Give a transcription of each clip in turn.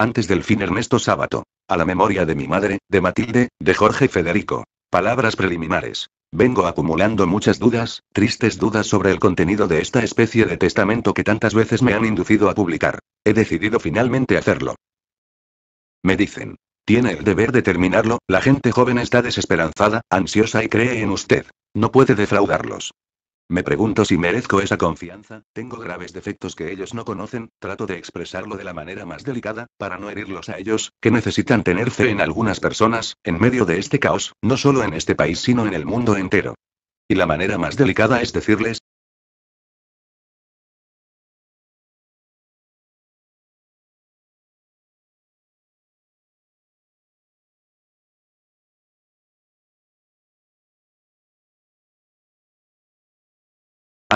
Antes del fin Ernesto Sábato. A la memoria de mi madre, de Matilde, de Jorge Federico. Palabras preliminares. Vengo acumulando muchas dudas, tristes dudas sobre el contenido de esta especie de testamento que tantas veces me han inducido a publicar. He decidido finalmente hacerlo. Me dicen. Tiene el deber de terminarlo, la gente joven está desesperanzada, ansiosa y cree en usted. No puede defraudarlos. Me pregunto si merezco esa confianza, tengo graves defectos que ellos no conocen, trato de expresarlo de la manera más delicada, para no herirlos a ellos, que necesitan tener fe en algunas personas, en medio de este caos, no solo en este país sino en el mundo entero. Y la manera más delicada es decirles,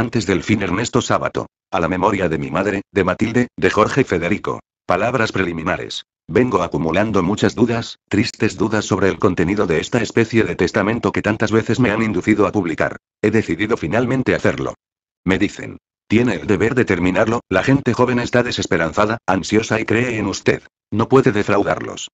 Antes del fin Ernesto Sábato. A la memoria de mi madre, de Matilde, de Jorge Federico. Palabras preliminares. Vengo acumulando muchas dudas, tristes dudas sobre el contenido de esta especie de testamento que tantas veces me han inducido a publicar. He decidido finalmente hacerlo. Me dicen. Tiene el deber de terminarlo, la gente joven está desesperanzada, ansiosa y cree en usted. No puede defraudarlos.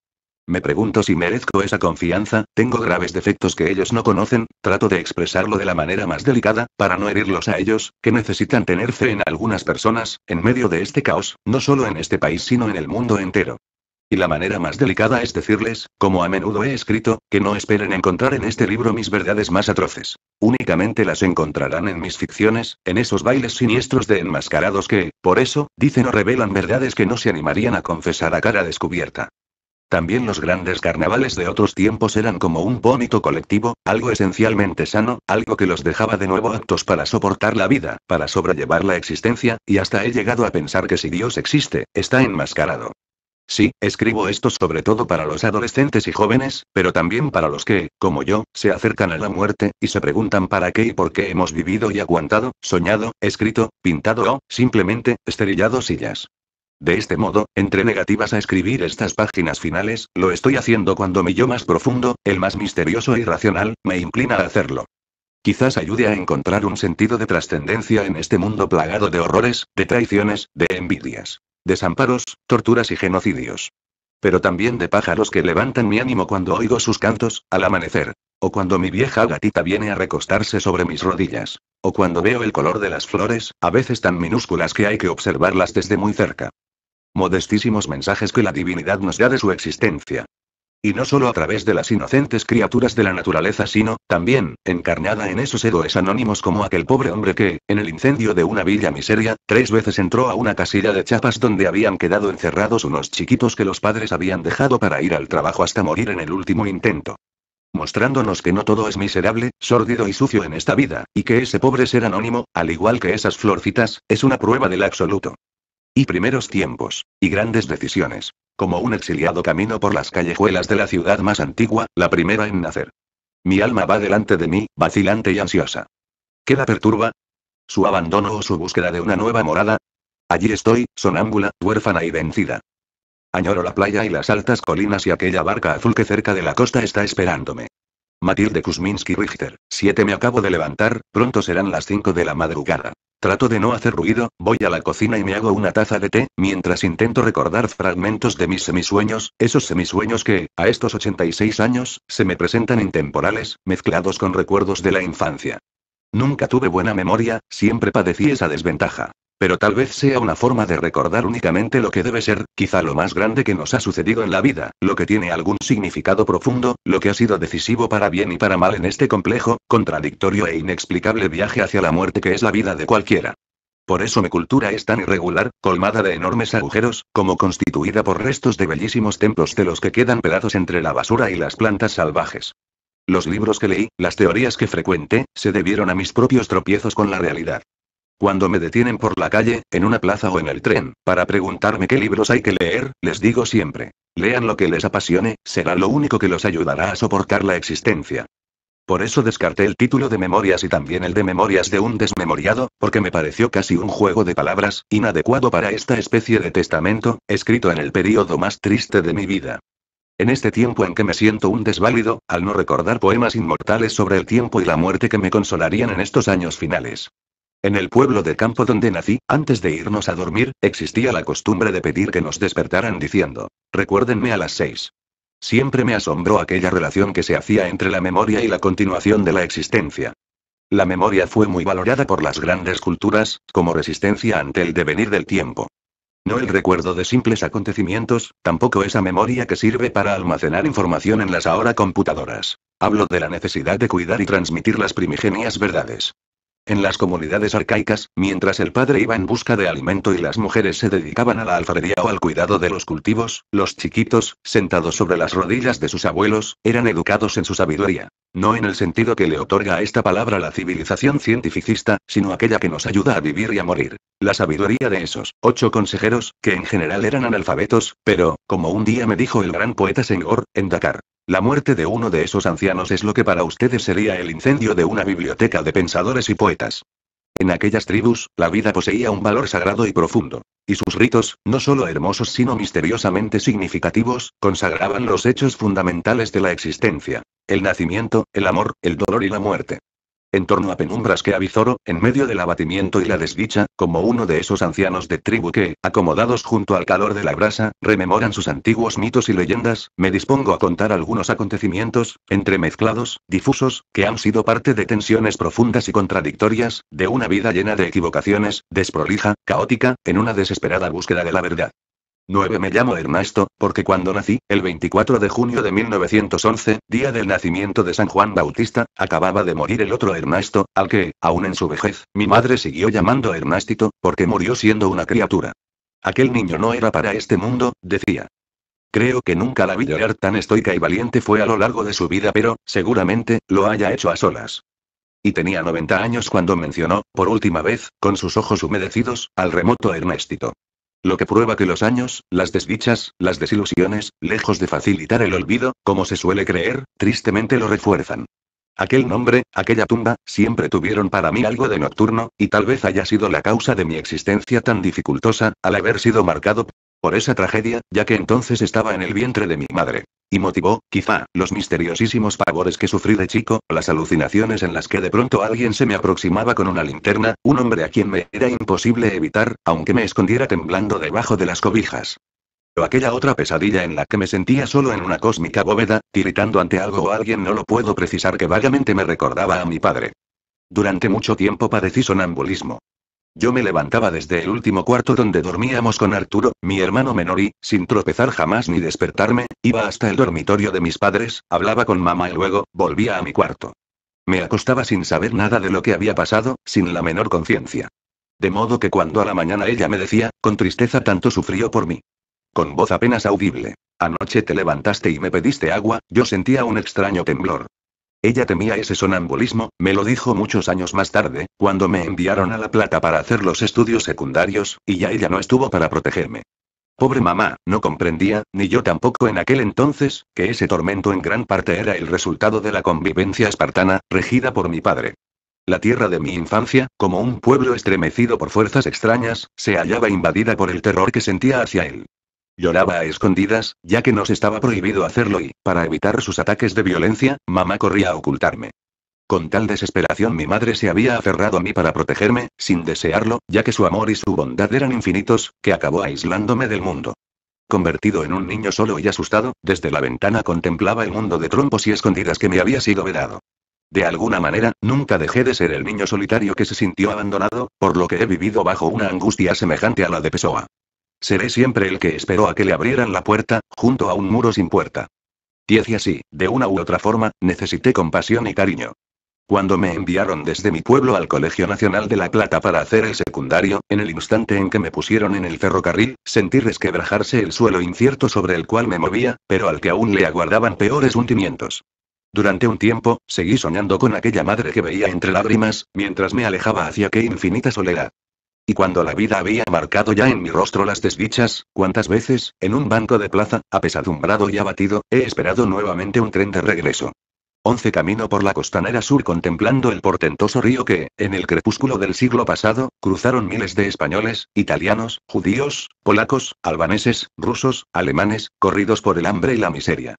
Me pregunto si merezco esa confianza, tengo graves defectos que ellos no conocen, trato de expresarlo de la manera más delicada, para no herirlos a ellos, que necesitan tener fe en algunas personas, en medio de este caos, no solo en este país sino en el mundo entero. Y la manera más delicada es decirles, como a menudo he escrito, que no esperen encontrar en este libro mis verdades más atroces. Únicamente las encontrarán en mis ficciones, en esos bailes siniestros de enmascarados que, por eso, dicen o revelan verdades que no se animarían a confesar a cara descubierta. También los grandes carnavales de otros tiempos eran como un vómito colectivo, algo esencialmente sano, algo que los dejaba de nuevo aptos para soportar la vida, para sobrellevar la existencia, y hasta he llegado a pensar que si Dios existe, está enmascarado. Sí, escribo esto sobre todo para los adolescentes y jóvenes, pero también para los que, como yo, se acercan a la muerte, y se preguntan para qué y por qué hemos vivido y aguantado, soñado, escrito, pintado o, simplemente, esterillado sillas. De este modo, entre negativas a escribir estas páginas finales, lo estoy haciendo cuando mi yo más profundo, el más misterioso e irracional, me inclina a hacerlo. Quizás ayude a encontrar un sentido de trascendencia en este mundo plagado de horrores, de traiciones, de envidias, desamparos, torturas y genocidios. Pero también de pájaros que levantan mi ánimo cuando oigo sus cantos, al amanecer. O cuando mi vieja gatita viene a recostarse sobre mis rodillas. O cuando veo el color de las flores, a veces tan minúsculas que hay que observarlas desde muy cerca modestísimos mensajes que la divinidad nos da de su existencia. Y no solo a través de las inocentes criaturas de la naturaleza, sino, también, encarnada en esos héroes anónimos como aquel pobre hombre que, en el incendio de una villa miseria, tres veces entró a una casilla de chapas donde habían quedado encerrados unos chiquitos que los padres habían dejado para ir al trabajo hasta morir en el último intento. Mostrándonos que no todo es miserable, sórdido y sucio en esta vida, y que ese pobre ser anónimo, al igual que esas florcitas, es una prueba del absoluto. Y primeros tiempos. Y grandes decisiones. Como un exiliado camino por las callejuelas de la ciudad más antigua, la primera en nacer. Mi alma va delante de mí, vacilante y ansiosa. ¿Qué la perturba? ¿Su abandono o su búsqueda de una nueva morada? Allí estoy, sonámbula, huérfana y vencida. Añoro la playa y las altas colinas y aquella barca azul que cerca de la costa está esperándome. Matilde Kuzminski Richter, 7 me acabo de levantar, pronto serán las 5 de la madrugada. Trato de no hacer ruido, voy a la cocina y me hago una taza de té, mientras intento recordar fragmentos de mis semisueños, esos semisueños que, a estos 86 años, se me presentan intemporales, mezclados con recuerdos de la infancia. Nunca tuve buena memoria, siempre padecí esa desventaja. Pero tal vez sea una forma de recordar únicamente lo que debe ser, quizá lo más grande que nos ha sucedido en la vida, lo que tiene algún significado profundo, lo que ha sido decisivo para bien y para mal en este complejo, contradictorio e inexplicable viaje hacia la muerte que es la vida de cualquiera. Por eso mi cultura es tan irregular, colmada de enormes agujeros, como constituida por restos de bellísimos templos de los que quedan pedazos entre la basura y las plantas salvajes. Los libros que leí, las teorías que frecuenté, se debieron a mis propios tropiezos con la realidad. Cuando me detienen por la calle, en una plaza o en el tren, para preguntarme qué libros hay que leer, les digo siempre, lean lo que les apasione, será lo único que los ayudará a soportar la existencia. Por eso descarté el título de Memorias y también el de Memorias de un desmemoriado, porque me pareció casi un juego de palabras, inadecuado para esta especie de testamento, escrito en el período más triste de mi vida. En este tiempo en que me siento un desválido, al no recordar poemas inmortales sobre el tiempo y la muerte que me consolarían en estos años finales. En el pueblo de campo donde nací, antes de irnos a dormir, existía la costumbre de pedir que nos despertaran diciendo, recuérdenme a las seis. Siempre me asombró aquella relación que se hacía entre la memoria y la continuación de la existencia. La memoria fue muy valorada por las grandes culturas, como resistencia ante el devenir del tiempo. No el recuerdo de simples acontecimientos, tampoco esa memoria que sirve para almacenar información en las ahora computadoras. Hablo de la necesidad de cuidar y transmitir las primigenias verdades. En las comunidades arcaicas, mientras el padre iba en busca de alimento y las mujeres se dedicaban a la alfarería o al cuidado de los cultivos, los chiquitos, sentados sobre las rodillas de sus abuelos, eran educados en su sabiduría. No en el sentido que le otorga a esta palabra la civilización cientificista, sino aquella que nos ayuda a vivir y a morir. La sabiduría de esos ocho consejeros, que en general eran analfabetos, pero, como un día me dijo el gran poeta Senghor, en Dakar, la muerte de uno de esos ancianos es lo que para ustedes sería el incendio de una biblioteca de pensadores y poetas. En aquellas tribus, la vida poseía un valor sagrado y profundo. Y sus ritos, no solo hermosos sino misteriosamente significativos, consagraban los hechos fundamentales de la existencia. El nacimiento, el amor, el dolor y la muerte. En torno a penumbras que avizoro, en medio del abatimiento y la desdicha, como uno de esos ancianos de tribu que, acomodados junto al calor de la brasa, rememoran sus antiguos mitos y leyendas, me dispongo a contar algunos acontecimientos, entremezclados, difusos, que han sido parte de tensiones profundas y contradictorias, de una vida llena de equivocaciones, desprolija, caótica, en una desesperada búsqueda de la verdad. 9. Me llamo Ernesto, porque cuando nací, el 24 de junio de 1911, día del nacimiento de San Juan Bautista, acababa de morir el otro Ernesto, al que, aún en su vejez, mi madre siguió llamando Ernestito, porque murió siendo una criatura. Aquel niño no era para este mundo, decía. Creo que nunca la vi llorar tan estoica y valiente fue a lo largo de su vida, pero, seguramente, lo haya hecho a solas. Y tenía 90 años cuando mencionó, por última vez, con sus ojos humedecidos, al remoto Ernestito. Lo que prueba que los años, las desdichas, las desilusiones, lejos de facilitar el olvido, como se suele creer, tristemente lo refuerzan. Aquel nombre, aquella tumba, siempre tuvieron para mí algo de nocturno, y tal vez haya sido la causa de mi existencia tan dificultosa, al haber sido marcado por esa tragedia, ya que entonces estaba en el vientre de mi madre. Y motivó, quizá, los misteriosísimos pavores que sufrí de chico, las alucinaciones en las que de pronto alguien se me aproximaba con una linterna, un hombre a quien me era imposible evitar, aunque me escondiera temblando debajo de las cobijas. O aquella otra pesadilla en la que me sentía solo en una cósmica bóveda, tiritando ante algo o alguien no lo puedo precisar que vagamente me recordaba a mi padre. Durante mucho tiempo padecí sonambulismo. Yo me levantaba desde el último cuarto donde dormíamos con Arturo, mi hermano menor y, sin tropezar jamás ni despertarme, iba hasta el dormitorio de mis padres, hablaba con mamá y luego, volvía a mi cuarto. Me acostaba sin saber nada de lo que había pasado, sin la menor conciencia. De modo que cuando a la mañana ella me decía, con tristeza tanto sufrió por mí. Con voz apenas audible. Anoche te levantaste y me pediste agua, yo sentía un extraño temblor. Ella temía ese sonambulismo, me lo dijo muchos años más tarde, cuando me enviaron a La Plata para hacer los estudios secundarios, y ya ella no estuvo para protegerme. Pobre mamá, no comprendía, ni yo tampoco en aquel entonces, que ese tormento en gran parte era el resultado de la convivencia espartana, regida por mi padre. La tierra de mi infancia, como un pueblo estremecido por fuerzas extrañas, se hallaba invadida por el terror que sentía hacia él. Lloraba a escondidas, ya que nos estaba prohibido hacerlo y, para evitar sus ataques de violencia, mamá corría a ocultarme. Con tal desesperación mi madre se había aferrado a mí para protegerme, sin desearlo, ya que su amor y su bondad eran infinitos, que acabó aislándome del mundo. Convertido en un niño solo y asustado, desde la ventana contemplaba el mundo de trompos y escondidas que me había sido vedado. De alguna manera, nunca dejé de ser el niño solitario que se sintió abandonado, por lo que he vivido bajo una angustia semejante a la de Pessoa. Seré siempre el que esperó a que le abrieran la puerta, junto a un muro sin puerta. Y así, de una u otra forma, necesité compasión y cariño. Cuando me enviaron desde mi pueblo al Colegio Nacional de La Plata para hacer el secundario, en el instante en que me pusieron en el ferrocarril, sentí resquebrajarse el suelo incierto sobre el cual me movía, pero al que aún le aguardaban peores hundimientos. Durante un tiempo, seguí soñando con aquella madre que veía entre lágrimas, mientras me alejaba hacia qué infinita soledad. Y cuando la vida había marcado ya en mi rostro las desdichas, cuántas veces, en un banco de plaza, apesadumbrado y abatido, he esperado nuevamente un tren de regreso. Once camino por la costanera sur contemplando el portentoso río que, en el crepúsculo del siglo pasado, cruzaron miles de españoles, italianos, judíos, polacos, albaneses, rusos, alemanes, corridos por el hambre y la miseria.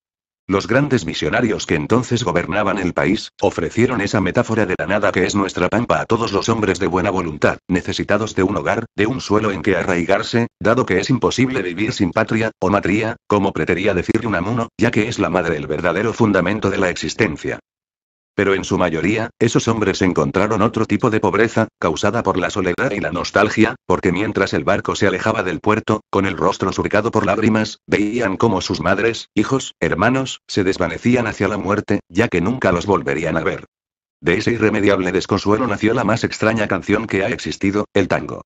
Los grandes visionarios que entonces gobernaban el país, ofrecieron esa metáfora de la nada que es nuestra pampa a todos los hombres de buena voluntad, necesitados de un hogar, de un suelo en que arraigarse, dado que es imposible vivir sin patria, o matría, como pretería decir Unamuno, ya que es la madre el verdadero fundamento de la existencia. Pero en su mayoría, esos hombres encontraron otro tipo de pobreza, causada por la soledad y la nostalgia, porque mientras el barco se alejaba del puerto, con el rostro surcado por lágrimas, veían cómo sus madres, hijos, hermanos, se desvanecían hacia la muerte, ya que nunca los volverían a ver. De ese irremediable desconsuelo nació la más extraña canción que ha existido, el tango.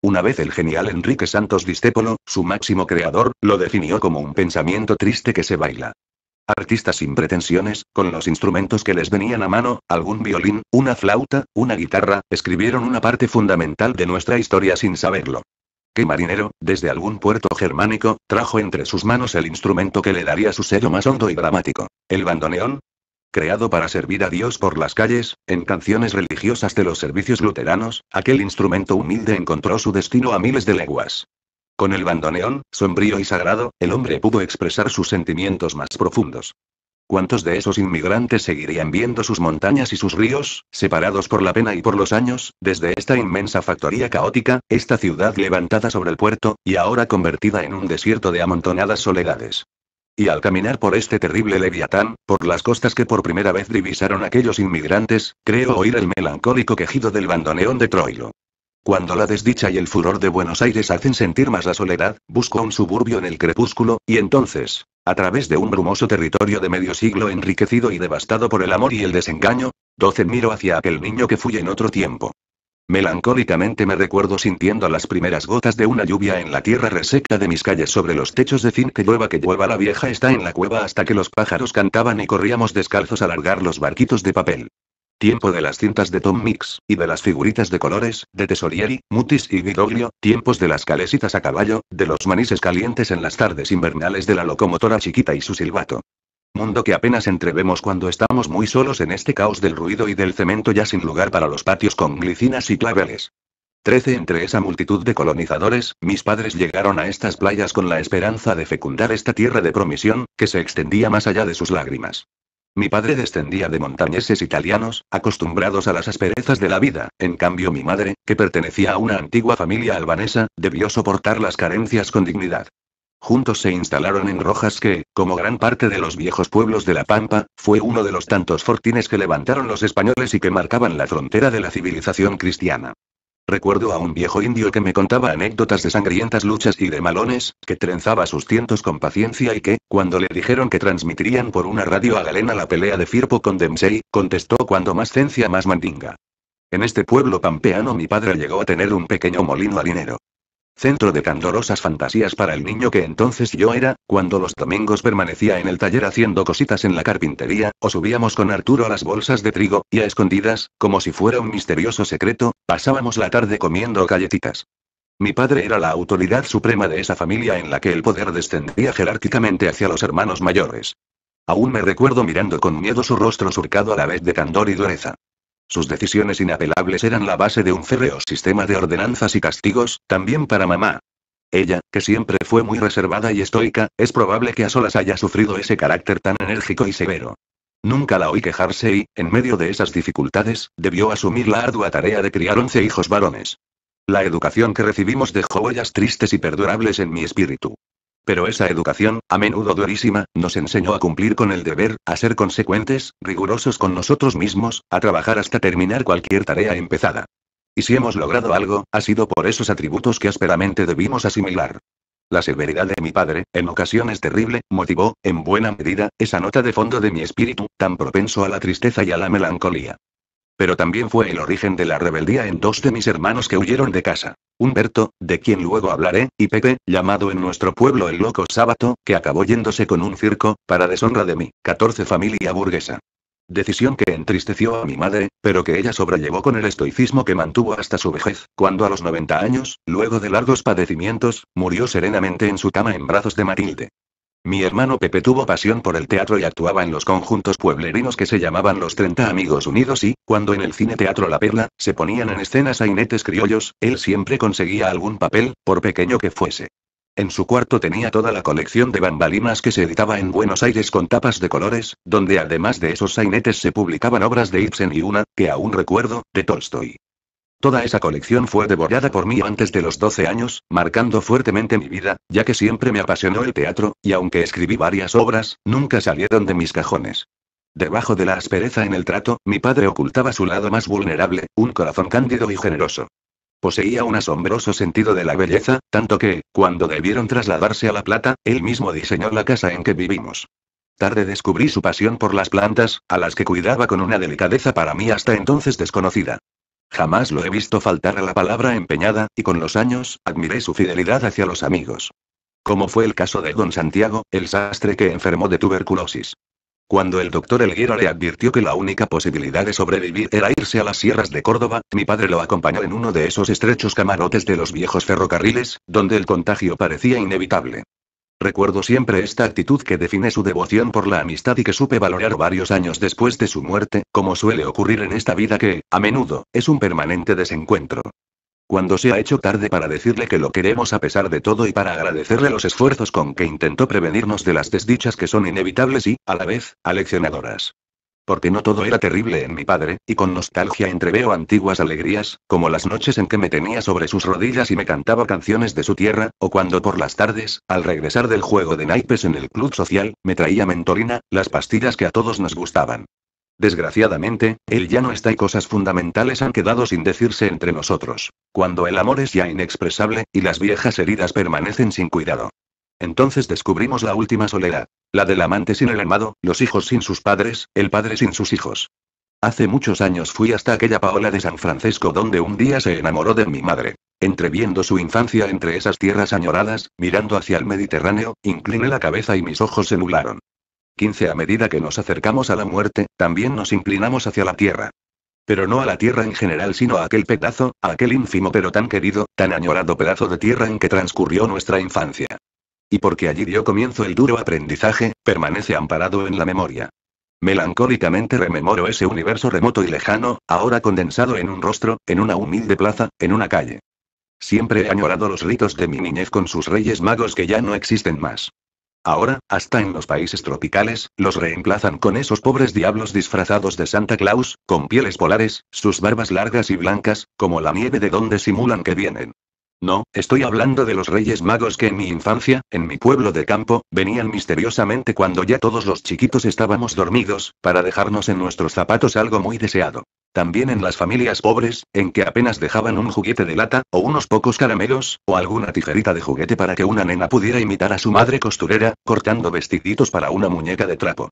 Una vez el genial Enrique Santos Discépolo, su máximo creador, lo definió como un pensamiento triste que se baila. Artistas sin pretensiones, con los instrumentos que les venían a mano, algún violín, una flauta, una guitarra, escribieron una parte fundamental de nuestra historia sin saberlo. ¿Qué marinero, desde algún puerto germánico, trajo entre sus manos el instrumento que le daría su sello más hondo y dramático? ¿El bandoneón? Creado para servir a Dios por las calles, en canciones religiosas de los servicios luteranos, aquel instrumento humilde encontró su destino a miles de leguas. Con el bandoneón, sombrío y sagrado, el hombre pudo expresar sus sentimientos más profundos. ¿Cuántos de esos inmigrantes seguirían viendo sus montañas y sus ríos, separados por la pena y por los años, desde esta inmensa factoría caótica, esta ciudad levantada sobre el puerto, y ahora convertida en un desierto de amontonadas soledades? Y al caminar por este terrible leviatán, por las costas que por primera vez divisaron aquellos inmigrantes, creo oír el melancólico quejido del bandoneón de Troilo. Cuando la desdicha y el furor de Buenos Aires hacen sentir más la soledad, busco un suburbio en el crepúsculo, y entonces, a través de un brumoso territorio de medio siglo enriquecido y devastado por el amor y el desengaño, doce miro hacia aquel niño que fui en otro tiempo. Melancólicamente me recuerdo sintiendo las primeras gotas de una lluvia en la tierra reseca de mis calles sobre los techos de zinc que llueva que llueva la vieja está en la cueva hasta que los pájaros cantaban y corríamos descalzos a largar los barquitos de papel. Tiempo de las cintas de Tom Mix, y de las figuritas de colores, de Tesorieri, Mutis y Vidoglio, tiempos de las calesitas a caballo, de los manises calientes en las tardes invernales de la locomotora chiquita y su silbato. Mundo que apenas entrevemos cuando estamos muy solos en este caos del ruido y del cemento ya sin lugar para los patios con glicinas y claveles. Trece entre esa multitud de colonizadores, mis padres llegaron a estas playas con la esperanza de fecundar esta tierra de promisión, que se extendía más allá de sus lágrimas. Mi padre descendía de montañeses italianos, acostumbrados a las asperezas de la vida, en cambio mi madre, que pertenecía a una antigua familia albanesa, debió soportar las carencias con dignidad. Juntos se instalaron en Rojas que, como gran parte de los viejos pueblos de la Pampa, fue uno de los tantos fortines que levantaron los españoles y que marcaban la frontera de la civilización cristiana. Recuerdo a un viejo indio que me contaba anécdotas de sangrientas luchas y de malones, que trenzaba sus tientos con paciencia y que, cuando le dijeron que transmitirían por una radio a Galena la pelea de Firpo con Dempsey, contestó cuando más cencia más mandinga. En este pueblo pampeano mi padre llegó a tener un pequeño molino harinero. Centro de candorosas fantasías para el niño que entonces yo era, cuando los domingos permanecía en el taller haciendo cositas en la carpintería, o subíamos con Arturo a las bolsas de trigo, y a escondidas, como si fuera un misterioso secreto, pasábamos la tarde comiendo galletitas. Mi padre era la autoridad suprema de esa familia en la que el poder descendía jerárquicamente hacia los hermanos mayores. Aún me recuerdo mirando con miedo su rostro surcado a la vez de candor y dureza. Sus decisiones inapelables eran la base de un férreo sistema de ordenanzas y castigos, también para mamá. Ella, que siempre fue muy reservada y estoica, es probable que a solas haya sufrido ese carácter tan enérgico y severo. Nunca la oí quejarse y, en medio de esas dificultades, debió asumir la ardua tarea de criar once hijos varones. La educación que recibimos dejó huellas tristes y perdurables en mi espíritu. Pero esa educación, a menudo durísima, nos enseñó a cumplir con el deber, a ser consecuentes, rigurosos con nosotros mismos, a trabajar hasta terminar cualquier tarea empezada. Y si hemos logrado algo, ha sido por esos atributos que ásperamente debimos asimilar. La severidad de mi padre, en ocasiones terrible, motivó, en buena medida, esa nota de fondo de mi espíritu, tan propenso a la tristeza y a la melancolía. Pero también fue el origen de la rebeldía en dos de mis hermanos que huyeron de casa. Humberto, de quien luego hablaré, y Pepe, llamado en nuestro pueblo el loco sábato, que acabó yéndose con un circo, para deshonra de mí, 14 familia burguesa. Decisión que entristeció a mi madre, pero que ella sobrellevó con el estoicismo que mantuvo hasta su vejez, cuando a los 90 años, luego de largos padecimientos, murió serenamente en su cama en brazos de Matilde. Mi hermano Pepe tuvo pasión por el teatro y actuaba en los conjuntos pueblerinos que se llamaban los 30 Amigos Unidos y, cuando en el cine Teatro La Perla, se ponían en escena sainetes criollos, él siempre conseguía algún papel, por pequeño que fuese. En su cuarto tenía toda la colección de bambalinas que se editaba en Buenos Aires con tapas de colores, donde además de esos sainetes se publicaban obras de Ibsen y una, que aún recuerdo, de Tolstoy. Toda esa colección fue devorada por mí antes de los 12 años, marcando fuertemente mi vida, ya que siempre me apasionó el teatro, y aunque escribí varias obras, nunca salieron de mis cajones. Debajo de la aspereza en el trato, mi padre ocultaba su lado más vulnerable, un corazón cándido y generoso. Poseía un asombroso sentido de la belleza, tanto que, cuando debieron trasladarse a La Plata, él mismo diseñó la casa en que vivimos. Tarde descubrí su pasión por las plantas, a las que cuidaba con una delicadeza para mí hasta entonces desconocida. Jamás lo he visto faltar a la palabra empeñada, y con los años, admiré su fidelidad hacia los amigos. Como fue el caso de don Santiago, el sastre que enfermó de tuberculosis. Cuando el doctor Elguero le advirtió que la única posibilidad de sobrevivir era irse a las sierras de Córdoba, mi padre lo acompañó en uno de esos estrechos camarotes de los viejos ferrocarriles, donde el contagio parecía inevitable. Recuerdo siempre esta actitud que define su devoción por la amistad y que supe valorar varios años después de su muerte, como suele ocurrir en esta vida que, a menudo, es un permanente desencuentro. Cuando se ha hecho tarde para decirle que lo queremos a pesar de todo y para agradecerle los esfuerzos con que intentó prevenirnos de las desdichas que son inevitables y, a la vez, aleccionadoras. Porque no todo era terrible en mi padre, y con nostalgia entreveo antiguas alegrías, como las noches en que me tenía sobre sus rodillas y me cantaba canciones de su tierra, o cuando por las tardes, al regresar del juego de naipes en el club social, me traía mentolina, las pastillas que a todos nos gustaban. Desgraciadamente, él ya no está y cosas fundamentales han quedado sin decirse entre nosotros. Cuando el amor es ya inexpresable, y las viejas heridas permanecen sin cuidado. Entonces descubrimos la última soledad. La del amante sin el amado, los hijos sin sus padres, el padre sin sus hijos. Hace muchos años fui hasta aquella Paola de San Francisco donde un día se enamoró de mi madre. Entreviendo su infancia entre esas tierras añoradas, mirando hacia el Mediterráneo, incliné la cabeza y mis ojos se nublaron. 15 A medida que nos acercamos a la muerte, también nos inclinamos hacia la tierra. Pero no a la tierra en general, sino a aquel pedazo, a aquel ínfimo pero tan querido, tan añorado pedazo de tierra en que transcurrió nuestra infancia. Y porque allí dio comienzo el duro aprendizaje, permanece amparado en la memoria. Melancólicamente rememoro ese universo remoto y lejano, ahora condensado en un rostro, en una humilde plaza, en una calle. Siempre he añorado los ritos de mi niñez con sus reyes magos que ya no existen más. Ahora, hasta en los países tropicales, los reemplazan con esos pobres diablos disfrazados de Santa Claus, con pieles polares, sus barbas largas y blancas, como la nieve de donde simulan que vienen. No, estoy hablando de los reyes magos que en mi infancia, en mi pueblo de campo, venían misteriosamente cuando ya todos los chiquitos estábamos dormidos, para dejarnos en nuestros zapatos algo muy deseado. También en las familias pobres, en que apenas dejaban un juguete de lata, o unos pocos caramelos, o alguna tijerita de juguete para que una nena pudiera imitar a su madre costurera, cortando vestiditos para una muñeca de trapo.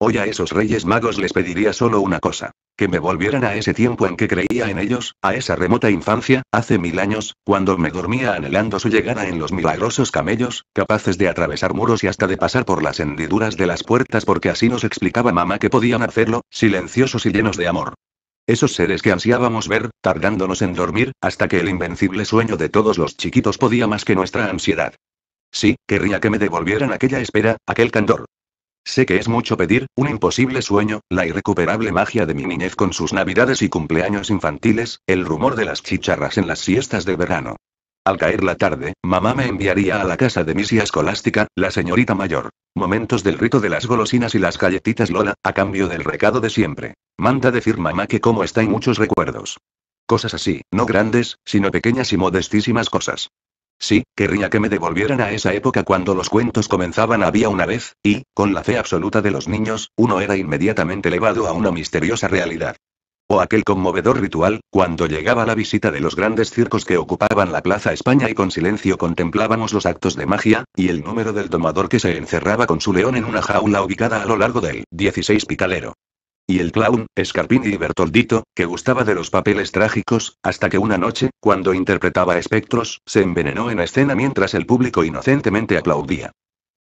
Hoy a esos reyes magos les pediría solo una cosa. Que me volvieran a ese tiempo en que creía en ellos, a esa remota infancia, hace mil años, cuando me dormía anhelando su llegada en los milagrosos camellos, capaces de atravesar muros y hasta de pasar por las hendiduras de las puertas porque así nos explicaba mamá que podían hacerlo, silenciosos y llenos de amor. Esos seres que ansiábamos ver, tardándonos en dormir, hasta que el invencible sueño de todos los chiquitos podía más que nuestra ansiedad. Sí, querría que me devolvieran aquella espera, aquel candor. Sé que es mucho pedir, un imposible sueño, la irrecuperable magia de mi niñez con sus navidades y cumpleaños infantiles, el rumor de las chicharras en las siestas de verano. Al caer la tarde, mamá me enviaría a la casa de misia escolástica, la señorita mayor. Momentos del rito de las golosinas y las galletitas Lola, a cambio del recado de siempre. Manda decir mamá que cómo está y muchos recuerdos. Cosas así, no grandes, sino pequeñas y modestísimas cosas. Sí, querría que me devolvieran a esa época cuando los cuentos comenzaban había una vez, y, con la fe absoluta de los niños, uno era inmediatamente elevado a una misteriosa realidad. O aquel conmovedor ritual, cuando llegaba la visita de los grandes circos que ocupaban la Plaza España y con silencio contemplábamos los actos de magia, y el número del domador que se encerraba con su león en una jaula ubicada a lo largo del 16 picalero. Y el clown, Scarpini y Bertoldito, que gustaba de los papeles trágicos, hasta que una noche, cuando interpretaba espectros, se envenenó en escena mientras el público inocentemente aplaudía.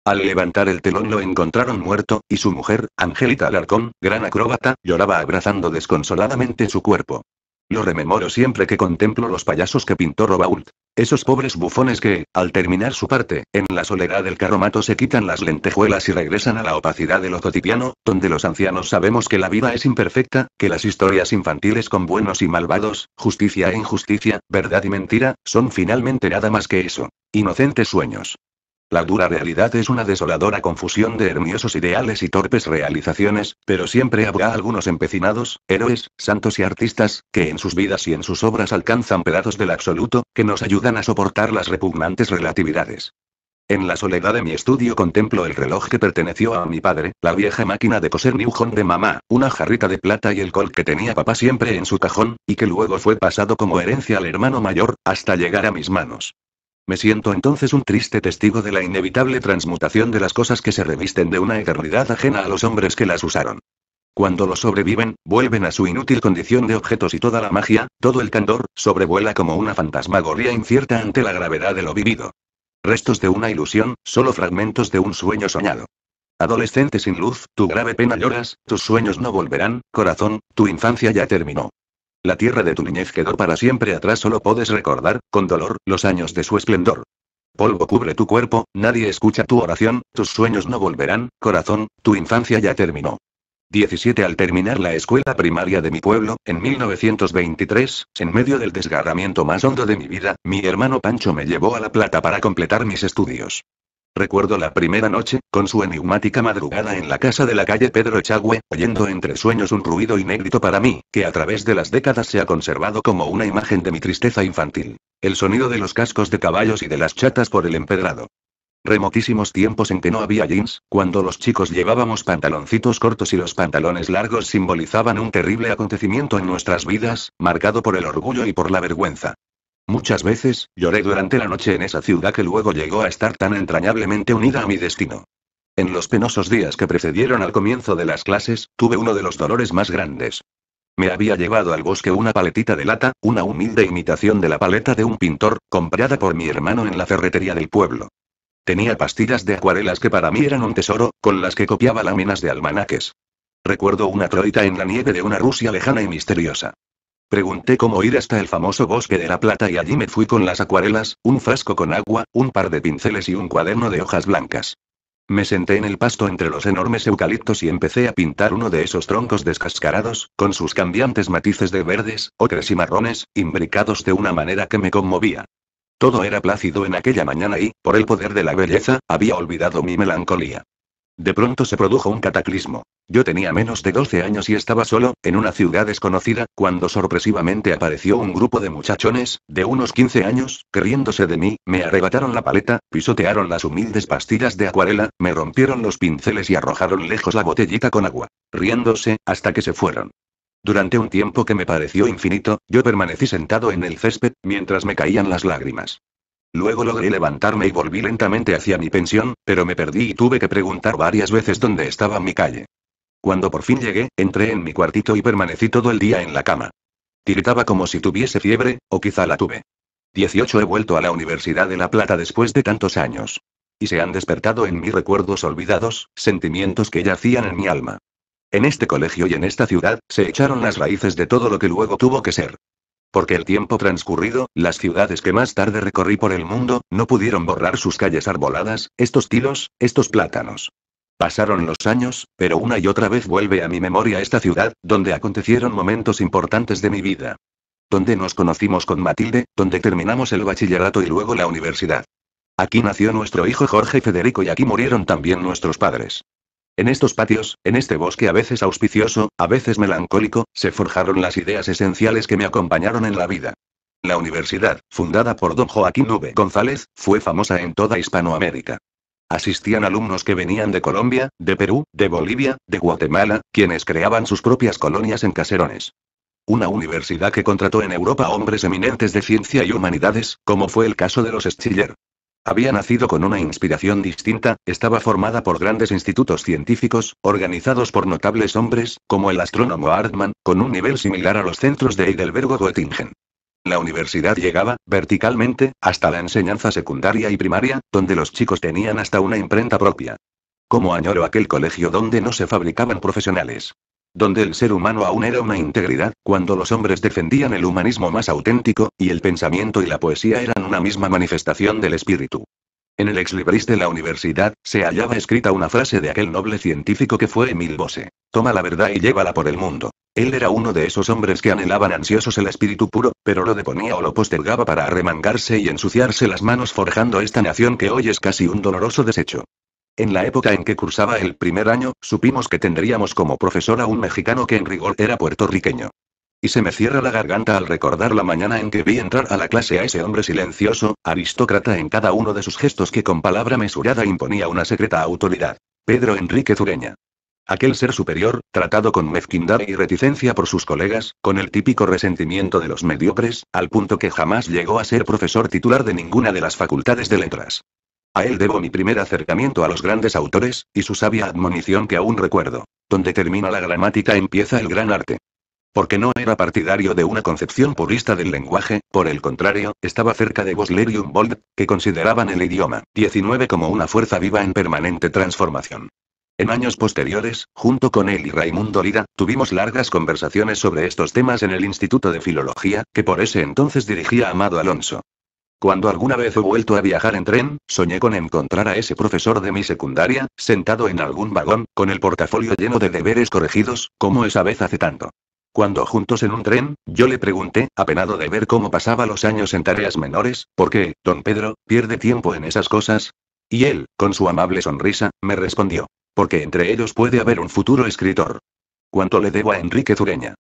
Al levantar el telón lo encontraron muerto, y su mujer, Angelita Alarcón, gran acróbata, lloraba abrazando desconsoladamente su cuerpo. Lo rememoro siempre que contemplo los payasos que pintó Robault. Esos pobres bufones que, al terminar su parte, en la soledad del carromato se quitan las lentejuelas y regresan a la opacidad de lo cotidiano, donde los ancianos sabemos que la vida es imperfecta, que las historias infantiles con buenos y malvados, justicia e injusticia, verdad y mentira, son finalmente nada más que eso. Inocentes sueños. La dura realidad es una desoladora confusión de hermiosos ideales y torpes realizaciones, pero siempre habrá algunos empecinados, héroes, santos y artistas, que en sus vidas y en sus obras alcanzan pedazos del absoluto, que nos ayudan a soportar las repugnantes relatividades. En la soledad de mi estudio contemplo el reloj que perteneció a mi padre, la vieja máquina de coser Newhon de mamá, una jarrita de plata y el col que tenía papá siempre en su cajón, y que luego fue pasado como herencia al hermano mayor, hasta llegar a mis manos. Me siento entonces un triste testigo de la inevitable transmutación de las cosas que se revisten de una eternidad ajena a los hombres que las usaron. Cuando los sobreviven, vuelven a su inútil condición de objetos y toda la magia, todo el candor, sobrevuela como una fantasmagoría incierta ante la gravedad de lo vivido. Restos de una ilusión, solo fragmentos de un sueño soñado. Adolescente sin luz, tu grave pena lloras, tus sueños no volverán, corazón, tu infancia ya terminó. La tierra de tu niñez quedó para siempre atrás, solo puedes recordar, con dolor, los años de su esplendor. Polvo cubre tu cuerpo, nadie escucha tu oración, tus sueños no volverán, corazón, tu infancia ya terminó. 17 Al terminar la escuela primaria de mi pueblo, en 1923, en medio del desgarramiento más hondo de mi vida, mi hermano Pancho me llevó a La Plata para completar mis estudios. Recuerdo la primera noche, con su enigmática madrugada en la casa de la calle Pedro Echagüe, oyendo entre sueños un ruido inédito para mí, que a través de las décadas se ha conservado como una imagen de mi tristeza infantil. El sonido de los cascos de caballos y de las chatas por el empedrado. Remotísimos tiempos en que no había jeans, cuando los chicos llevábamos pantaloncitos cortos y los pantalones largos simbolizaban un terrible acontecimiento en nuestras vidas, marcado por el orgullo y por la vergüenza. Muchas veces, lloré durante la noche en esa ciudad que luego llegó a estar tan entrañablemente unida a mi destino. En los penosos días que precedieron al comienzo de las clases, tuve uno de los dolores más grandes. Me había llevado al bosque una paletita de lata, una humilde imitación de la paleta de un pintor, comprada por mi hermano en la ferretería del pueblo. Tenía pastillas de acuarelas que para mí eran un tesoro, con las que copiaba láminas de almanaques. Recuerdo una troita en la nieve de una Rusia lejana y misteriosa. Pregunté cómo ir hasta el famoso bosque de la plata y allí me fui con las acuarelas, un frasco con agua, un par de pinceles y un cuaderno de hojas blancas. Me senté en el pasto entre los enormes eucaliptos y empecé a pintar uno de esos troncos descascarados, con sus cambiantes matices de verdes, ocres y marrones, imbricados de una manera que me conmovía. Todo era plácido en aquella mañana y, por el poder de la belleza, había olvidado mi melancolía. De pronto se produjo un cataclismo. Yo tenía menos de 12 años y estaba solo, en una ciudad desconocida, cuando sorpresivamente apareció un grupo de muchachones, de unos 15 años, queriéndose de mí, me arrebataron la paleta, pisotearon las humildes pastillas de acuarela, me rompieron los pinceles y arrojaron lejos la botellita con agua, riéndose, hasta que se fueron. Durante un tiempo que me pareció infinito, yo permanecí sentado en el césped, mientras me caían las lágrimas. Luego logré levantarme y volví lentamente hacia mi pensión, pero me perdí y tuve que preguntar varias veces dónde estaba mi calle. Cuando por fin llegué, entré en mi cuartito y permanecí todo el día en la cama. Tiritaba como si tuviese fiebre, o quizá la tuve. 18 He vuelto a la Universidad de La Plata después de tantos años. Y se han despertado en mí recuerdos olvidados, sentimientos que yacían en mi alma. En este colegio y en esta ciudad, se echaron las raíces de todo lo que luego tuvo que ser. Porque el tiempo transcurrido, las ciudades que más tarde recorrí por el mundo, no pudieron borrar sus calles arboladas, estos tilos, estos plátanos. Pasaron los años, pero una y otra vez vuelve a mi memoria esta ciudad, donde acontecieron momentos importantes de mi vida. Donde nos conocimos con Matilde, donde terminamos el bachillerato y luego la universidad. Aquí nació nuestro hijo Jorge Federico y aquí murieron también nuestros padres. En estos patios, en este bosque a veces auspicioso, a veces melancólico, se forjaron las ideas esenciales que me acompañaron en la vida. La universidad, fundada por don Joaquín V. González, fue famosa en toda Hispanoamérica. Asistían alumnos que venían de Colombia, de Perú, de Bolivia, de Guatemala, quienes creaban sus propias colonias en caserones. Una universidad que contrató en Europa hombres eminentes de ciencia y humanidades, como fue el caso de los Schiller. Había nacido con una inspiración distinta, estaba formada por grandes institutos científicos, organizados por notables hombres, como el astrónomo Hartmann, con un nivel similar a los centros de Heidelberg o Göttingen. La universidad llegaba, verticalmente, hasta la enseñanza secundaria y primaria, donde los chicos tenían hasta una imprenta propia. Como añoro aquel colegio donde no se fabricaban profesionales donde el ser humano aún era una integridad, cuando los hombres defendían el humanismo más auténtico, y el pensamiento y la poesía eran una misma manifestación del espíritu. En el exlibris de la universidad, se hallaba escrita una frase de aquel noble científico que fue Emil Bose. Toma la verdad y llévala por el mundo. Él era uno de esos hombres que anhelaban ansiosos el espíritu puro, pero lo deponía o lo postergaba para arremangarse y ensuciarse las manos forjando esta nación que hoy es casi un doloroso desecho. En la época en que cursaba el primer año, supimos que tendríamos como profesor a un mexicano que en rigor era puertorriqueño. Y se me cierra la garganta al recordar la mañana en que vi entrar a la clase a ese hombre silencioso, aristócrata en cada uno de sus gestos que con palabra mesurada imponía una secreta autoridad. Pedro Enrique Zureña. Aquel ser superior, tratado con mezquindad y reticencia por sus colegas, con el típico resentimiento de los mediocres, al punto que jamás llegó a ser profesor titular de ninguna de las facultades de letras. A él debo mi primer acercamiento a los grandes autores, y su sabia admonición que aún recuerdo. Donde termina la gramática empieza el gran arte. Porque no era partidario de una concepción purista del lenguaje, por el contrario, estaba cerca de Bosler y Humboldt, que consideraban el idioma 19 como una fuerza viva en permanente transformación. En años posteriores, junto con él y Raimundo Lira, tuvimos largas conversaciones sobre estos temas en el Instituto de Filología, que por ese entonces dirigía Amado Alonso. Cuando alguna vez he vuelto a viajar en tren, soñé con encontrar a ese profesor de mi secundaria, sentado en algún vagón, con el portafolio lleno de deberes corregidos, como esa vez hace tanto. Cuando juntos en un tren, yo le pregunté, apenado de ver cómo pasaba los años en tareas menores, ¿por qué, don Pedro, pierde tiempo en esas cosas? Y él, con su amable sonrisa, me respondió. Porque entre ellos puede haber un futuro escritor. ¿Cuánto le debo a Enrique Zureña?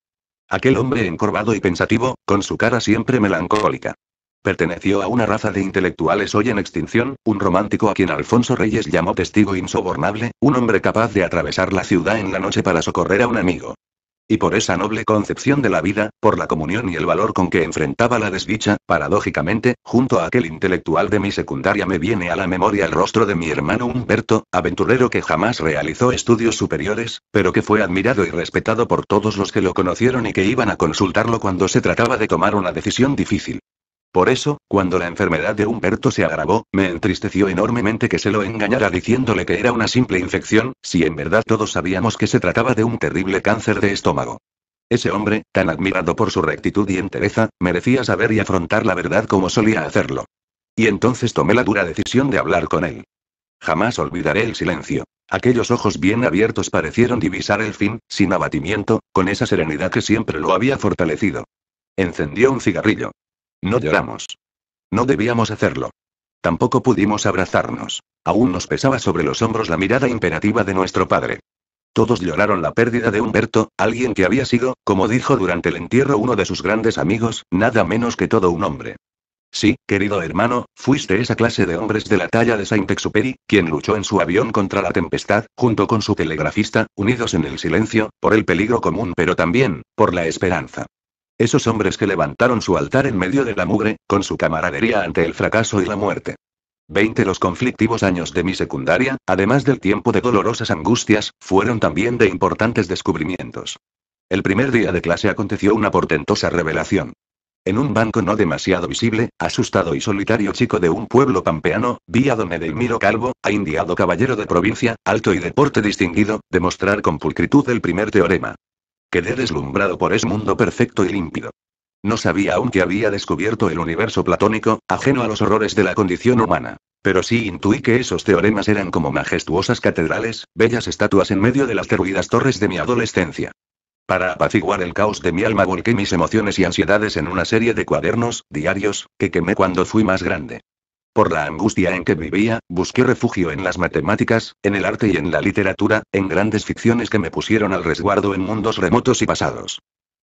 Aquel hombre encorvado y pensativo, con su cara siempre melancólica. Perteneció a una raza de intelectuales hoy en extinción, un romántico a quien Alfonso Reyes llamó testigo insobornable, un hombre capaz de atravesar la ciudad en la noche para socorrer a un amigo. Y por esa noble concepción de la vida, por la comunión y el valor con que enfrentaba la desdicha, paradójicamente, junto a aquel intelectual de mi secundaria me viene a la memoria el rostro de mi hermano Humberto, aventurero que jamás realizó estudios superiores, pero que fue admirado y respetado por todos los que lo conocieron y que iban a consultarlo cuando se trataba de tomar una decisión difícil. Por eso, cuando la enfermedad de Humberto se agravó, me entristeció enormemente que se lo engañara diciéndole que era una simple infección, si en verdad todos sabíamos que se trataba de un terrible cáncer de estómago. Ese hombre, tan admirado por su rectitud y entereza, merecía saber y afrontar la verdad como solía hacerlo. Y entonces tomé la dura decisión de hablar con él. Jamás olvidaré el silencio. Aquellos ojos bien abiertos parecieron divisar el fin, sin abatimiento, con esa serenidad que siempre lo había fortalecido. Encendió un cigarrillo. No lloramos. No debíamos hacerlo. Tampoco pudimos abrazarnos. Aún nos pesaba sobre los hombros la mirada imperativa de nuestro padre. Todos lloraron la pérdida de Humberto, alguien que había sido, como dijo durante el entierro uno de sus grandes amigos, nada menos que todo un hombre. Sí, querido hermano, fuiste esa clase de hombres de la talla de Saint-Exupéry, quien luchó en su avión contra la tempestad, junto con su telegrafista, unidos en el silencio, por el peligro común pero también, por la esperanza. Esos hombres que levantaron su altar en medio de la mugre, con su camaradería ante el fracaso y la muerte. Veinte los conflictivos años de mi secundaria, además del tiempo de dolorosas angustias, fueron también de importantes descubrimientos. El primer día de clase aconteció una portentosa revelación. En un banco no demasiado visible, asustado y solitario chico de un pueblo pampeano, vi a don Edelmiro Calvo, a indiado caballero de provincia, alto y de porte distinguido, demostrar con pulcritud el primer teorema. Quedé deslumbrado por ese mundo perfecto y límpido. No sabía aún que había descubierto el universo platónico, ajeno a los horrores de la condición humana. Pero sí intuí que esos teoremas eran como majestuosas catedrales, bellas estatuas en medio de las derruidas torres de mi adolescencia. Para apaciguar el caos de mi alma volqué mis emociones y ansiedades en una serie de cuadernos, diarios, que quemé cuando fui más grande. Por la angustia en que vivía, busqué refugio en las matemáticas, en el arte y en la literatura, en grandes ficciones que me pusieron al resguardo en mundos remotos y pasados.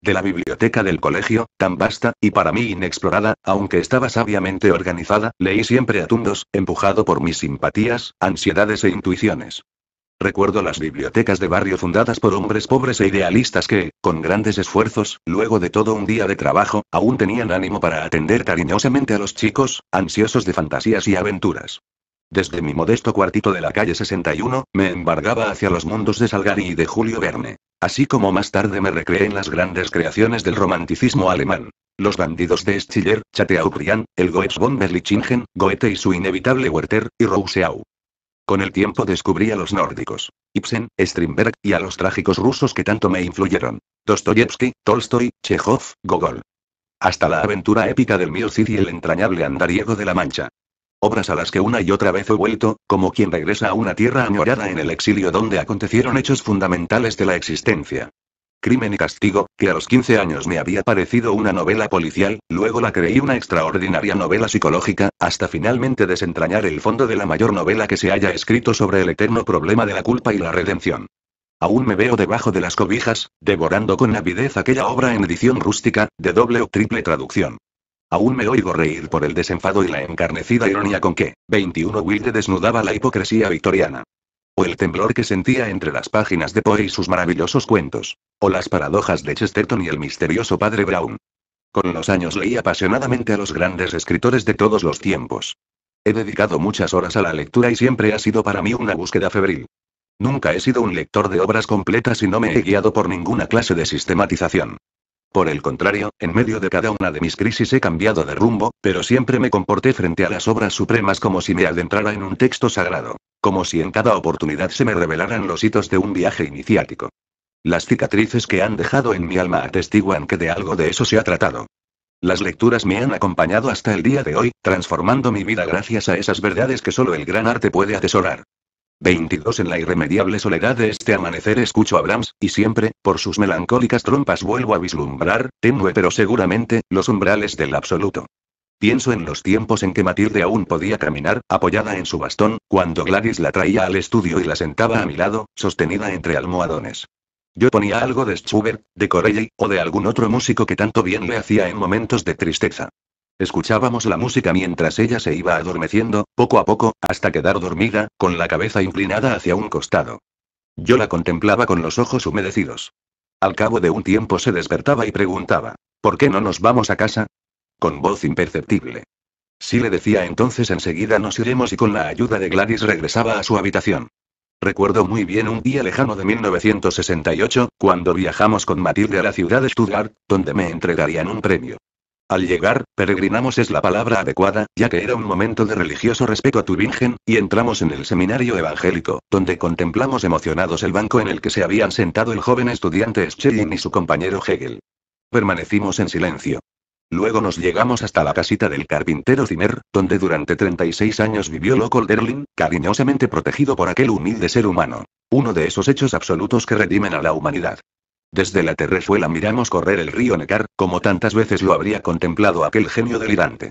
De la biblioteca del colegio, tan vasta, y para mí inexplorada, aunque estaba sabiamente organizada, leí siempre a tundos, empujado por mis simpatías, ansiedades e intuiciones. Recuerdo las bibliotecas de barrio fundadas por hombres pobres e idealistas que, con grandes esfuerzos, luego de todo un día de trabajo, aún tenían ánimo para atender cariñosamente a los chicos, ansiosos de fantasías y aventuras. Desde mi modesto cuartito de la calle 61, me embargaba hacia los mundos de Salgari y de Julio Verne. Así como más tarde me recreé en las grandes creaciones del romanticismo alemán. Los bandidos de Schiller, Chateaubriand, el Goetz von Berlichingen, Goethe y su inevitable Werther, y Rousseau. Con el tiempo descubrí a los nórdicos. Ibsen, Strindberg, y a los trágicos rusos que tanto me influyeron. Dostoyevsky, Tolstoy, Chekhov, Gogol. Hasta la aventura épica del Mío Cid y el entrañable andariego de la Mancha. Obras a las que una y otra vez he vuelto, como quien regresa a una tierra añorada en el exilio donde acontecieron hechos fundamentales de la existencia. Crimen y Castigo, que a los 15 años me había parecido una novela policial, luego la creí una extraordinaria novela psicológica, hasta finalmente desentrañar el fondo de la mayor novela que se haya escrito sobre el eterno problema de la culpa y la redención. Aún me veo debajo de las cobijas, devorando con avidez aquella obra en edición rústica, de doble o triple traducción. Aún me oigo reír por el desenfado y la encarnecida ironía con que, 21 Wilde desnudaba la hipocresía victoriana. O el temblor que sentía entre las páginas de Poe y sus maravillosos cuentos. O las paradojas de Chesterton y el misterioso padre Brown. Con los años leí apasionadamente a los grandes escritores de todos los tiempos. He dedicado muchas horas a la lectura y siempre ha sido para mí una búsqueda febril. Nunca he sido un lector de obras completas y no me he guiado por ninguna clase de sistematización. Por el contrario, en medio de cada una de mis crisis he cambiado de rumbo, pero siempre me comporté frente a las obras supremas como si me adentrara en un texto sagrado, como si en cada oportunidad se me revelaran los hitos de un viaje iniciático. Las cicatrices que han dejado en mi alma atestiguan que de algo de eso se ha tratado. Las lecturas me han acompañado hasta el día de hoy, transformando mi vida gracias a esas verdades que solo el gran arte puede atesorar. 22 En la irremediable soledad de este amanecer escucho a Brahms, y siempre, por sus melancólicas trompas vuelvo a vislumbrar, tenue pero seguramente, los umbrales del absoluto. Pienso en los tiempos en que Matilde aún podía caminar, apoyada en su bastón, cuando Gladys la traía al estudio y la sentaba a mi lado, sostenida entre almohadones. Yo ponía algo de Schubert, de Corelli, o de algún otro músico que tanto bien le hacía en momentos de tristeza. Escuchábamos la música mientras ella se iba adormeciendo, poco a poco, hasta quedar dormida, con la cabeza inclinada hacia un costado. Yo la contemplaba con los ojos humedecidos. Al cabo de un tiempo se despertaba y preguntaba, ¿por qué no nos vamos a casa? Con voz imperceptible. Sí le decía entonces enseguida nos iremos y con la ayuda de Gladys regresaba a su habitación. Recuerdo muy bien un día lejano de 1968, cuando viajamos con Matilde a la ciudad de Stuttgart, donde me entregarían un premio. Al llegar, peregrinamos es la palabra adecuada, ya que era un momento de religioso respeto a Tübingen, y entramos en el seminario evangélico, donde contemplamos emocionados el banco en el que se habían sentado el joven estudiante Schelling y su compañero Hegel. Permanecimos en silencio. Luego nos llegamos hasta la casita del carpintero Zimmer, donde durante 36 años vivió Loco Derlin, cariñosamente protegido por aquel humilde ser humano. Uno de esos hechos absolutos que redimen a la humanidad. Desde la terrezuela miramos correr el río Neckar, como tantas veces lo habría contemplado aquel genio delirante.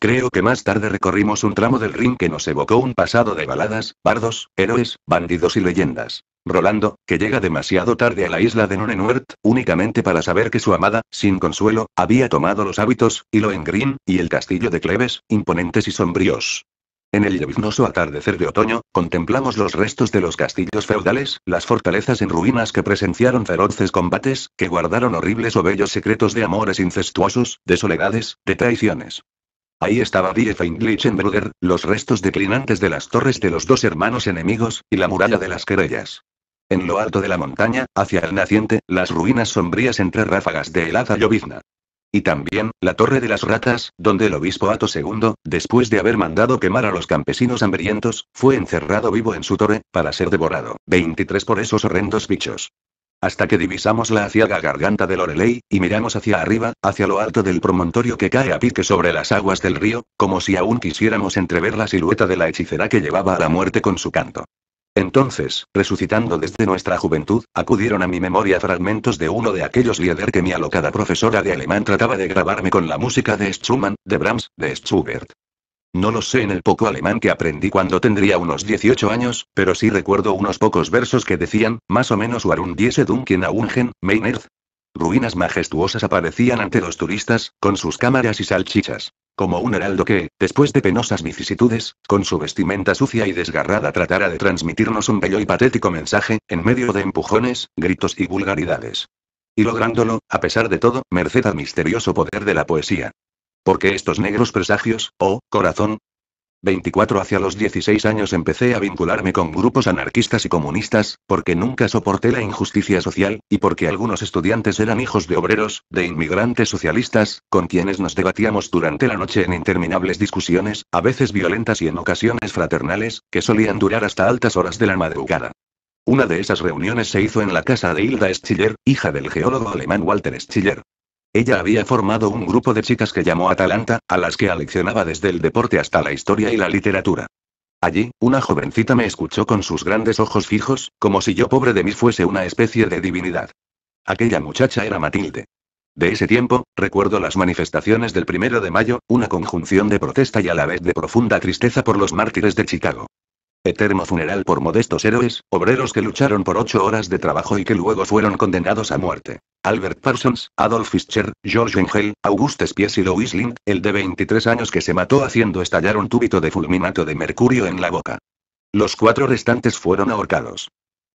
Creo que más tarde recorrimos un tramo del Rin que nos evocó un pasado de baladas, bardos, héroes, bandidos y leyendas. Rolando, que llega demasiado tarde a la isla de Nonnenuert, únicamente para saber que su amada, sin consuelo, había tomado los hábitos, y en Green, y el castillo de Cleves, imponentes y sombríos. En el lluvioso atardecer de otoño, contemplamos los restos de los castillos feudales, las fortalezas en ruinas que presenciaron feroces combates, que guardaron horribles o bellos secretos de amores incestuosos, de soledades, de traiciones. Ahí estaba Die Feindlichenbrüder, los restos declinantes de las torres de los dos hermanos enemigos, y la muralla de las querellas. En lo alto de la montaña, hacia el naciente, las ruinas sombrías entre ráfagas de helada llovizna. Y también, la Torre de las Ratas, donde el obispo Ato II, después de haber mandado quemar a los campesinos hambrientos, fue encerrado vivo en su torre, para ser devorado, 23 por esos horrendos bichos. Hasta que divisamos la aciaga garganta de Loreley, y miramos hacia arriba, hacia lo alto del promontorio que cae a pique sobre las aguas del río, como si aún quisiéramos entrever la silueta de la hechicera que llevaba a la muerte con su canto. Entonces, resucitando desde nuestra juventud, acudieron a mi memoria fragmentos de uno de aquellos lieder que mi alocada profesora de alemán trataba de grabarme con la música de Schumann, de Brahms, de Schubert. No lo sé en el poco alemán que aprendí cuando tendría unos 18 años, pero sí recuerdo unos pocos versos que decían, más o menos Warum diese Dunken Aungen, Meinert. Ruinas majestuosas aparecían ante los turistas, con sus cámaras y salchichas como un heraldo que, después de penosas vicisitudes, con su vestimenta sucia y desgarrada tratara de transmitirnos un bello y patético mensaje, en medio de empujones, gritos y vulgaridades. Y lográndolo, a pesar de todo, merced al misterioso poder de la poesía. Porque estos negros presagios, oh, corazón, 24 hacia los 16 años empecé a vincularme con grupos anarquistas y comunistas, porque nunca soporté la injusticia social, y porque algunos estudiantes eran hijos de obreros, de inmigrantes socialistas, con quienes nos debatíamos durante la noche en interminables discusiones, a veces violentas y en ocasiones fraternales, que solían durar hasta altas horas de la madrugada. Una de esas reuniones se hizo en la casa de Hilda Schiller, hija del geólogo alemán Walter Schiller. Ella había formado un grupo de chicas que llamó Atalanta, a las que aleccionaba desde el deporte hasta la historia y la literatura. Allí, una jovencita me escuchó con sus grandes ojos fijos, como si yo pobre de mí fuese una especie de divinidad. Aquella muchacha era Matilde. De ese tiempo, recuerdo las manifestaciones del primero de mayo, una conjunción de protesta y a la vez de profunda tristeza por los mártires de Chicago. Eterno funeral por modestos héroes, obreros que lucharon por ocho horas de trabajo y que luego fueron condenados a muerte. Albert Parsons, Adolf Fischer, George Engel, Auguste Spies y Louis Lind, el de 23 años que se mató haciendo estallar un túbito de fulminato de mercurio en la boca. Los cuatro restantes fueron ahorcados.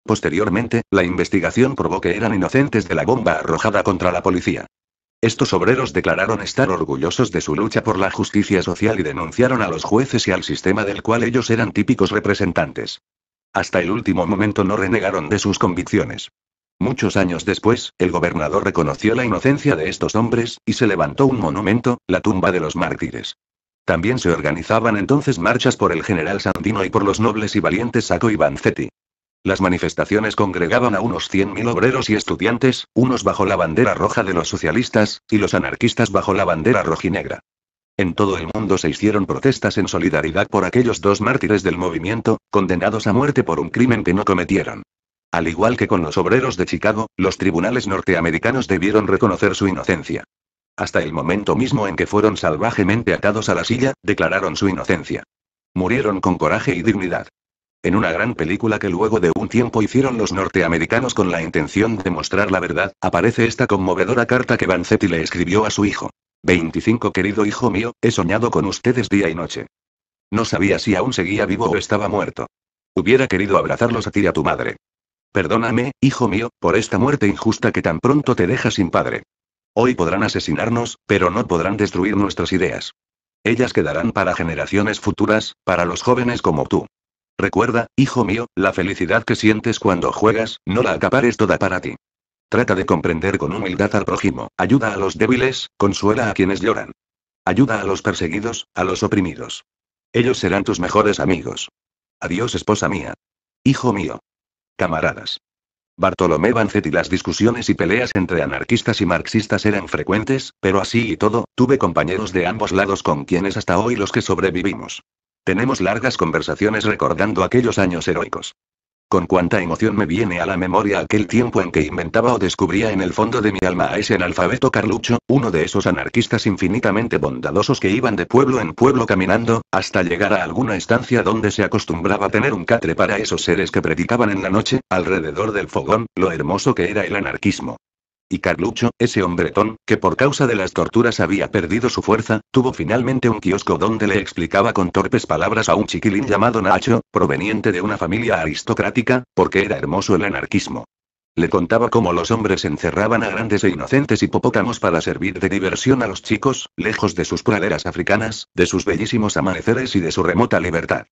Posteriormente, la investigación probó que eran inocentes de la bomba arrojada contra la policía. Estos obreros declararon estar orgullosos de su lucha por la justicia social y denunciaron a los jueces y al sistema del cual ellos eran típicos representantes. Hasta el último momento no renegaron de sus convicciones. Muchos años después, el gobernador reconoció la inocencia de estos hombres, y se levantó un monumento, la tumba de los mártires. También se organizaban entonces marchas por el general Sandino y por los nobles y valientes Saco y Vanzetti. Las manifestaciones congregaban a unos 100.000 obreros y estudiantes, unos bajo la bandera roja de los socialistas, y los anarquistas bajo la bandera rojinegra. En todo el mundo se hicieron protestas en solidaridad por aquellos dos mártires del movimiento, condenados a muerte por un crimen que no cometieron. Al igual que con los obreros de Chicago, los tribunales norteamericanos debieron reconocer su inocencia. Hasta el momento mismo en que fueron salvajemente atados a la silla, declararon su inocencia. Murieron con coraje y dignidad. En una gran película que luego de un tiempo hicieron los norteamericanos con la intención de mostrar la verdad, aparece esta conmovedora carta que Vanzetti le escribió a su hijo. 25 Querido hijo mío, he soñado con ustedes día y noche. No sabía si aún seguía vivo o estaba muerto. Hubiera querido abrazarlos a ti y a tu madre. Perdóname, hijo mío, por esta muerte injusta que tan pronto te deja sin padre. Hoy podrán asesinarnos, pero no podrán destruir nuestras ideas. Ellas quedarán para generaciones futuras, para los jóvenes como tú. Recuerda, hijo mío, la felicidad que sientes cuando juegas, no la acapares toda para ti. Trata de comprender con humildad al prójimo, ayuda a los débiles, consuela a quienes lloran. Ayuda a los perseguidos, a los oprimidos. Ellos serán tus mejores amigos. Adiós esposa mía. Hijo mío. Camaradas. Bartolomé Vanzetti las discusiones y peleas entre anarquistas y marxistas eran frecuentes, pero así y todo, tuve compañeros de ambos lados con quienes hasta hoy los que sobrevivimos. Tenemos largas conversaciones recordando aquellos años heroicos. Con cuánta emoción me viene a la memoria aquel tiempo en que inventaba o descubría en el fondo de mi alma a ese analfabeto Carlucho, uno de esos anarquistas infinitamente bondadosos que iban de pueblo en pueblo caminando, hasta llegar a alguna estancia donde se acostumbraba tener un catre para esos seres que predicaban en la noche, alrededor del fogón, lo hermoso que era el anarquismo. Y Carlucho, ese hombretón, que por causa de las torturas había perdido su fuerza, tuvo finalmente un kiosco donde le explicaba con torpes palabras a un chiquilín llamado Nacho, proveniente de una familia aristocrática, porque era hermoso el anarquismo. Le contaba cómo los hombres encerraban a grandes e inocentes hipopótamos para servir de diversión a los chicos, lejos de sus praderas africanas, de sus bellísimos amaneceres y de su remota libertad.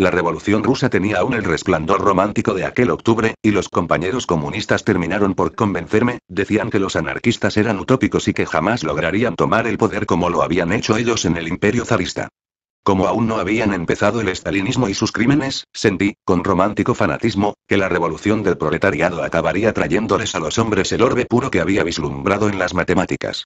La revolución rusa tenía aún el resplandor romántico de aquel octubre, y los compañeros comunistas terminaron por convencerme, decían que los anarquistas eran utópicos y que jamás lograrían tomar el poder como lo habían hecho ellos en el imperio zarista. Como aún no habían empezado el estalinismo y sus crímenes, sentí, con romántico fanatismo, que la revolución del proletariado acabaría trayéndoles a los hombres el orbe puro que había vislumbrado en las matemáticas.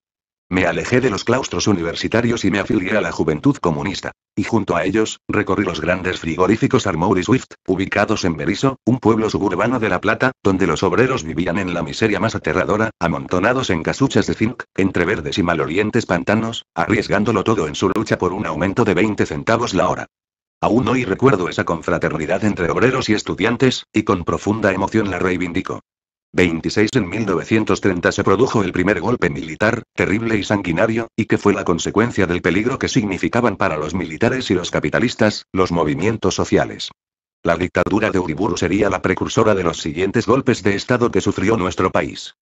Me alejé de los claustros universitarios y me afilié a la Juventud Comunista. Y junto a ellos, recorrí los grandes frigoríficos Armour Swift, ubicados en Berisso, un pueblo suburbano de La Plata, donde los obreros vivían en la miseria más aterradora, amontonados en casuchas de zinc, entre verdes y malolientes pantanos, arriesgándolo todo en su lucha por un aumento de 20 centavos la hora. Aún hoy recuerdo esa confraternidad entre obreros y estudiantes, y con profunda emoción la reivindico. 26 En 1930 se produjo el primer golpe militar, terrible y sanguinario, y que fue la consecuencia del peligro que significaban para los militares y los capitalistas, los movimientos sociales. La dictadura de Uriburu sería la precursora de los siguientes golpes de Estado que sufrió nuestro país.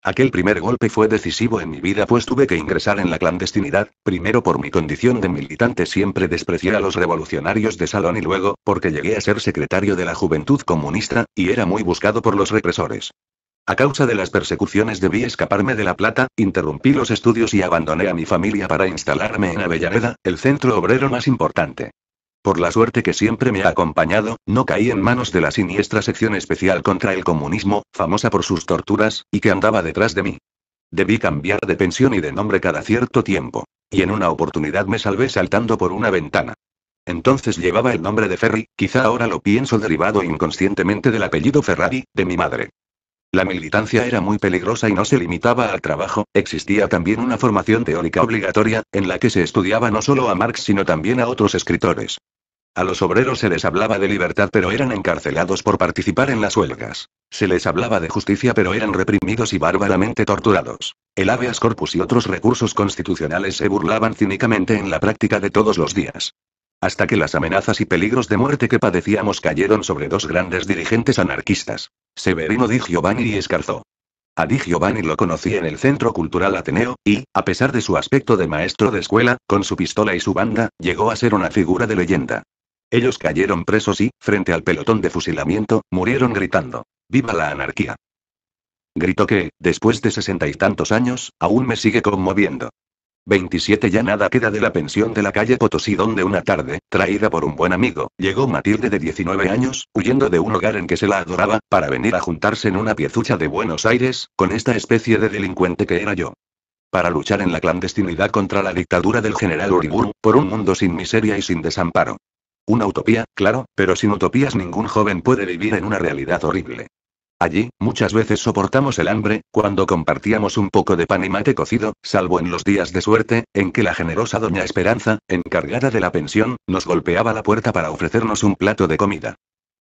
Aquel primer golpe fue decisivo en mi vida pues tuve que ingresar en la clandestinidad, primero por mi condición de militante siempre desprecié a los revolucionarios de salón y luego, porque llegué a ser secretario de la Juventud Comunista, y era muy buscado por los represores. A causa de las persecuciones debí escaparme de La Plata, interrumpí los estudios y abandoné a mi familia para instalarme en Avellaneda, el centro obrero más importante. Por la suerte que siempre me ha acompañado, no caí en manos de la siniestra sección especial contra el comunismo, famosa por sus torturas, y que andaba detrás de mí. Debí cambiar de pensión y de nombre cada cierto tiempo. Y en una oportunidad me salvé saltando por una ventana. Entonces llevaba el nombre de Ferry, quizá ahora lo pienso derivado inconscientemente del apellido Ferrari, de mi madre. La militancia era muy peligrosa y no se limitaba al trabajo, existía también una formación teórica obligatoria, en la que se estudiaba no solo a Marx sino también a otros escritores. A los obreros se les hablaba de libertad pero eran encarcelados por participar en las huelgas. Se les hablaba de justicia pero eran reprimidos y bárbaramente torturados. El habeas corpus y otros recursos constitucionales se burlaban cínicamente en la práctica de todos los días. Hasta que las amenazas y peligros de muerte que padecíamos cayeron sobre dos grandes dirigentes anarquistas. Severino Di Giovanni y Escarzó. A Di Giovanni lo conocí en el Centro Cultural Ateneo, y, a pesar de su aspecto de maestro de escuela, con su pistola y su banda, llegó a ser una figura de leyenda. Ellos cayeron presos y, frente al pelotón de fusilamiento, murieron gritando. ¡Viva la anarquía! Grito que, después de sesenta y tantos años, aún me sigue conmoviendo. 27 Ya nada queda de la pensión de la calle Potosí donde una tarde, traída por un buen amigo, llegó Matilde de 19 años, huyendo de un hogar en que se la adoraba, para venir a juntarse en una piezucha de Buenos Aires, con esta especie de delincuente que era yo. Para luchar en la clandestinidad contra la dictadura del general Uriburu, por un mundo sin miseria y sin desamparo. Una utopía, claro, pero sin utopías ningún joven puede vivir en una realidad horrible. Allí, muchas veces soportamos el hambre, cuando compartíamos un poco de pan y mate cocido, salvo en los días de suerte, en que la generosa doña Esperanza, encargada de la pensión, nos golpeaba la puerta para ofrecernos un plato de comida.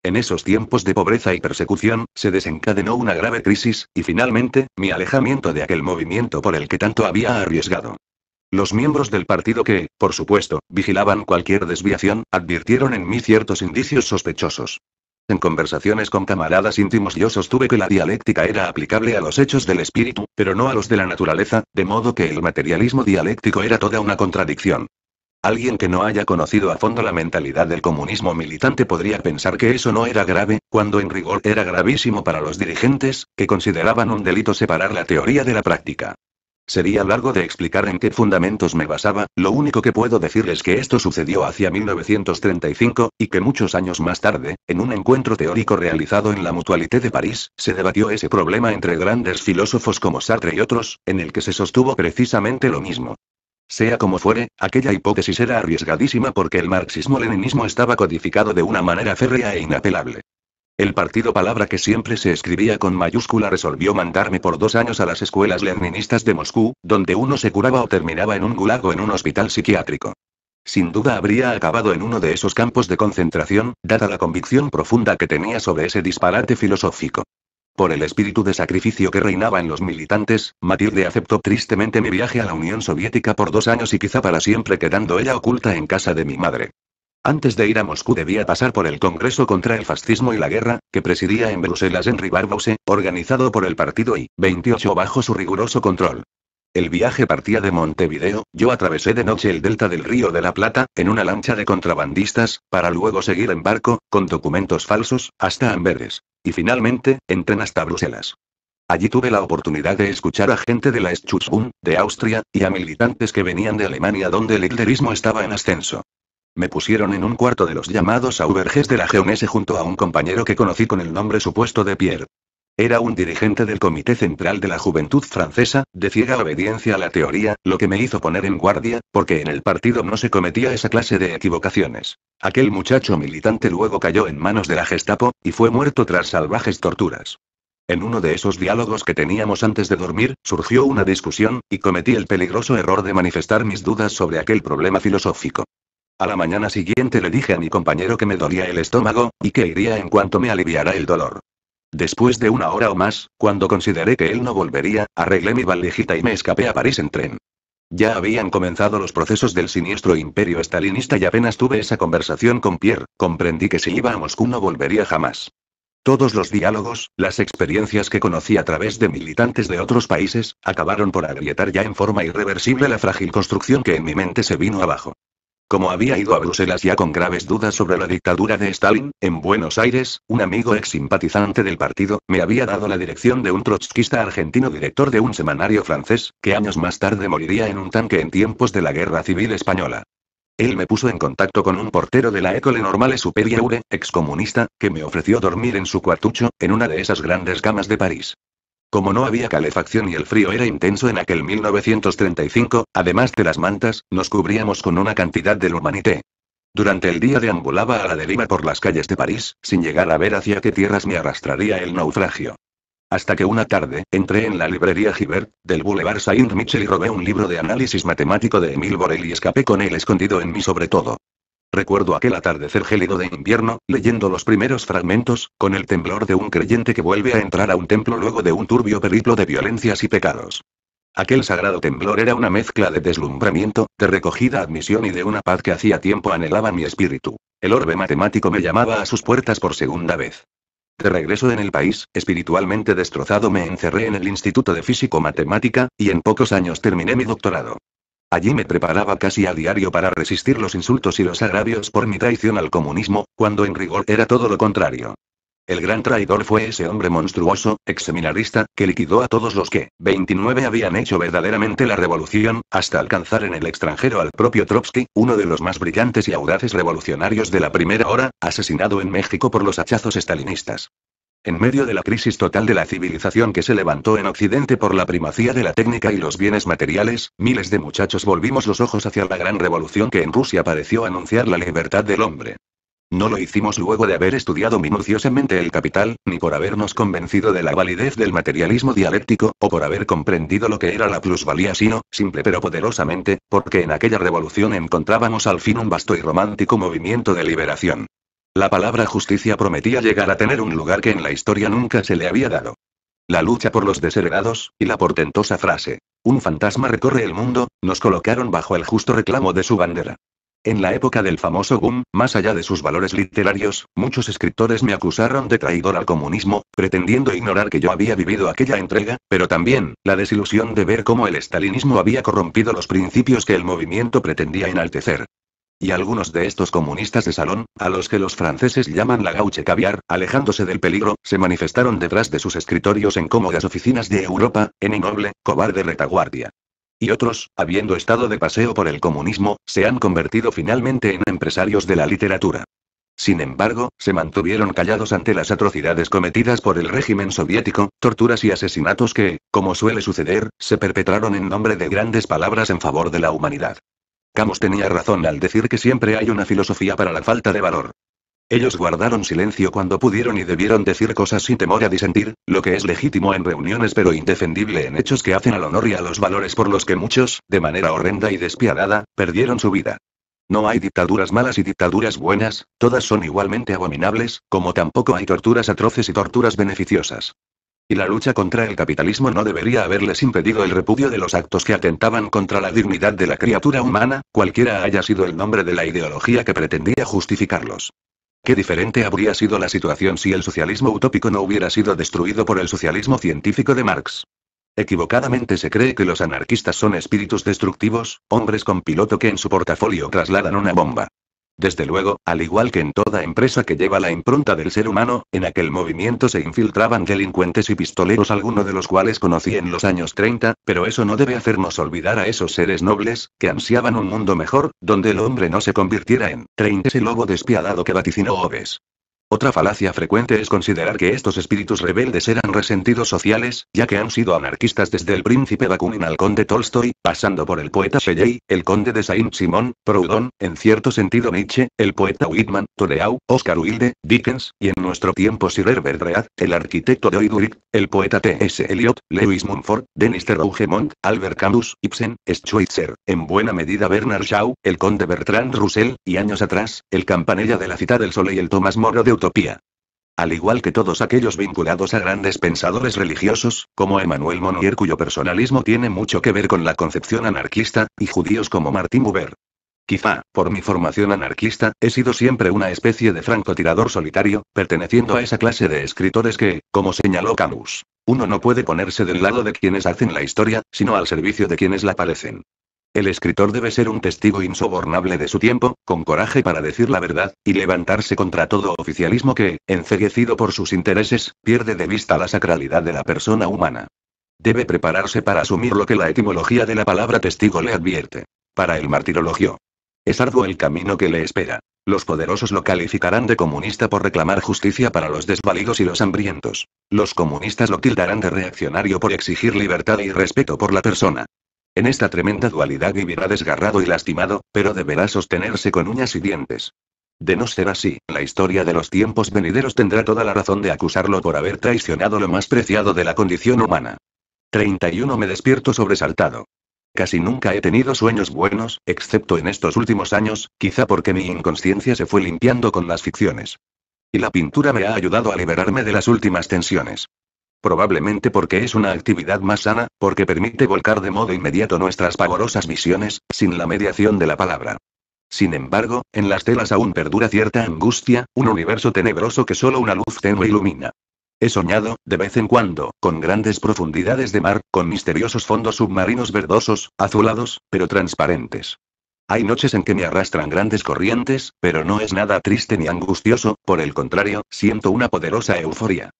En esos tiempos de pobreza y persecución, se desencadenó una grave crisis, y finalmente, mi alejamiento de aquel movimiento por el que tanto había arriesgado. Los miembros del partido que, por supuesto, vigilaban cualquier desviación, advirtieron en mí ciertos indicios sospechosos. En conversaciones con camaradas íntimos yo sostuve que la dialéctica era aplicable a los hechos del espíritu, pero no a los de la naturaleza, de modo que el materialismo dialéctico era toda una contradicción. Alguien que no haya conocido a fondo la mentalidad del comunismo militante podría pensar que eso no era grave, cuando en rigor era gravísimo para los dirigentes, que consideraban un delito separar la teoría de la práctica. Sería largo de explicar en qué fundamentos me basaba, lo único que puedo decir es que esto sucedió hacia 1935, y que muchos años más tarde, en un encuentro teórico realizado en la Mutualité de París, se debatió ese problema entre grandes filósofos como Sartre y otros, en el que se sostuvo precisamente lo mismo. Sea como fuere, aquella hipótesis era arriesgadísima porque el marxismo-leninismo estaba codificado de una manera férrea e inapelable. El partido palabra que siempre se escribía con mayúscula resolvió mandarme por dos años a las escuelas leninistas de Moscú, donde uno se curaba o terminaba en un gulag o en un hospital psiquiátrico. Sin duda habría acabado en uno de esos campos de concentración, dada la convicción profunda que tenía sobre ese disparate filosófico. Por el espíritu de sacrificio que reinaba en los militantes, Matilde aceptó tristemente mi viaje a la Unión Soviética por dos años y quizá para siempre quedando ella oculta en casa de mi madre. Antes de ir a Moscú debía pasar por el Congreso contra el Fascismo y la Guerra, que presidía en Bruselas Henry Barbause, organizado por el partido y 28 bajo su riguroso control. El viaje partía de Montevideo, yo atravesé de noche el delta del Río de la Plata, en una lancha de contrabandistas, para luego seguir en barco, con documentos falsos, hasta Amberes. Y finalmente, en tren hasta Bruselas. Allí tuve la oportunidad de escuchar a gente de la Schutzbund, de Austria, y a militantes que venían de Alemania donde el hitlerismo estaba en ascenso. Me pusieron en un cuarto de los llamados auberges de la Jeunesse junto a un compañero que conocí con el nombre supuesto de Pierre. Era un dirigente del Comité Central de la Juventud Francesa, de ciega obediencia a la teoría, lo que me hizo poner en guardia, porque en el partido no se cometía esa clase de equivocaciones. Aquel muchacho militante luego cayó en manos de la Gestapo, y fue muerto tras salvajes torturas. En uno de esos diálogos que teníamos antes de dormir, surgió una discusión, y cometí el peligroso error de manifestar mis dudas sobre aquel problema filosófico. A la mañana siguiente le dije a mi compañero que me dolía el estómago, y que iría en cuanto me aliviara el dolor. Después de una hora o más, cuando consideré que él no volvería, arreglé mi valijita y me escapé a París en tren. Ya habían comenzado los procesos del siniestro imperio estalinista y apenas tuve esa conversación con Pierre, comprendí que si iba a Moscú no volvería jamás. Todos los diálogos, las experiencias que conocí a través de militantes de otros países, acabaron por agrietar ya en forma irreversible la frágil construcción que en mi mente se vino abajo. Como había ido a Bruselas ya con graves dudas sobre la dictadura de Stalin, en Buenos Aires, un amigo ex simpatizante del partido, me había dado la dirección de un trotskista argentino director de un semanario francés, que años más tarde moriría en un tanque en tiempos de la Guerra Civil Española. Él me puso en contacto con un portero de la École Normale Supérieure, excomunista, que me ofreció dormir en su cuartucho, en una de esas grandes camas de París. Como no había calefacción y el frío era intenso en aquel 1935, además de las mantas, nos cubríamos con una cantidad de humanité. Durante el día deambulaba a la deriva por las calles de París, sin llegar a ver hacia qué tierras me arrastraría el naufragio. Hasta que una tarde, entré en la librería Gibert, del Boulevard Saint-Michel y robé un libro de análisis matemático de Emile Borel y escapé con él escondido en mí sobre todo. Recuerdo aquel atardecer gélido de invierno, leyendo los primeros fragmentos, con el temblor de un creyente que vuelve a entrar a un templo luego de un turbio periplo de violencias y pecados. Aquel sagrado temblor era una mezcla de deslumbramiento, de recogida admisión y de una paz que hacía tiempo anhelaba mi espíritu. El orbe matemático me llamaba a sus puertas por segunda vez. De regreso en el país, espiritualmente destrozado me encerré en el Instituto de Físico-Matemática, y en pocos años terminé mi doctorado. Allí me preparaba casi a diario para resistir los insultos y los agravios por mi traición al comunismo, cuando en rigor era todo lo contrario. El gran traidor fue ese hombre monstruoso, exseminarista, que liquidó a todos los que, 29 habían hecho verdaderamente la revolución, hasta alcanzar en el extranjero al propio Trotsky, uno de los más brillantes y audaces revolucionarios de la primera hora, asesinado en México por los hachazos estalinistas. En medio de la crisis total de la civilización que se levantó en Occidente por la primacía de la técnica y los bienes materiales, miles de muchachos volvimos los ojos hacia la gran revolución que en Rusia pareció anunciar la libertad del hombre. No lo hicimos luego de haber estudiado minuciosamente el capital, ni por habernos convencido de la validez del materialismo dialéctico, o por haber comprendido lo que era la plusvalía sino, simple pero poderosamente, porque en aquella revolución encontrábamos al fin un vasto y romántico movimiento de liberación. La palabra justicia prometía llegar a tener un lugar que en la historia nunca se le había dado. La lucha por los desheredados, y la portentosa frase, un fantasma recorre el mundo, nos colocaron bajo el justo reclamo de su bandera. En la época del famoso boom, más allá de sus valores literarios, muchos escritores me acusaron de traidor al comunismo, pretendiendo ignorar que yo había vivido aquella entrega, pero también, la desilusión de ver cómo el estalinismo había corrompido los principios que el movimiento pretendía enaltecer. Y algunos de estos comunistas de salón, a los que los franceses llaman la gauche caviar, alejándose del peligro, se manifestaron detrás de sus escritorios en cómodas oficinas de Europa, en innoble, cobarde retaguardia. Y otros, habiendo estado de paseo por el comunismo, se han convertido finalmente en empresarios de la literatura. Sin embargo, se mantuvieron callados ante las atrocidades cometidas por el régimen soviético, torturas y asesinatos que, como suele suceder, se perpetraron en nombre de grandes palabras en favor de la humanidad. Camus tenía razón al decir que siempre hay una filosofía para la falta de valor. Ellos guardaron silencio cuando pudieron y debieron decir cosas sin temor a disentir, lo que es legítimo en reuniones pero indefendible en hechos que hacen al honor y a los valores por los que muchos, de manera horrenda y despiadada, perdieron su vida. No hay dictaduras malas y dictaduras buenas, todas son igualmente abominables, como tampoco hay torturas atroces y torturas beneficiosas. Y la lucha contra el capitalismo no debería haberles impedido el repudio de los actos que atentaban contra la dignidad de la criatura humana, cualquiera haya sido el nombre de la ideología que pretendía justificarlos. Qué diferente habría sido la situación si el socialismo utópico no hubiera sido destruido por el socialismo científico de Marx. Equivocadamente se cree que los anarquistas son espíritus destructivos, hombres con piloto que en su portafolio trasladan una bomba. Desde luego, al igual que en toda empresa que lleva la impronta del ser humano, en aquel movimiento se infiltraban delincuentes y pistoleros, algunos de los cuales conocí en los años 30, pero eso no debe hacernos olvidar a esos seres nobles, que ansiaban un mundo mejor, donde el hombre no se convirtiera en 30 ese lobo despiadado que vaticinó Oves. Otra falacia frecuente es considerar que estos espíritus rebeldes eran resentidos sociales, ya que han sido anarquistas desde el príncipe Bakunin al conde Tolstoy, pasando por el poeta Shelley, el conde de Saint-Simon, Proudhon, en cierto sentido Nietzsche, el poeta Whitman, Thoreau, Oscar Wilde, Dickens, y en nuestro tiempo Sir Herbert Read, el arquitecto de Oidurik, el poeta T.S. Eliot, Lewis Mumford, Denis Rougemont, Albert Camus, Ibsen, Schweitzer, en buena medida Bernard Shaw, el conde Bertrand Russell, y años atrás, el campanella de la Cita del Sol y el Tomás Moro de Al igual que todos aquellos vinculados a grandes pensadores religiosos, como Emmanuel Monnier cuyo personalismo tiene mucho que ver con la concepción anarquista, y judíos como Martin Buber. Quizá, por mi formación anarquista, he sido siempre una especie de francotirador solitario, perteneciendo a esa clase de escritores que, como señaló Camus, uno no puede ponerse del lado de quienes hacen la historia, sino al servicio de quienes la parecen. El escritor debe ser un testigo insobornable de su tiempo, con coraje para decir la verdad, y levantarse contra todo oficialismo que, enceguecido por sus intereses, pierde de vista la sacralidad de la persona humana. Debe prepararse para asumir lo que la etimología de la palabra testigo le advierte. Para el martirologio. Es arduo el camino que le espera. Los poderosos lo calificarán de comunista por reclamar justicia para los desvalidos y los hambrientos. Los comunistas lo tildarán de reaccionario por exigir libertad y respeto por la persona. En esta tremenda dualidad vivirá desgarrado y lastimado, pero deberá sostenerse con uñas y dientes. De no ser así, la historia de los tiempos venideros tendrá toda la razón de acusarlo por haber traicionado lo más preciado de la condición humana. 31 Me despierto sobresaltado. Casi nunca he tenido sueños buenos, excepto en estos últimos años, quizá porque mi inconsciencia se fue limpiando con las ficciones. Y la pintura me ha ayudado a liberarme de las últimas tensiones. Probablemente porque es una actividad más sana, porque permite volcar de modo inmediato nuestras pavorosas visiones, sin la mediación de la palabra. Sin embargo, en las telas aún perdura cierta angustia, un universo tenebroso que solo una luz tenue ilumina. He soñado, de vez en cuando, con grandes profundidades de mar, con misteriosos fondos submarinos verdosos, azulados, pero transparentes. Hay noches en que me arrastran grandes corrientes, pero no es nada triste ni angustioso, por el contrario, siento una poderosa euforia.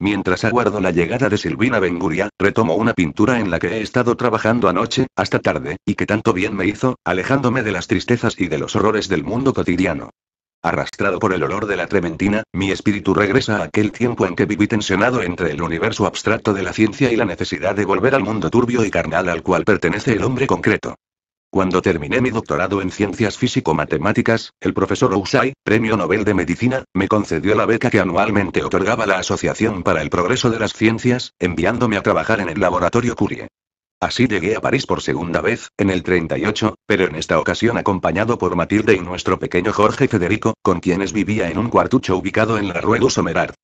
Mientras aguardo la llegada de Silvina Benguria, retomo una pintura en la que he estado trabajando anoche, hasta tarde, y que tanto bien me hizo, alejándome de las tristezas y de los horrores del mundo cotidiano. Arrastrado por el olor de la trementina, mi espíritu regresa a aquel tiempo en que viví tensionado entre el universo abstracto de la ciencia y la necesidad de volver al mundo turbio y carnal al cual pertenece el hombre concreto. Cuando terminé mi doctorado en ciencias físico-matemáticas, el profesor Ousai, premio Nobel de Medicina, me concedió la beca que anualmente otorgaba la Asociación para el Progreso de las Ciencias, enviándome a trabajar en el laboratorio Curie. Así llegué a París por segunda vez, en el 38, pero en esta ocasión acompañado por Matilde y nuestro pequeño Jorge Federico, con quienes vivía en un cuartucho ubicado en la Rue Somerard.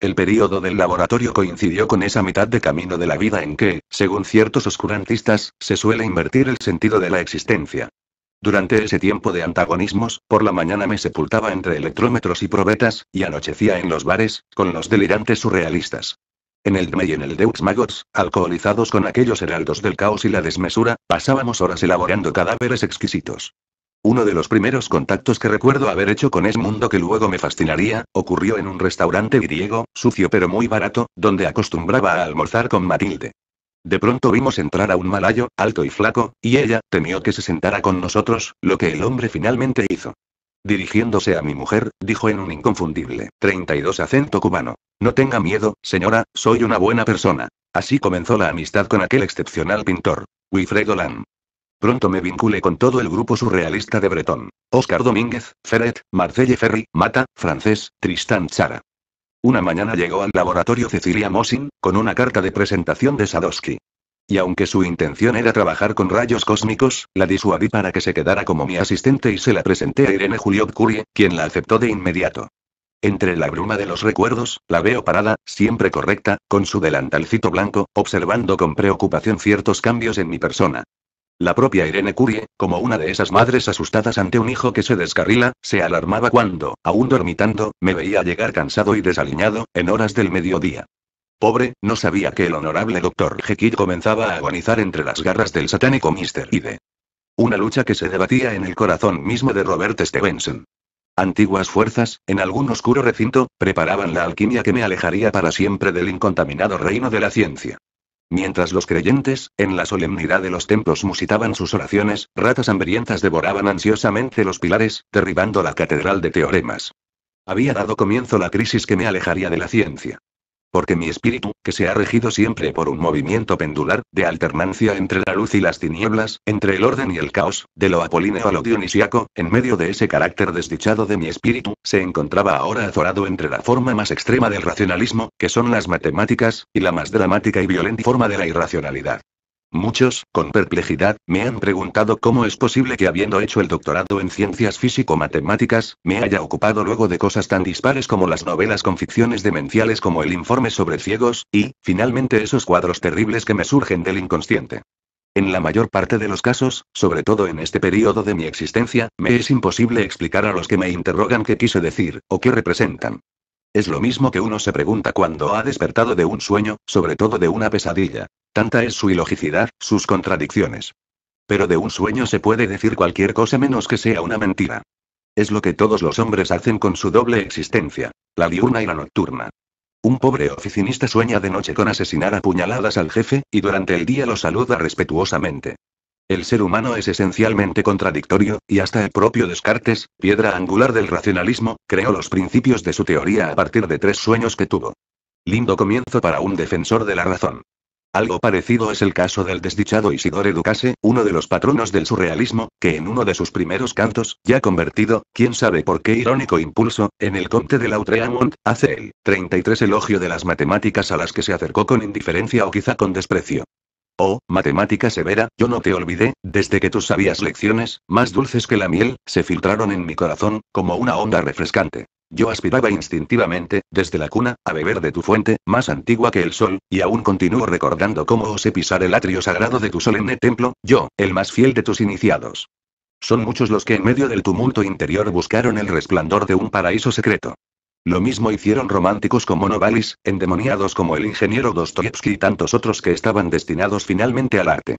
El período del laboratorio coincidió con esa mitad de camino de la vida en que, según ciertos oscurantistas, se suele invertir el sentido de la existencia. Durante ese tiempo de antagonismos, por la mañana me sepultaba entre electrómetros y probetas, y anochecía en los bares, con los delirantes surrealistas. En el DME y en el Deux Magots, alcoholizados con aquellos heraldos del caos y la desmesura, pasábamos horas elaborando cadáveres exquisitos. Uno de los primeros contactos que recuerdo haber hecho con ese mundo que luego me fascinaría, ocurrió en un restaurante griego, sucio pero muy barato, donde acostumbraba a almorzar con Matilde. De pronto vimos entrar a un malayo, alto y flaco, y ella, temió que se sentara con nosotros, lo que el hombre finalmente hizo. Dirigiéndose a mi mujer, dijo en un inconfundible 32 acento cubano. No tenga miedo, señora, soy una buena persona. Así comenzó la amistad con aquel excepcional pintor. Wilfredo Lam. Pronto me vinculé con todo el grupo surrealista de Breton. Oscar Domínguez, Ferret, Marcelle Ferry, Mata, Francés, Tristan Chara. Una mañana llegó al laboratorio Cecilia Mosin, con una carta de presentación de Sadowski. Y aunque su intención era trabajar con rayos cósmicos, la disuadí para que se quedara como mi asistente y se la presenté a Irene Juliot Curie, quien la aceptó de inmediato. Entre la bruma de los recuerdos, la veo parada, siempre correcta, con su delantalcito blanco, observando con preocupación ciertos cambios en mi persona. La propia Irene Curie, como una de esas madres asustadas ante un hijo que se descarrila, se alarmaba cuando, aún dormitando, me veía llegar cansado y desaliñado, en horas del mediodía. Pobre, no sabía que el honorable Dr. Jekyll comenzaba a agonizar entre las garras del satánico Mr. Hyde. Una lucha que se debatía en el corazón mismo de Robert Stevenson. Antiguas fuerzas, en algún oscuro recinto, preparaban la alquimia que me alejaría para siempre del incontaminado reino de la ciencia. Mientras los creyentes, en la solemnidad de los templos musitaban sus oraciones, ratas hambrientas devoraban ansiosamente los pilares, derribando la catedral de teoremas. Había dado comienzo la crisis que me alejaría de la ciencia. Porque mi espíritu, que se ha regido siempre por un movimiento pendular, de alternancia entre la luz y las tinieblas, entre el orden y el caos, de lo apolíneo a lo dionisiaco, en medio de ese carácter desdichado de mi espíritu, se encontraba ahora azorado entre la forma más extrema del racionalismo, que son las matemáticas, y la más dramática y violenta forma de la irracionalidad. Muchos, con perplejidad, me han preguntado cómo es posible que habiendo hecho el doctorado en ciencias físico-matemáticas, me haya ocupado luego de cosas tan dispares como las novelas con ficciones demenciales como el informe sobre ciegos, y, finalmente esos cuadros terribles que me surgen del inconsciente. En la mayor parte de los casos, sobre todo en este periodo de mi existencia, me es imposible explicar a los que me interrogan qué quise decir, o qué representan. Es lo mismo que uno se pregunta cuando ha despertado de un sueño, sobre todo de una pesadilla. Tanta es su ilogicidad, sus contradicciones. Pero de un sueño se puede decir cualquier cosa menos que sea una mentira. Es lo que todos los hombres hacen con su doble existencia, la diurna y la nocturna. Un pobre oficinista sueña de noche con asesinar a puñaladas al jefe, y durante el día lo saluda respetuosamente. El ser humano es esencialmente contradictorio, y hasta el propio Descartes, piedra angular del racionalismo, creó los principios de su teoría a partir de tres sueños que tuvo. Lindo comienzo para un defensor de la razón. Algo parecido es el caso del desdichado Isidore Ducase, uno de los patronos del surrealismo, que en uno de sus primeros cantos, ya convertido, quién sabe por qué irónico impulso, en el Comte de Lautréamont, hace el 33 elogio de las matemáticas a las que se acercó con indiferencia o quizá con desprecio. Oh, matemática severa, yo no te olvidé, desde que tus sabias lecciones, más dulces que la miel, se filtraron en mi corazón, como una onda refrescante. Yo aspiraba instintivamente, desde la cuna, a beber de tu fuente, más antigua que el sol, y aún continúo recordando cómo osé pisar el atrio sagrado de tu solemne templo, yo, el más fiel de tus iniciados. Son muchos los que en medio del tumulto interior buscaron el resplandor de un paraíso secreto. Lo mismo hicieron románticos como Novalis, endemoniados como el ingeniero Dostoyevsky y tantos otros que estaban destinados finalmente al arte.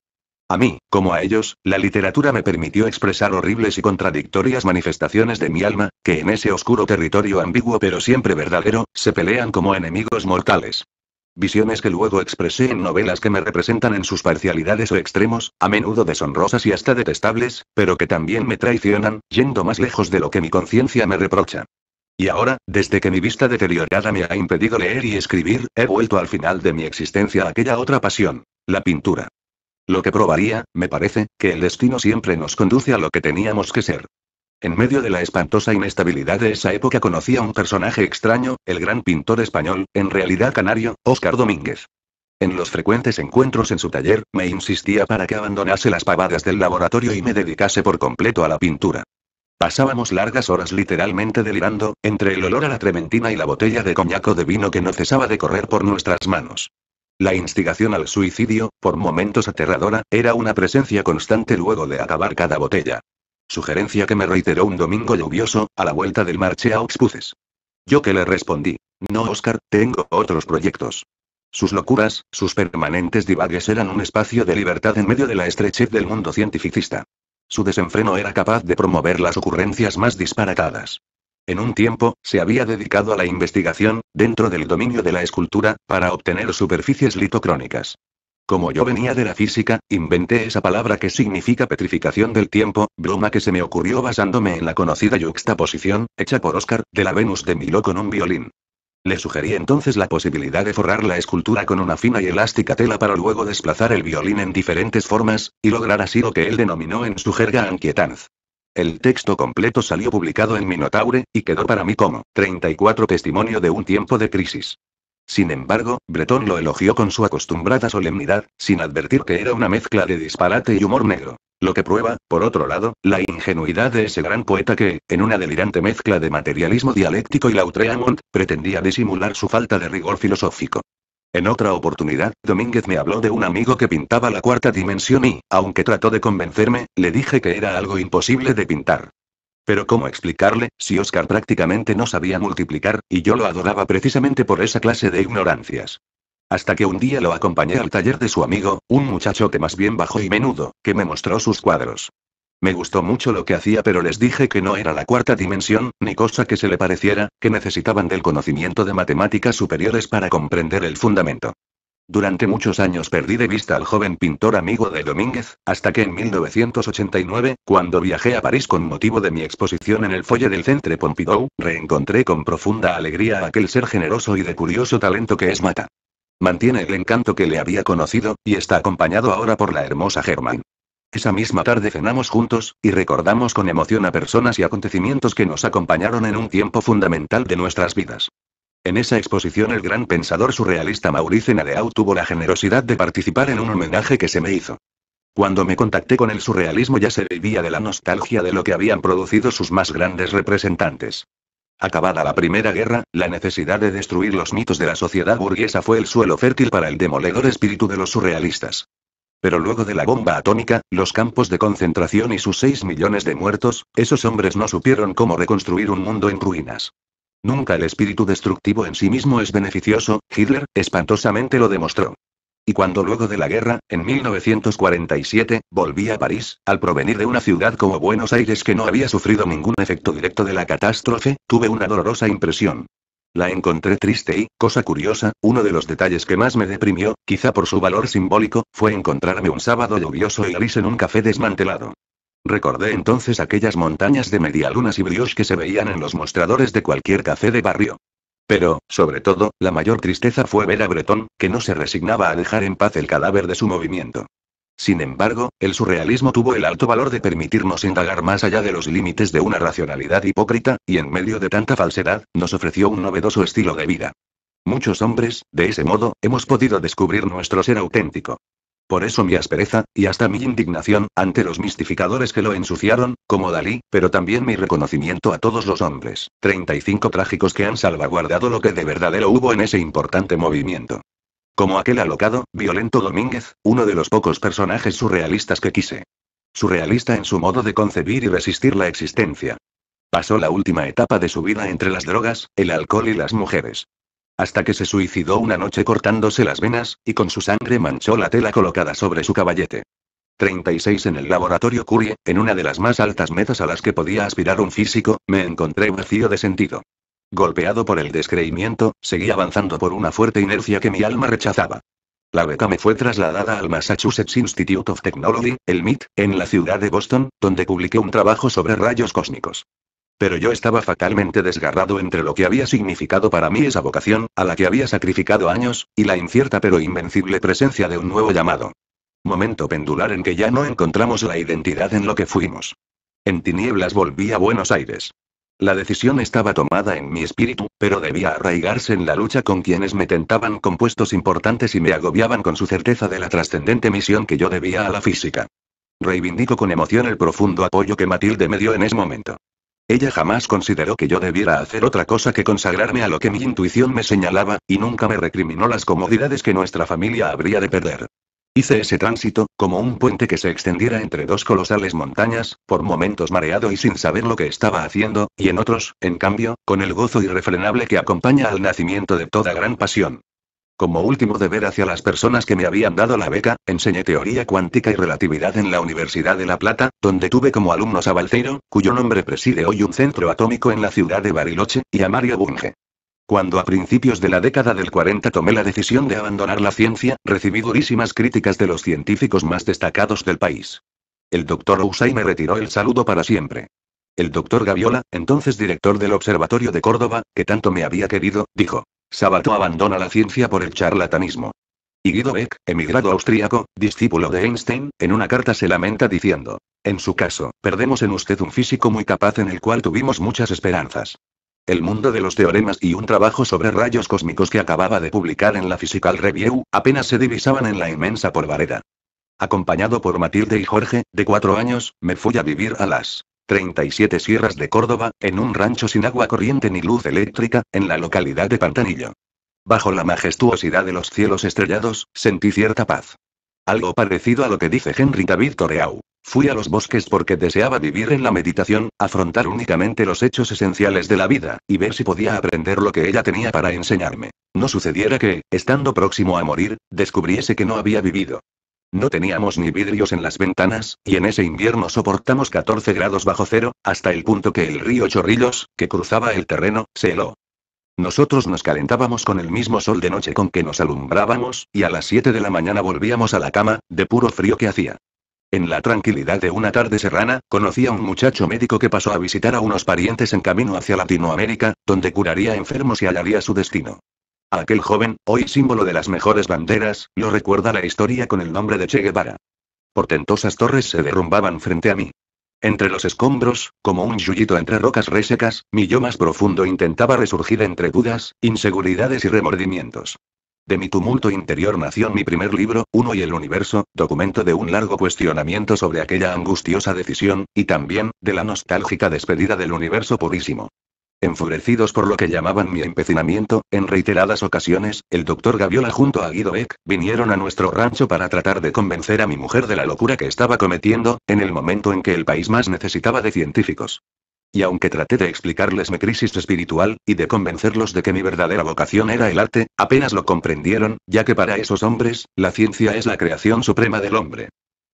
A mí, como a ellos, la literatura me permitió expresar horribles y contradictorias manifestaciones de mi alma, que en ese oscuro territorio ambiguo pero siempre verdadero, se pelean como enemigos mortales. Visiones que luego expresé en novelas que me representan en sus parcialidades o extremos, a menudo deshonrosas y hasta detestables, pero que también me traicionan, yendo más lejos de lo que mi conciencia me reprocha. Y ahora, desde que mi vista deteriorada me ha impedido leer y escribir, he vuelto al final de mi existencia a aquella otra pasión, la pintura. Lo que probaría, me parece, que el destino siempre nos conduce a lo que teníamos que ser. En medio de la espantosa inestabilidad de esa época conocí a un personaje extraño, el gran pintor español, en realidad canario, Óscar Domínguez. En los frecuentes encuentros en su taller, me insistía para que abandonase las pavadas del laboratorio y me dedicase por completo a la pintura. Pasábamos largas horas literalmente delirando, entre el olor a la trementina y la botella de coñaco de vino que no cesaba de correr por nuestras manos. La instigación al suicidio, por momentos aterradora, era una presencia constante luego de acabar cada botella. Sugerencia que me reiteró un domingo lluvioso, a la vuelta del marche a Oxpuces. Yo que le respondí, no Oscar, tengo otros proyectos. Sus locuras, sus permanentes divagues eran un espacio de libertad en medio de la estrechez del mundo cientificista. Su desenfreno era capaz de promover las ocurrencias más disparatadas. En un tiempo, se había dedicado a la investigación, dentro del dominio de la escultura, para obtener superficies litocrónicas. Como yo venía de la física, inventé esa palabra que significa petrificación del tiempo, broma que se me ocurrió basándome en la conocida yuxtaposición, hecha por Oscar, de la Venus de Milo con un violín. Le sugerí entonces la posibilidad de forrar la escultura con una fina y elástica tela para luego desplazar el violín en diferentes formas, y lograr así lo que él denominó en su jerga anquietanz. El texto completo salió publicado en Minotaure, y quedó para mí como 34 testimonio de un tiempo de crisis. Sin embargo, Breton lo elogió con su acostumbrada solemnidad, sin advertir que era una mezcla de disparate y humor negro. Lo que prueba, por otro lado, la ingenuidad de ese gran poeta que, en una delirante mezcla de materialismo dialéctico y Lautréamont, pretendía disimular su falta de rigor filosófico. En otra oportunidad, Domínguez me habló de un amigo que pintaba la cuarta dimensión y, aunque trató de convencerme, le dije que era algo imposible de pintar. Pero ¿cómo explicarle, si Oscar prácticamente no sabía multiplicar, y yo lo adoraba precisamente por esa clase de ignorancias? Hasta que un día lo acompañé al taller de su amigo, un muchachote más bien bajo y menudo, que me mostró sus cuadros. Me gustó mucho lo que hacía, pero les dije que no era la cuarta dimensión, ni cosa que se le pareciera, que necesitaban del conocimiento de matemáticas superiores para comprender el fundamento. Durante muchos años perdí de vista al joven pintor amigo de Domínguez, hasta que en 1989, cuando viajé a París con motivo de mi exposición en el folle del Centre Pompidou, reencontré con profunda alegría a aquel ser generoso y de curioso talento que es Mata. Mantiene el encanto que le había conocido, y está acompañado ahora por la hermosa Germán. Esa misma tarde cenamos juntos, y recordamos con emoción a personas y acontecimientos que nos acompañaron en un tiempo fundamental de nuestras vidas. En esa exposición el gran pensador surrealista Maurice Nadeau tuvo la generosidad de participar en un homenaje que se me hizo. Cuando me contacté con el surrealismo ya se vivía de la nostalgia de lo que habían producido sus más grandes representantes. Acabada la Primera Guerra, la necesidad de destruir los mitos de la sociedad burguesa fue el suelo fértil para el demoledor espíritu de los surrealistas. Pero luego de la bomba atómica, los campos de concentración y sus 6 millones de muertos, esos hombres no supieron cómo reconstruir un mundo en ruinas. Nunca el espíritu destructivo en sí mismo es beneficioso, Hitler, espantosamente lo demostró. Y cuando luego de la guerra, en 1947, volví a París, al provenir de una ciudad como Buenos Aires que no había sufrido ningún efecto directo de la catástrofe, tuve una dolorosa impresión. La encontré triste y, cosa curiosa, uno de los detalles que más me deprimió, quizá por su valor simbólico, fue encontrarme un sábado lluvioso y gris en un café desmantelado. Recordé entonces aquellas montañas de medialunas y brioche que se veían en los mostradores de cualquier café de barrio. Pero, sobre todo, la mayor tristeza fue ver a Bretón, que no se resignaba a dejar en paz el cadáver de su movimiento. Sin embargo, el surrealismo tuvo el alto valor de permitirnos indagar más allá de los límites de una racionalidad hipócrita, y en medio de tanta falsedad, nos ofreció un novedoso estilo de vida. Muchos hombres, de ese modo, hemos podido descubrir nuestro ser auténtico. Por eso mi aspereza, y hasta mi indignación, ante los mistificadores que lo ensuciaron, como Dalí, pero también mi reconocimiento a todos los hombres, 35 trágicos que han salvaguardado lo que de verdadero hubo en ese importante movimiento. Como aquel alocado, violento Domínguez, uno de los pocos personajes surrealistas que quise. Surrealista en su modo de concebir y resistir la existencia. Pasó la última etapa de su vida entre las drogas, el alcohol y las mujeres hasta que se suicidó una noche cortándose las venas, y con su sangre manchó la tela colocada sobre su caballete. 36 en el laboratorio Curie, en una de las más altas metas a las que podía aspirar un físico, me encontré vacío de sentido. Golpeado por el descreimiento, seguí avanzando por una fuerte inercia que mi alma rechazaba. La beca me fue trasladada al Massachusetts Institute of Technology, el MIT, en la ciudad de Boston, donde publiqué un trabajo sobre rayos cósmicos. Pero yo estaba fatalmente desgarrado entre lo que había significado para mí esa vocación, a la que había sacrificado años, y la incierta pero invencible presencia de un nuevo llamado. Momento pendular en que ya no encontramos la identidad en lo que fuimos. En tinieblas volví a Buenos Aires. La decisión estaba tomada en mi espíritu, pero debía arraigarse en la lucha con quienes me tentaban con puestos importantes y me agobiaban con su certeza de la trascendente misión que yo debía a la física. Reivindico con emoción el profundo apoyo que Matilde me dio en ese momento. Ella jamás consideró que yo debiera hacer otra cosa que consagrarme a lo que mi intuición me señalaba, y nunca me recriminó las comodidades que nuestra familia habría de perder. Hice ese tránsito, como un puente que se extendiera entre dos colosales montañas, por momentos mareado y sin saber lo que estaba haciendo, y en otros, en cambio, con el gozo irrefrenable que acompaña al nacimiento de toda gran pasión. Como último deber hacia las personas que me habían dado la beca, enseñé teoría cuántica y relatividad en la Universidad de La Plata, donde tuve como alumnos a Balceiro, cuyo nombre preside hoy un centro atómico en la ciudad de Bariloche, y a Mario Bunge. Cuando a principios de la década del 40 tomé la decisión de abandonar la ciencia, recibí durísimas críticas de los científicos más destacados del país. El doctor Usay me retiró el saludo para siempre. El doctor Gaviola, entonces director del Observatorio de Córdoba, que tanto me había querido, dijo, Sabato abandona la ciencia por el charlatanismo. Y Guido Beck, emigrado austríaco, discípulo de Einstein, en una carta se lamenta diciendo, en su caso, perdemos en usted un físico muy capaz en el cual tuvimos muchas esperanzas. El mundo de los teoremas y un trabajo sobre rayos cósmicos que acababa de publicar en la Physical Review, apenas se divisaban en la inmensa polvareda. Acompañado por Matilde y Jorge, de cuatro años, me fui a vivir a las 37 Sierras de Córdoba, en un rancho sin agua corriente ni luz eléctrica, en la localidad de Pantanillo. Bajo la majestuosidad de los cielos estrellados, sentí cierta paz. Algo parecido a lo que dice Henry David Thoreau. Fui a los bosques porque deseaba vivir en la meditación, afrontar únicamente los hechos esenciales de la vida, y ver si podía aprender lo que ella tenía para enseñarme. No sucediera que, estando próximo a morir, descubriese que no había vivido. No teníamos ni vidrios en las ventanas, y en ese invierno soportamos 14 grados bajo cero, hasta el punto que el río Chorrillos, que cruzaba el terreno, se heló. Nosotros nos calentábamos con el mismo sol de noche con que nos alumbrábamos, y a las 7 de la mañana volvíamos a la cama, de puro frío que hacía. En la tranquilidad de una tarde serrana, conocí a un muchacho médico que pasó a visitar a unos parientes en camino hacia Latinoamérica, donde curaría enfermos y hallaría su destino aquel joven, hoy símbolo de las mejores banderas, lo recuerda la historia con el nombre de Che Guevara. Portentosas torres se derrumbaban frente a mí. Entre los escombros, como un yuyito entre rocas resecas, mi yo más profundo intentaba resurgir entre dudas, inseguridades y remordimientos. De mi tumulto interior nació mi primer libro, Uno y el Universo, documento de un largo cuestionamiento sobre aquella angustiosa decisión, y también, de la nostálgica despedida del universo purísimo. Enfurecidos por lo que llamaban mi empecinamiento, en reiteradas ocasiones, el doctor Gaviola junto a Guido Beck, vinieron a nuestro rancho para tratar de convencer a mi mujer de la locura que estaba cometiendo, en el momento en que el país más necesitaba de científicos. Y aunque traté de explicarles mi crisis espiritual, y de convencerlos de que mi verdadera vocación era el arte, apenas lo comprendieron, ya que para esos hombres, la ciencia es la creación suprema del hombre.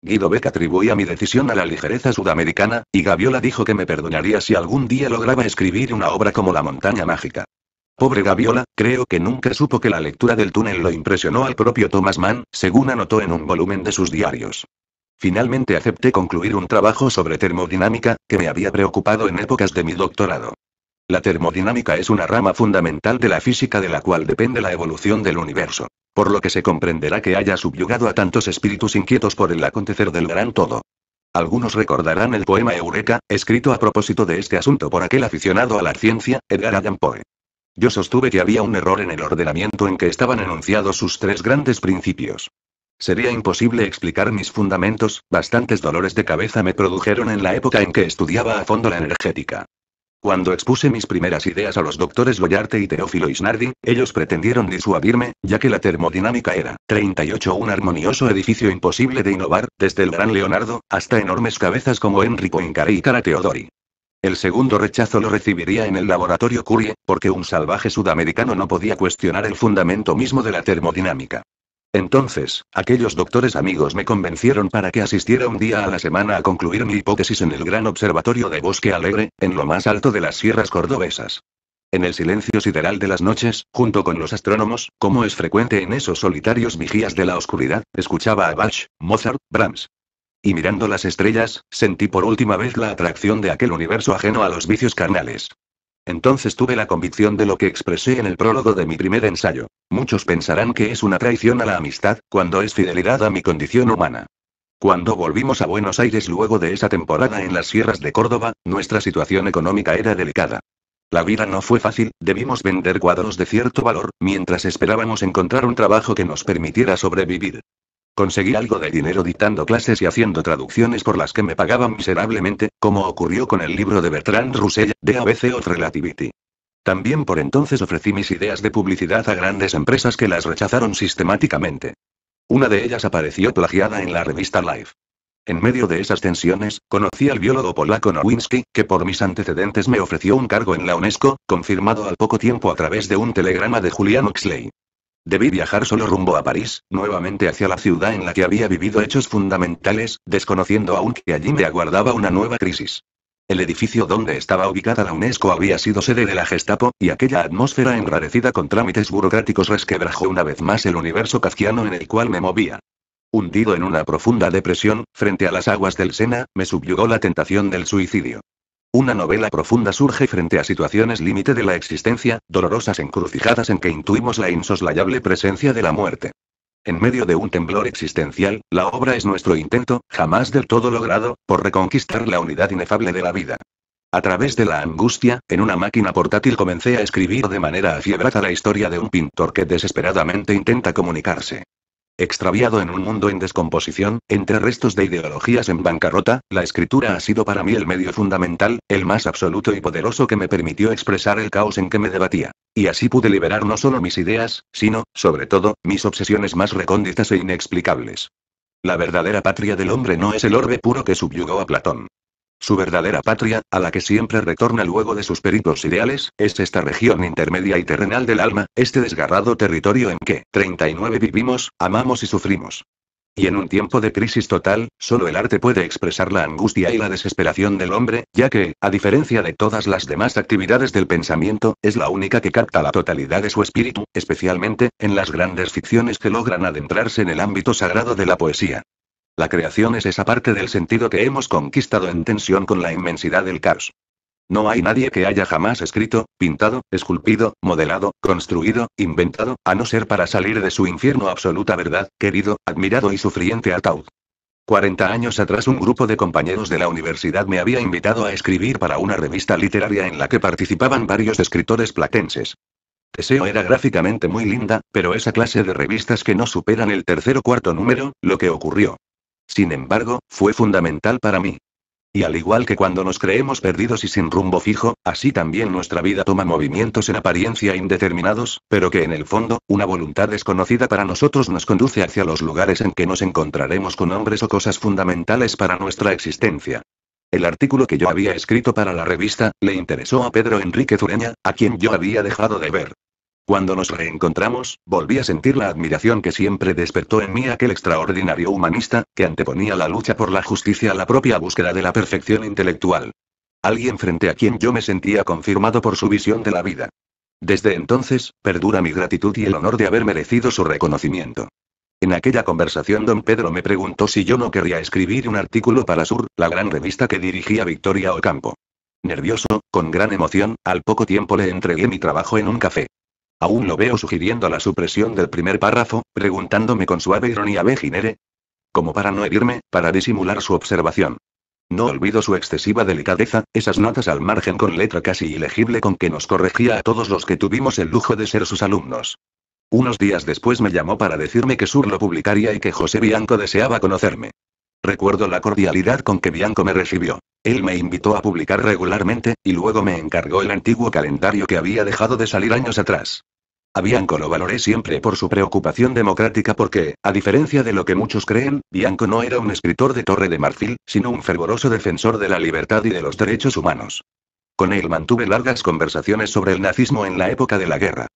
Guido Beck atribuía mi decisión a la ligereza sudamericana, y Gaviola dijo que me perdonaría si algún día lograba escribir una obra como La montaña mágica. Pobre Gaviola, creo que nunca supo que la lectura del túnel lo impresionó al propio Thomas Mann, según anotó en un volumen de sus diarios. Finalmente acepté concluir un trabajo sobre termodinámica, que me había preocupado en épocas de mi doctorado. La termodinámica es una rama fundamental de la física de la cual depende la evolución del universo. Por lo que se comprenderá que haya subyugado a tantos espíritus inquietos por el acontecer del gran todo. Algunos recordarán el poema Eureka, escrito a propósito de este asunto por aquel aficionado a la ciencia, Edgar Allan Poe. Yo sostuve que había un error en el ordenamiento en que estaban enunciados sus tres grandes principios. Sería imposible explicar mis fundamentos, bastantes dolores de cabeza me produjeron en la época en que estudiaba a fondo la energética. Cuando expuse mis primeras ideas a los doctores Loyarte y Teófilo Isnardi, ellos pretendieron disuadirme, ya que la termodinámica era, 38 un armonioso edificio imposible de innovar, desde el gran Leonardo, hasta enormes cabezas como Enrico Poincaré y Cara Teodori. El segundo rechazo lo recibiría en el laboratorio Curie, porque un salvaje sudamericano no podía cuestionar el fundamento mismo de la termodinámica. Entonces, aquellos doctores amigos me convencieron para que asistiera un día a la semana a concluir mi hipótesis en el gran observatorio de Bosque Alegre, en lo más alto de las sierras cordobesas. En el silencio sideral de las noches, junto con los astrónomos, como es frecuente en esos solitarios vigías de la oscuridad, escuchaba a Bach, Mozart, Brahms, y mirando las estrellas, sentí por última vez la atracción de aquel universo ajeno a los vicios carnales. Entonces tuve la convicción de lo que expresé en el prólogo de mi primer ensayo. Muchos pensarán que es una traición a la amistad, cuando es fidelidad a mi condición humana. Cuando volvimos a Buenos Aires luego de esa temporada en las sierras de Córdoba, nuestra situación económica era delicada. La vida no fue fácil, debimos vender cuadros de cierto valor, mientras esperábamos encontrar un trabajo que nos permitiera sobrevivir. Conseguí algo de dinero dictando clases y haciendo traducciones por las que me pagaban miserablemente, como ocurrió con el libro de Bertrand Russell, de ABC of Relativity. También por entonces ofrecí mis ideas de publicidad a grandes empresas que las rechazaron sistemáticamente. Una de ellas apareció plagiada en la revista Life. En medio de esas tensiones, conocí al biólogo polaco Nowinski, que por mis antecedentes me ofreció un cargo en la UNESCO, confirmado al poco tiempo a través de un telegrama de Julian Oxley. Debí viajar solo rumbo a París, nuevamente hacia la ciudad en la que había vivido hechos fundamentales, desconociendo aún que allí me aguardaba una nueva crisis. El edificio donde estaba ubicada la UNESCO había sido sede de la Gestapo, y aquella atmósfera enrarecida con trámites burocráticos resquebrajó una vez más el universo kafkiano en el cual me movía. Hundido en una profunda depresión, frente a las aguas del Sena, me subyugó la tentación del suicidio. Una novela profunda surge frente a situaciones límite de la existencia, dolorosas encrucijadas en que intuimos la insoslayable presencia de la muerte. En medio de un temblor existencial, la obra es nuestro intento, jamás del todo logrado, por reconquistar la unidad inefable de la vida. A través de la angustia, en una máquina portátil comencé a escribir de manera afiebrada la historia de un pintor que desesperadamente intenta comunicarse. Extraviado en un mundo en descomposición, entre restos de ideologías en bancarrota, la escritura ha sido para mí el medio fundamental, el más absoluto y poderoso que me permitió expresar el caos en que me debatía. Y así pude liberar no solo mis ideas, sino, sobre todo, mis obsesiones más recónditas e inexplicables. La verdadera patria del hombre no es el orbe puro que subyugó a Platón. Su verdadera patria, a la que siempre retorna luego de sus periplos ideales, es esta región intermedia y terrenal del alma, este desgarrado territorio en que, 39 vivimos, amamos y sufrimos. Y en un tiempo de crisis total, solo el arte puede expresar la angustia y la desesperación del hombre, ya que, a diferencia de todas las demás actividades del pensamiento, es la única que capta la totalidad de su espíritu, especialmente, en las grandes ficciones que logran adentrarse en el ámbito sagrado de la poesía. La creación es esa parte del sentido que hemos conquistado en tensión con la inmensidad del caos. No hay nadie que haya jamás escrito, pintado, esculpido, modelado, construido, inventado, a no ser para salir de su infierno absoluta verdad, querido, admirado y sufriente ataúd. Cuarenta años atrás un grupo de compañeros de la universidad me había invitado a escribir para una revista literaria en la que participaban varios escritores platenses. Deseo era gráficamente muy linda, pero esa clase de revistas que no superan el tercer o cuarto número, lo que ocurrió. Sin embargo, fue fundamental para mí. Y al igual que cuando nos creemos perdidos y sin rumbo fijo, así también nuestra vida toma movimientos en apariencia indeterminados, pero que en el fondo, una voluntad desconocida para nosotros nos conduce hacia los lugares en que nos encontraremos con hombres o cosas fundamentales para nuestra existencia. El artículo que yo había escrito para la revista, le interesó a Pedro Enrique Zureña, a quien yo había dejado de ver. Cuando nos reencontramos, volví a sentir la admiración que siempre despertó en mí aquel extraordinario humanista, que anteponía la lucha por la justicia a la propia búsqueda de la perfección intelectual. Alguien frente a quien yo me sentía confirmado por su visión de la vida. Desde entonces, perdura mi gratitud y el honor de haber merecido su reconocimiento. En aquella conversación don Pedro me preguntó si yo no querría escribir un artículo para Sur, la gran revista que dirigía Victoria Ocampo. Nervioso, con gran emoción, al poco tiempo le entregué mi trabajo en un café. Aún lo veo sugiriendo la supresión del primer párrafo, preguntándome con suave ironía Beginere. Como para no herirme, para disimular su observación. No olvido su excesiva delicadeza, esas notas al margen con letra casi ilegible con que nos corregía a todos los que tuvimos el lujo de ser sus alumnos. Unos días después me llamó para decirme que Sur lo publicaría y que José Bianco deseaba conocerme. Recuerdo la cordialidad con que Bianco me recibió. Él me invitó a publicar regularmente, y luego me encargó el antiguo calendario que había dejado de salir años atrás. A Bianco lo valoré siempre por su preocupación democrática porque, a diferencia de lo que muchos creen, Bianco no era un escritor de Torre de Marfil, sino un fervoroso defensor de la libertad y de los derechos humanos. Con él mantuve largas conversaciones sobre el nazismo en la época de la guerra.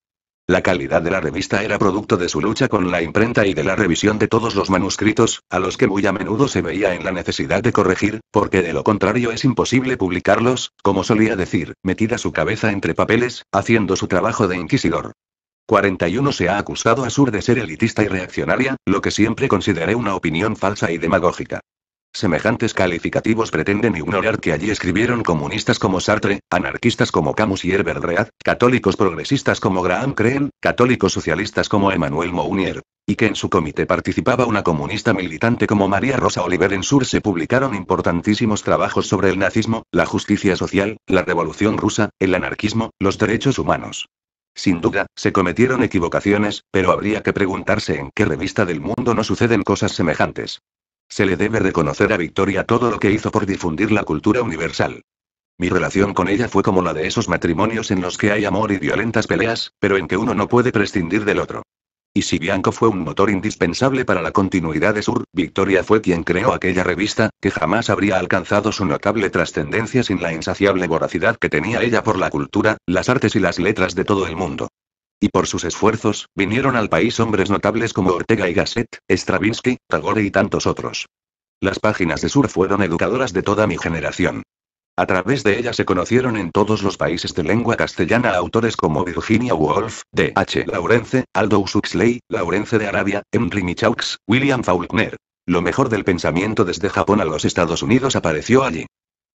La calidad de la revista era producto de su lucha con la imprenta y de la revisión de todos los manuscritos, a los que muy a menudo se veía en la necesidad de corregir, porque de lo contrario es imposible publicarlos, como solía decir, metida su cabeza entre papeles, haciendo su trabajo de inquisidor. 41 se ha acusado a Sur de ser elitista y reaccionaria, lo que siempre consideré una opinión falsa y demagógica. Semejantes calificativos pretenden ignorar que allí escribieron comunistas como Sartre, anarquistas como Camus y Herbert Read, católicos progresistas como Graham Creen, católicos socialistas como Emmanuel Mounier, y que en su comité participaba una comunista militante como María Rosa Oliver. En Sur se publicaron importantísimos trabajos sobre el nazismo, la justicia social, la revolución rusa, el anarquismo, los derechos humanos. Sin duda, se cometieron equivocaciones, pero habría que preguntarse en qué revista del mundo no suceden cosas semejantes. Se le debe reconocer a Victoria todo lo que hizo por difundir la cultura universal. Mi relación con ella fue como la de esos matrimonios en los que hay amor y violentas peleas, pero en que uno no puede prescindir del otro. Y si Bianco fue un motor indispensable para la continuidad de Sur, Victoria fue quien creó aquella revista, que jamás habría alcanzado su notable trascendencia sin la insaciable voracidad que tenía ella por la cultura, las artes y las letras de todo el mundo. Y por sus esfuerzos, vinieron al país hombres notables como Ortega y Gasset, Stravinsky, Tagore y tantos otros. Las páginas de Sur fueron educadoras de toda mi generación. A través de ella se conocieron en todos los países de lengua castellana autores como Virginia Woolf, D. H. Lawrence, Aldous Huxley, Lawrence de Arabia, Henry Michaux, William Faulkner. Lo mejor del pensamiento desde Japón a los Estados Unidos apareció allí.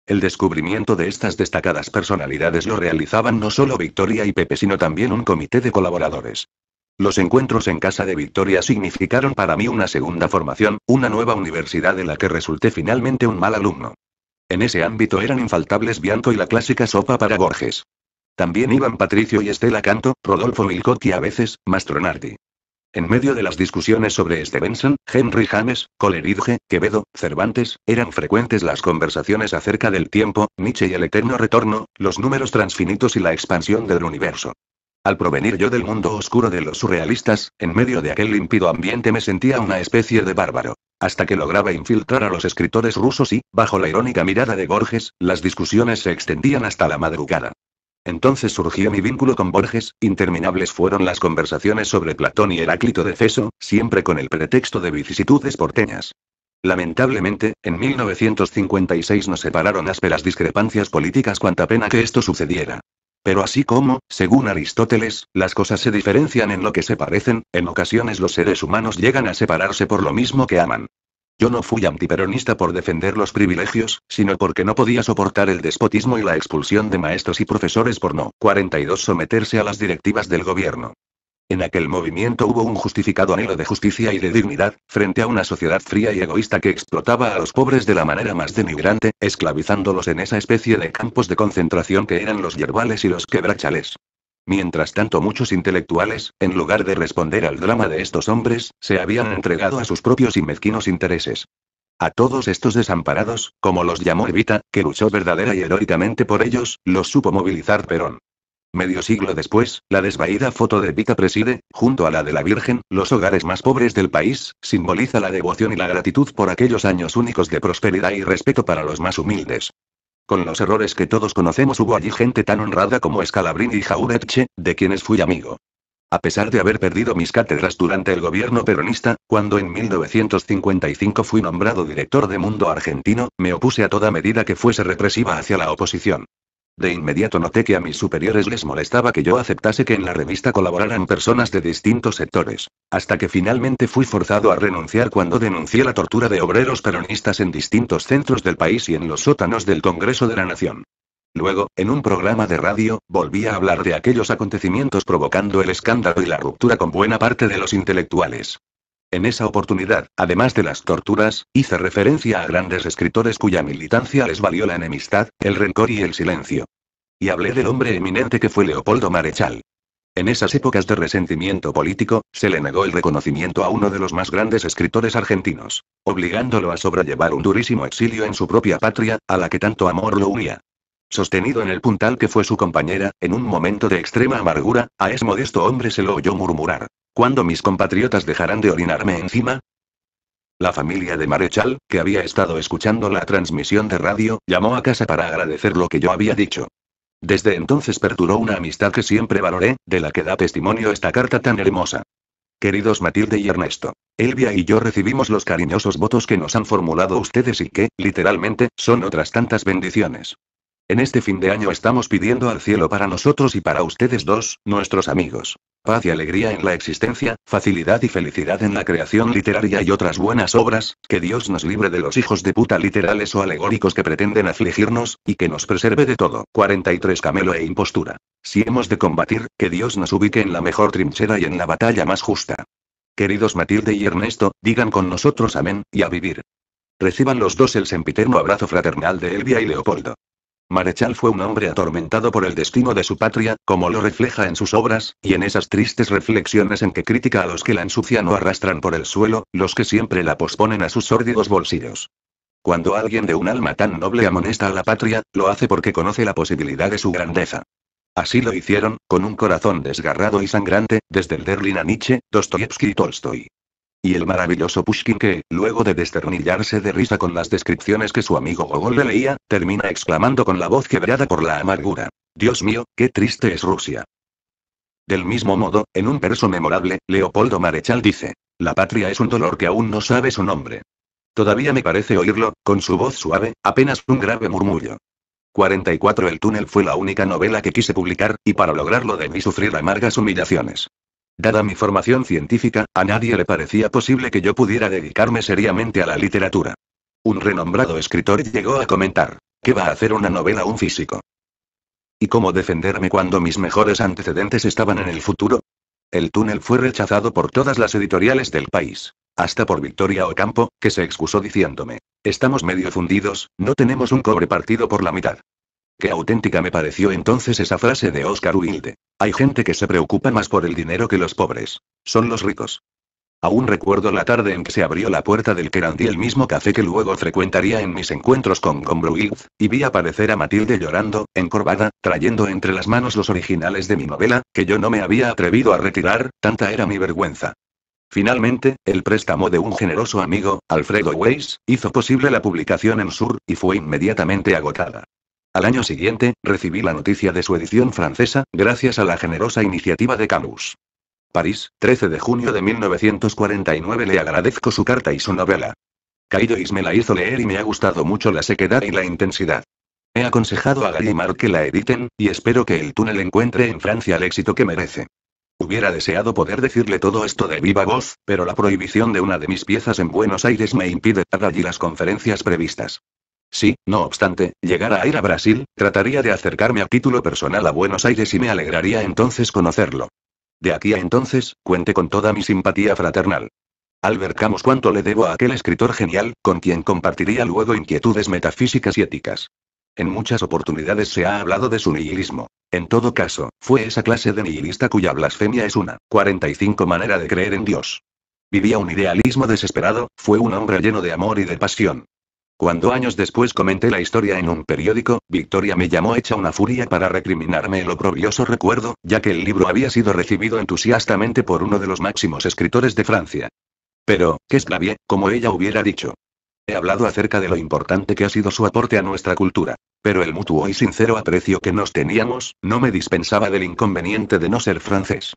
El descubrimiento de estas destacadas personalidades lo realizaban no solo Victoria y Pepe, sino también un comité de colaboradores. Los encuentros en casa de Victoria significaron para mí una segunda formación, una nueva universidad de la que resulté finalmente un mal alumno. En ese ámbito eran infaltables Bianco y la clásica sopa para Borges. También iban Patricio y Estela Canto, Rodolfo Wilcott y a veces, Mastronardi. En medio de las discusiones sobre Stevenson, Henry James, Coleridge, Quevedo, Cervantes, eran frecuentes las conversaciones acerca del tiempo, Nietzsche y el eterno retorno, los números transfinitos y la expansión del universo. Al provenir yo del mundo oscuro de los surrealistas, en medio de aquel límpido ambiente me sentía una especie de bárbaro. Hasta que lograba infiltrar a los escritores rusos y, bajo la irónica mirada de Borges, las discusiones se extendían hasta la madrugada. Entonces surgió mi vínculo con Borges, interminables fueron las conversaciones sobre Platón y Heráclito de Feso, siempre con el pretexto de vicisitudes porteñas. Lamentablemente, en 1956 nos separaron ásperas discrepancias políticas cuanta pena que esto sucediera. Pero así como, según Aristóteles, las cosas se diferencian en lo que se parecen, en ocasiones los seres humanos llegan a separarse por lo mismo que aman. Yo no fui antiperonista por defender los privilegios, sino porque no podía soportar el despotismo y la expulsión de maestros y profesores por no 42 someterse a las directivas del gobierno. En aquel movimiento hubo un justificado anhelo de justicia y de dignidad, frente a una sociedad fría y egoísta que explotaba a los pobres de la manera más denigrante, esclavizándolos en esa especie de campos de concentración que eran los yerbales y los quebrachales. Mientras tanto muchos intelectuales, en lugar de responder al drama de estos hombres, se habían entregado a sus propios y mezquinos intereses. A todos estos desamparados, como los llamó Evita, que luchó verdadera y heroicamente por ellos, los supo movilizar Perón. Medio siglo después, la desvaída foto de Vita preside, junto a la de la Virgen, los hogares más pobres del país, simboliza la devoción y la gratitud por aquellos años únicos de prosperidad y respeto para los más humildes. Con los errores que todos conocemos hubo allí gente tan honrada como Scalabrini y Jauretche, de quienes fui amigo. A pesar de haber perdido mis cátedras durante el gobierno peronista, cuando en 1955 fui nombrado director de Mundo Argentino, me opuse a toda medida que fuese represiva hacia la oposición. De inmediato noté que a mis superiores les molestaba que yo aceptase que en la revista colaboraran personas de distintos sectores, hasta que finalmente fui forzado a renunciar cuando denuncié la tortura de obreros peronistas en distintos centros del país y en los sótanos del Congreso de la Nación. Luego, en un programa de radio, volví a hablar de aquellos acontecimientos provocando el escándalo y la ruptura con buena parte de los intelectuales. En esa oportunidad, además de las torturas, hice referencia a grandes escritores cuya militancia les valió la enemistad, el rencor y el silencio. Y hablé del hombre eminente que fue Leopoldo Marechal. En esas épocas de resentimiento político, se le negó el reconocimiento a uno de los más grandes escritores argentinos, obligándolo a sobrellevar un durísimo exilio en su propia patria, a la que tanto amor lo unía. Sostenido en el puntal que fue su compañera, en un momento de extrema amargura, a ese modesto hombre se lo oyó murmurar. ¿Cuándo mis compatriotas dejarán de orinarme encima? La familia de Marechal, que había estado escuchando la transmisión de radio, llamó a casa para agradecer lo que yo había dicho. Desde entonces perduró una amistad que siempre valoré, de la que da testimonio esta carta tan hermosa. Queridos Matilde y Ernesto, Elvia y yo recibimos los cariñosos votos que nos han formulado ustedes y que, literalmente, son otras tantas bendiciones. En este fin de año estamos pidiendo al cielo para nosotros y para ustedes dos, nuestros amigos. Paz y alegría en la existencia, facilidad y felicidad en la creación literaria y otras buenas obras, que Dios nos libre de los hijos de puta literales o alegóricos que pretenden afligirnos, y que nos preserve de todo. 43 Camelo e impostura. Si hemos de combatir, que Dios nos ubique en la mejor trinchera y en la batalla más justa. Queridos Matilde y Ernesto, digan con nosotros amén, y a vivir. Reciban los dos el sempiterno abrazo fraternal de Elvia y Leopoldo. Marechal fue un hombre atormentado por el destino de su patria, como lo refleja en sus obras, y en esas tristes reflexiones en que critica a los que la ensucian o arrastran por el suelo, los que siempre la posponen a sus sórdidos bolsillos. Cuando alguien de un alma tan noble amonesta a la patria, lo hace porque conoce la posibilidad de su grandeza. Así lo hicieron, con un corazón desgarrado y sangrante, desde el Derlin a Nietzsche, Dostoyevsky y Tolstoy. Y el maravilloso Pushkin que, luego de desternillarse de risa con las descripciones que su amigo Gogol le leía, termina exclamando con la voz quebrada por la amargura. Dios mío, qué triste es Rusia. Del mismo modo, en un verso memorable, Leopoldo Marechal dice, La patria es un dolor que aún no sabe su nombre. Todavía me parece oírlo, con su voz suave, apenas un grave murmullo. 44 El túnel fue la única novela que quise publicar, y para lograrlo debí sufrir amargas humillaciones. Dada mi formación científica, a nadie le parecía posible que yo pudiera dedicarme seriamente a la literatura. Un renombrado escritor llegó a comentar, ¿qué va a hacer una novela un físico? ¿Y cómo defenderme cuando mis mejores antecedentes estaban en el futuro? El túnel fue rechazado por todas las editoriales del país. Hasta por Victoria Ocampo, que se excusó diciéndome, estamos medio fundidos, no tenemos un cobre partido por la mitad. Qué auténtica me pareció entonces esa frase de Oscar Wilde. Hay gente que se preocupa más por el dinero que los pobres. Son los ricos. Aún recuerdo la tarde en que se abrió la puerta del Querandí, el mismo café que luego frecuentaría en mis encuentros con Gombrowicz, y vi aparecer a Matilde llorando, encorvada, trayendo entre las manos los originales de mi novela, que yo no me había atrevido a retirar, tanta era mi vergüenza. Finalmente, el préstamo de un generoso amigo, Alfredo Weiss, hizo posible la publicación en Sur, y fue inmediatamente agotada. Al año siguiente, recibí la noticia de su edición francesa, gracias a la generosa iniciativa de Camus. París, 13 de junio de 1949 Le agradezco su carta y su novela. Caillois me la hizo leer y me ha gustado mucho la sequedad y la intensidad. He aconsejado a Gallimard que la editen, y espero que el túnel encuentre en Francia el éxito que merece. Hubiera deseado poder decirle todo esto de viva voz, pero la prohibición de una de mis piezas en Buenos Aires me impide dar allí las conferencias previstas. Si, no obstante, llegara a ir a Brasil, trataría de acercarme a título personal a Buenos Aires y me alegraría entonces conocerlo. De aquí a entonces, cuente con toda mi simpatía fraternal. Albert Camus cuánto le debo a aquel escritor genial, con quien compartiría luego inquietudes metafísicas y éticas. En muchas oportunidades se ha hablado de su nihilismo. En todo caso, fue esa clase de nihilista cuya blasfemia es una 45 manera de creer en Dios. Vivía un idealismo desesperado, fue un hombre lleno de amor y de pasión. Cuando años después comenté la historia en un periódico, Victoria me llamó hecha una furia para recriminarme el oprobioso recuerdo, ya que el libro había sido recibido entusiastamente por uno de los máximos escritores de Francia. Pero, ¿qué es Clavier, como ella hubiera dicho? He hablado acerca de lo importante que ha sido su aporte a nuestra cultura. Pero el mutuo y sincero aprecio que nos teníamos, no me dispensaba del inconveniente de no ser francés.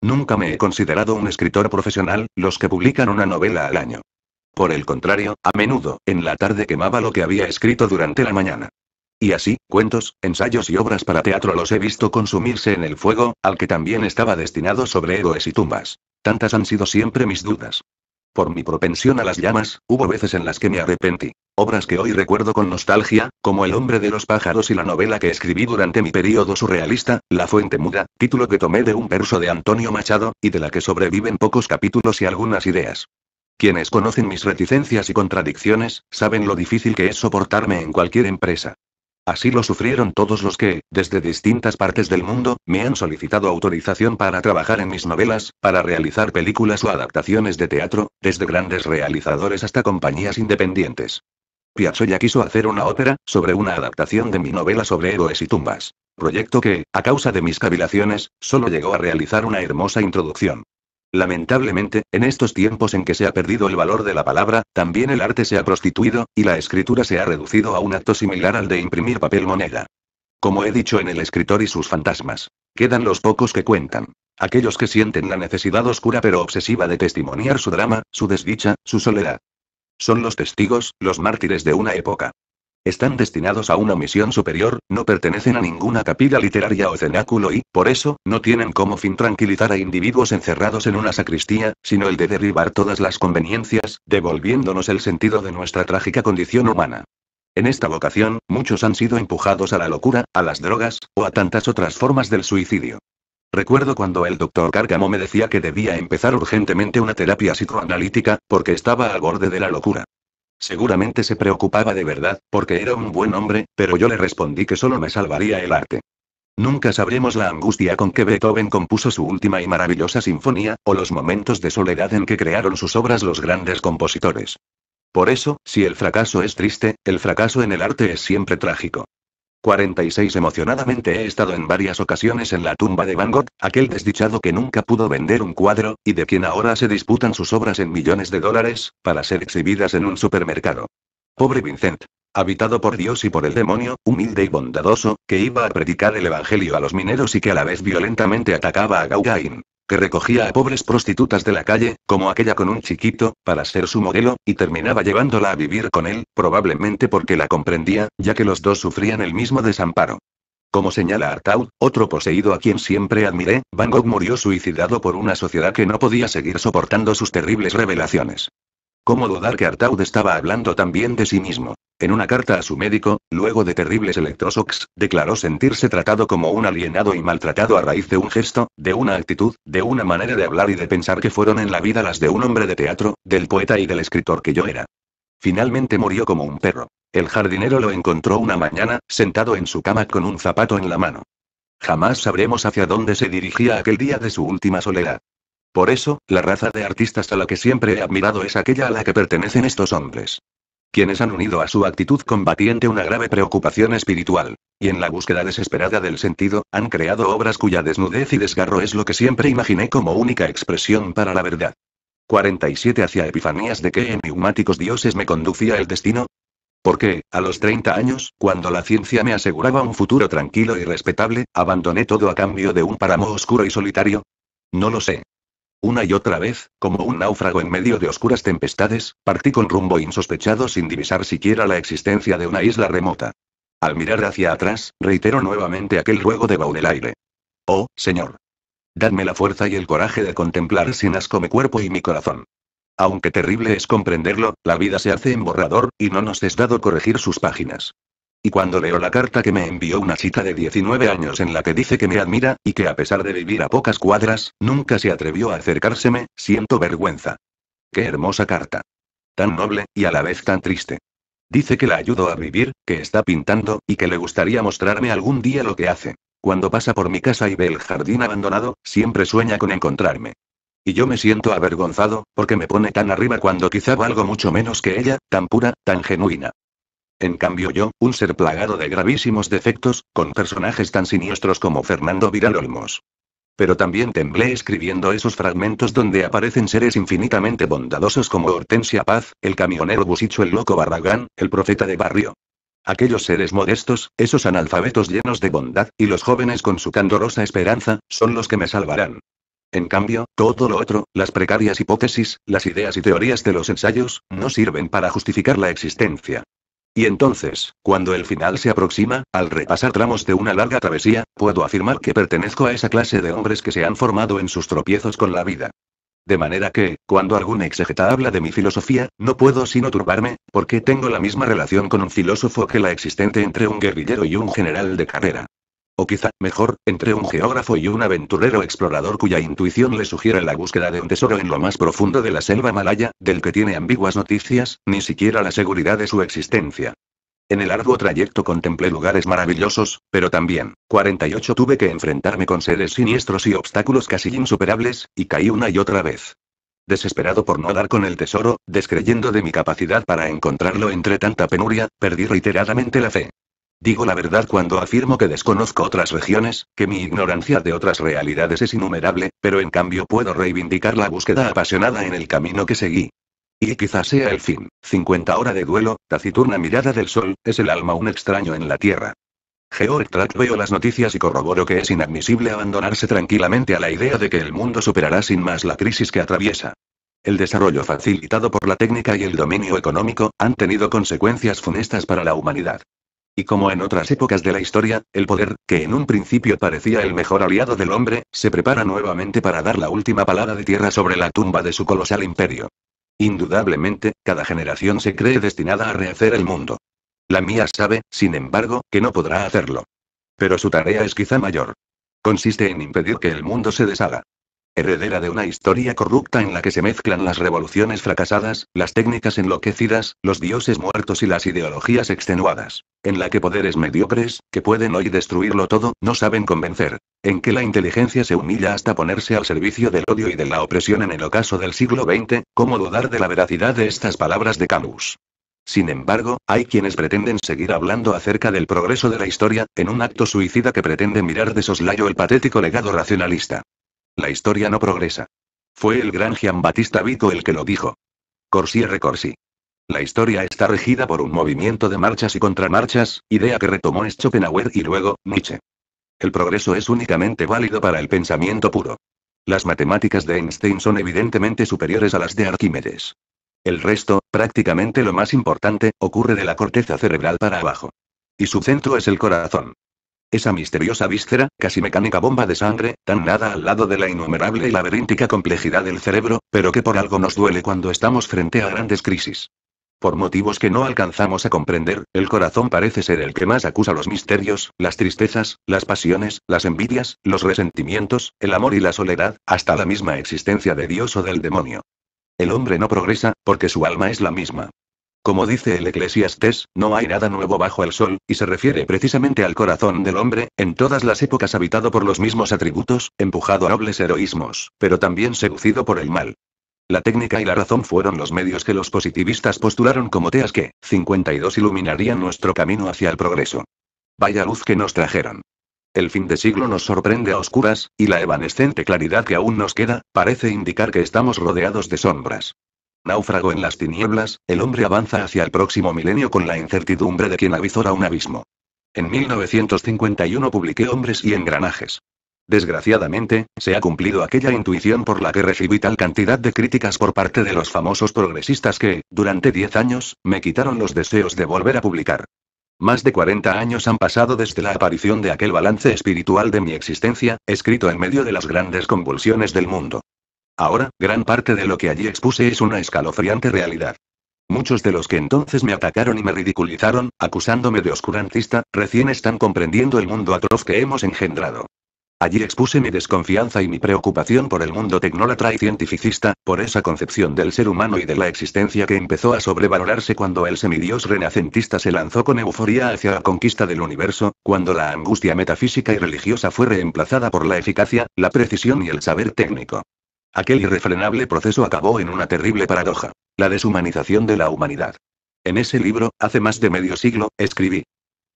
Nunca me he considerado un escritor profesional, los que publican una novela al año. Por el contrario, a menudo, en la tarde quemaba lo que había escrito durante la mañana. Y así, cuentos, ensayos y obras para teatro los he visto consumirse en el fuego, al que también estaba destinado sobre héroes y tumbas. Tantas han sido siempre mis dudas. Por mi propensión a las llamas, hubo veces en las que me arrepentí. Obras que hoy recuerdo con nostalgia, como El hombre de los pájaros y la novela que escribí durante mi periodo surrealista, La fuente muda, título que tomé de un verso de Antonio Machado, y de la que sobreviven pocos capítulos y algunas ideas. Quienes conocen mis reticencias y contradicciones, saben lo difícil que es soportarme en cualquier empresa. Así lo sufrieron todos los que, desde distintas partes del mundo, me han solicitado autorización para trabajar en mis novelas, para realizar películas o adaptaciones de teatro, desde grandes realizadores hasta compañías independientes. Piazzolla quiso hacer una ópera, sobre una adaptación de mi novela sobre héroes y tumbas. Proyecto que, a causa de mis cavilaciones, solo llegó a realizar una hermosa introducción. Lamentablemente, en estos tiempos en que se ha perdido el valor de la palabra, también el arte se ha prostituido, y la escritura se ha reducido a un acto similar al de imprimir papel moneda. Como he dicho en El escritor y sus fantasmas. Quedan los pocos que cuentan. Aquellos que sienten la necesidad oscura pero obsesiva de testimoniar su drama, su desdicha, su soledad. Son los testigos, los mártires de una época. Están destinados a una misión superior, no pertenecen a ninguna capilla literaria o cenáculo y, por eso, no tienen como fin tranquilizar a individuos encerrados en una sacristía, sino el de derribar todas las conveniencias, devolviéndonos el sentido de nuestra trágica condición humana. En esta vocación, muchos han sido empujados a la locura, a las drogas, o a tantas otras formas del suicidio. Recuerdo cuando el doctor Cárcamo me decía que debía empezar urgentemente una terapia psicoanalítica, porque estaba al borde de la locura. Seguramente se preocupaba de verdad, porque era un buen hombre, pero yo le respondí que solo me salvaría el arte. Nunca sabremos la angustia con que Beethoven compuso su última y maravillosa sinfonía, o los momentos de soledad en que crearon sus obras los grandes compositores. Por eso, si el fracaso es triste, el fracaso en el arte es siempre trágico. 46 Emocionadamente he estado en varias ocasiones en la tumba de Van Gogh, aquel desdichado que nunca pudo vender un cuadro, y de quien ahora se disputan sus obras en millones de dólares, para ser exhibidas en un supermercado. Pobre Vincent. Habitado por Dios y por el demonio, humilde y bondadoso, que iba a predicar el evangelio a los mineros y que a la vez violentamente atacaba a Gauguin que recogía a pobres prostitutas de la calle, como aquella con un chiquito, para ser su modelo, y terminaba llevándola a vivir con él, probablemente porque la comprendía, ya que los dos sufrían el mismo desamparo. Como señala Artaud, otro poseído a quien siempre admiré, Van Gogh murió suicidado por una sociedad que no podía seguir soportando sus terribles revelaciones. ¿Cómo dudar que Artaud estaba hablando también de sí mismo? En una carta a su médico, luego de terribles electroshocks, declaró sentirse tratado como un alienado y maltratado a raíz de un gesto, de una actitud, de una manera de hablar y de pensar que fueron en la vida las de un hombre de teatro, del poeta y del escritor que yo era. Finalmente murió como un perro. El jardinero lo encontró una mañana, sentado en su cama con un zapato en la mano. Jamás sabremos hacia dónde se dirigía aquel día de su última soledad. Por eso, la raza de artistas a la que siempre he admirado es aquella a la que pertenecen estos hombres. Quienes han unido a su actitud combatiente una grave preocupación espiritual, y en la búsqueda desesperada del sentido, han creado obras cuya desnudez y desgarro es lo que siempre imaginé como única expresión para la verdad. 47 hacia Epifanías de qué enigmáticos dioses me conducía el destino. Porque, a los 30 años, cuando la ciencia me aseguraba un futuro tranquilo y respetable, abandoné todo a cambio de un páramo oscuro y solitario? No lo sé. Una y otra vez, como un náufrago en medio de oscuras tempestades, partí con rumbo insospechado sin divisar siquiera la existencia de una isla remota. Al mirar hacia atrás, reitero nuevamente aquel ruego de Baudelaire. Oh, Señor. Dadme la fuerza y el coraje de contemplar sin asco mi cuerpo y mi corazón. Aunque terrible es comprenderlo, la vida se hace en borrador, y no nos es dado corregir sus páginas. Y cuando leo la carta que me envió una chica de 19 años en la que dice que me admira, y que a pesar de vivir a pocas cuadras, nunca se atrevió a acercárseme, siento vergüenza. Qué hermosa carta. Tan noble, y a la vez tan triste. Dice que la ayudo a vivir, que está pintando, y que le gustaría mostrarme algún día lo que hace. Cuando pasa por mi casa y ve el jardín abandonado, siempre sueña con encontrarme. Y yo me siento avergonzado, porque me pone tan arriba cuando quizá valgo mucho menos que ella, tan pura, tan genuina. En cambio yo, un ser plagado de gravísimos defectos, con personajes tan siniestros como Fernando Viral Olmos. Pero también temblé escribiendo esos fragmentos donde aparecen seres infinitamente bondadosos como Hortensia Paz, el camionero Busicho el loco Barragán, el profeta de barrio. Aquellos seres modestos, esos analfabetos llenos de bondad, y los jóvenes con su candorosa esperanza, son los que me salvarán. En cambio, todo lo otro, las precarias hipótesis, las ideas y teorías de los ensayos, no sirven para justificar la existencia. Y entonces, cuando el final se aproxima, al repasar tramos de una larga travesía, puedo afirmar que pertenezco a esa clase de hombres que se han formado en sus tropiezos con la vida. De manera que, cuando algún exegeta habla de mi filosofía, no puedo sino turbarme, porque tengo la misma relación con un filósofo que la existente entre un guerrillero y un general de carrera. O quizá, mejor, entre un geógrafo y un aventurero explorador cuya intuición le sugiere la búsqueda de un tesoro en lo más profundo de la selva malaya, del que tiene ambiguas noticias, ni siquiera la seguridad de su existencia. En el arduo trayecto contemplé lugares maravillosos, pero también, 48 tuve que enfrentarme con seres siniestros y obstáculos casi insuperables, y caí una y otra vez. Desesperado por no dar con el tesoro, descreyendo de mi capacidad para encontrarlo entre tanta penuria, perdí reiteradamente la fe. Digo la verdad cuando afirmo que desconozco otras regiones, que mi ignorancia de otras realidades es innumerable, pero en cambio puedo reivindicar la búsqueda apasionada en el camino que seguí. Y quizás sea el fin. 50 hora de duelo, taciturna mirada del sol, es el alma un extraño en la tierra. Georg veo las noticias y corroboro que es inadmisible abandonarse tranquilamente a la idea de que el mundo superará sin más la crisis que atraviesa. El desarrollo facilitado por la técnica y el dominio económico han tenido consecuencias funestas para la humanidad. Y como en otras épocas de la historia, el poder, que en un principio parecía el mejor aliado del hombre, se prepara nuevamente para dar la última palada de tierra sobre la tumba de su colosal imperio. Indudablemente, cada generación se cree destinada a rehacer el mundo. La mía sabe, sin embargo, que no podrá hacerlo. Pero su tarea es quizá mayor. Consiste en impedir que el mundo se deshaga heredera de una historia corrupta en la que se mezclan las revoluciones fracasadas, las técnicas enloquecidas, los dioses muertos y las ideologías extenuadas, en la que poderes mediocres, que pueden hoy destruirlo todo, no saben convencer, en que la inteligencia se humilla hasta ponerse al servicio del odio y de la opresión en el ocaso del siglo XX, ¿cómo dudar de la veracidad de estas palabras de Camus? Sin embargo, hay quienes pretenden seguir hablando acerca del progreso de la historia, en un acto suicida que pretende mirar de soslayo el patético legado racionalista. La historia no progresa. Fue el gran Jean Battista Vico el que lo dijo. Corsi Corsi. La historia está regida por un movimiento de marchas y contramarchas, idea que retomó Schopenhauer y luego, Nietzsche. El progreso es únicamente válido para el pensamiento puro. Las matemáticas de Einstein son evidentemente superiores a las de Arquímedes. El resto, prácticamente lo más importante, ocurre de la corteza cerebral para abajo. Y su centro es el corazón. Esa misteriosa víscera, casi mecánica bomba de sangre, tan nada al lado de la innumerable y laberíntica complejidad del cerebro, pero que por algo nos duele cuando estamos frente a grandes crisis. Por motivos que no alcanzamos a comprender, el corazón parece ser el que más acusa los misterios, las tristezas, las pasiones, las envidias, los resentimientos, el amor y la soledad, hasta la misma existencia de Dios o del demonio. El hombre no progresa, porque su alma es la misma. Como dice el Eclesiastés, no hay nada nuevo bajo el sol, y se refiere precisamente al corazón del hombre, en todas las épocas habitado por los mismos atributos, empujado a nobles heroísmos, pero también seducido por el mal. La técnica y la razón fueron los medios que los positivistas postularon como teas que, 52 iluminarían nuestro camino hacia el progreso. Vaya luz que nos trajeron. El fin de siglo nos sorprende a oscuras, y la evanescente claridad que aún nos queda, parece indicar que estamos rodeados de sombras. Náufrago en las tinieblas, el hombre avanza hacia el próximo milenio con la incertidumbre de quien avizora un abismo. En 1951 publiqué Hombres y Engranajes. Desgraciadamente, se ha cumplido aquella intuición por la que recibí tal cantidad de críticas por parte de los famosos progresistas que, durante 10 años, me quitaron los deseos de volver a publicar. Más de 40 años han pasado desde la aparición de aquel balance espiritual de mi existencia, escrito en medio de las grandes convulsiones del mundo. Ahora, gran parte de lo que allí expuse es una escalofriante realidad. Muchos de los que entonces me atacaron y me ridiculizaron, acusándome de oscurantista, recién están comprendiendo el mundo atroz que hemos engendrado. Allí expuse mi desconfianza y mi preocupación por el mundo tecnólatra y cientificista, por esa concepción del ser humano y de la existencia que empezó a sobrevalorarse cuando el semidios renacentista se lanzó con euforia hacia la conquista del universo, cuando la angustia metafísica y religiosa fue reemplazada por la eficacia, la precisión y el saber técnico. Aquel irrefrenable proceso acabó en una terrible paradoja. La deshumanización de la humanidad. En ese libro, hace más de medio siglo, escribí.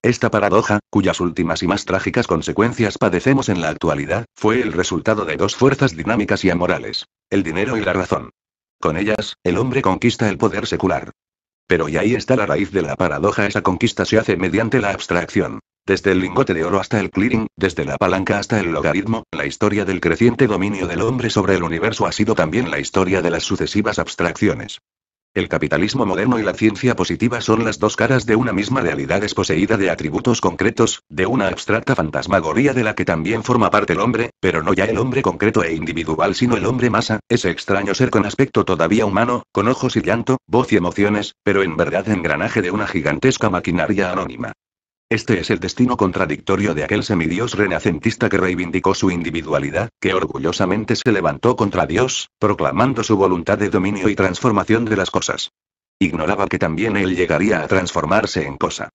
Esta paradoja, cuyas últimas y más trágicas consecuencias padecemos en la actualidad, fue el resultado de dos fuerzas dinámicas y amorales. El dinero y la razón. Con ellas, el hombre conquista el poder secular. Pero y ahí está la raíz de la paradoja, esa conquista se hace mediante la abstracción. Desde el lingote de oro hasta el clearing, desde la palanca hasta el logaritmo, la historia del creciente dominio del hombre sobre el universo ha sido también la historia de las sucesivas abstracciones. El capitalismo moderno y la ciencia positiva son las dos caras de una misma realidad desposeída de atributos concretos, de una abstracta fantasmagoría de la que también forma parte el hombre, pero no ya el hombre concreto e individual sino el hombre masa, ese extraño ser con aspecto todavía humano, con ojos y llanto, voz y emociones, pero en verdad engranaje de una gigantesca maquinaria anónima. Este es el destino contradictorio de aquel semidios renacentista que reivindicó su individualidad, que orgullosamente se levantó contra Dios, proclamando su voluntad de dominio y transformación de las cosas. Ignoraba que también él llegaría a transformarse en cosa.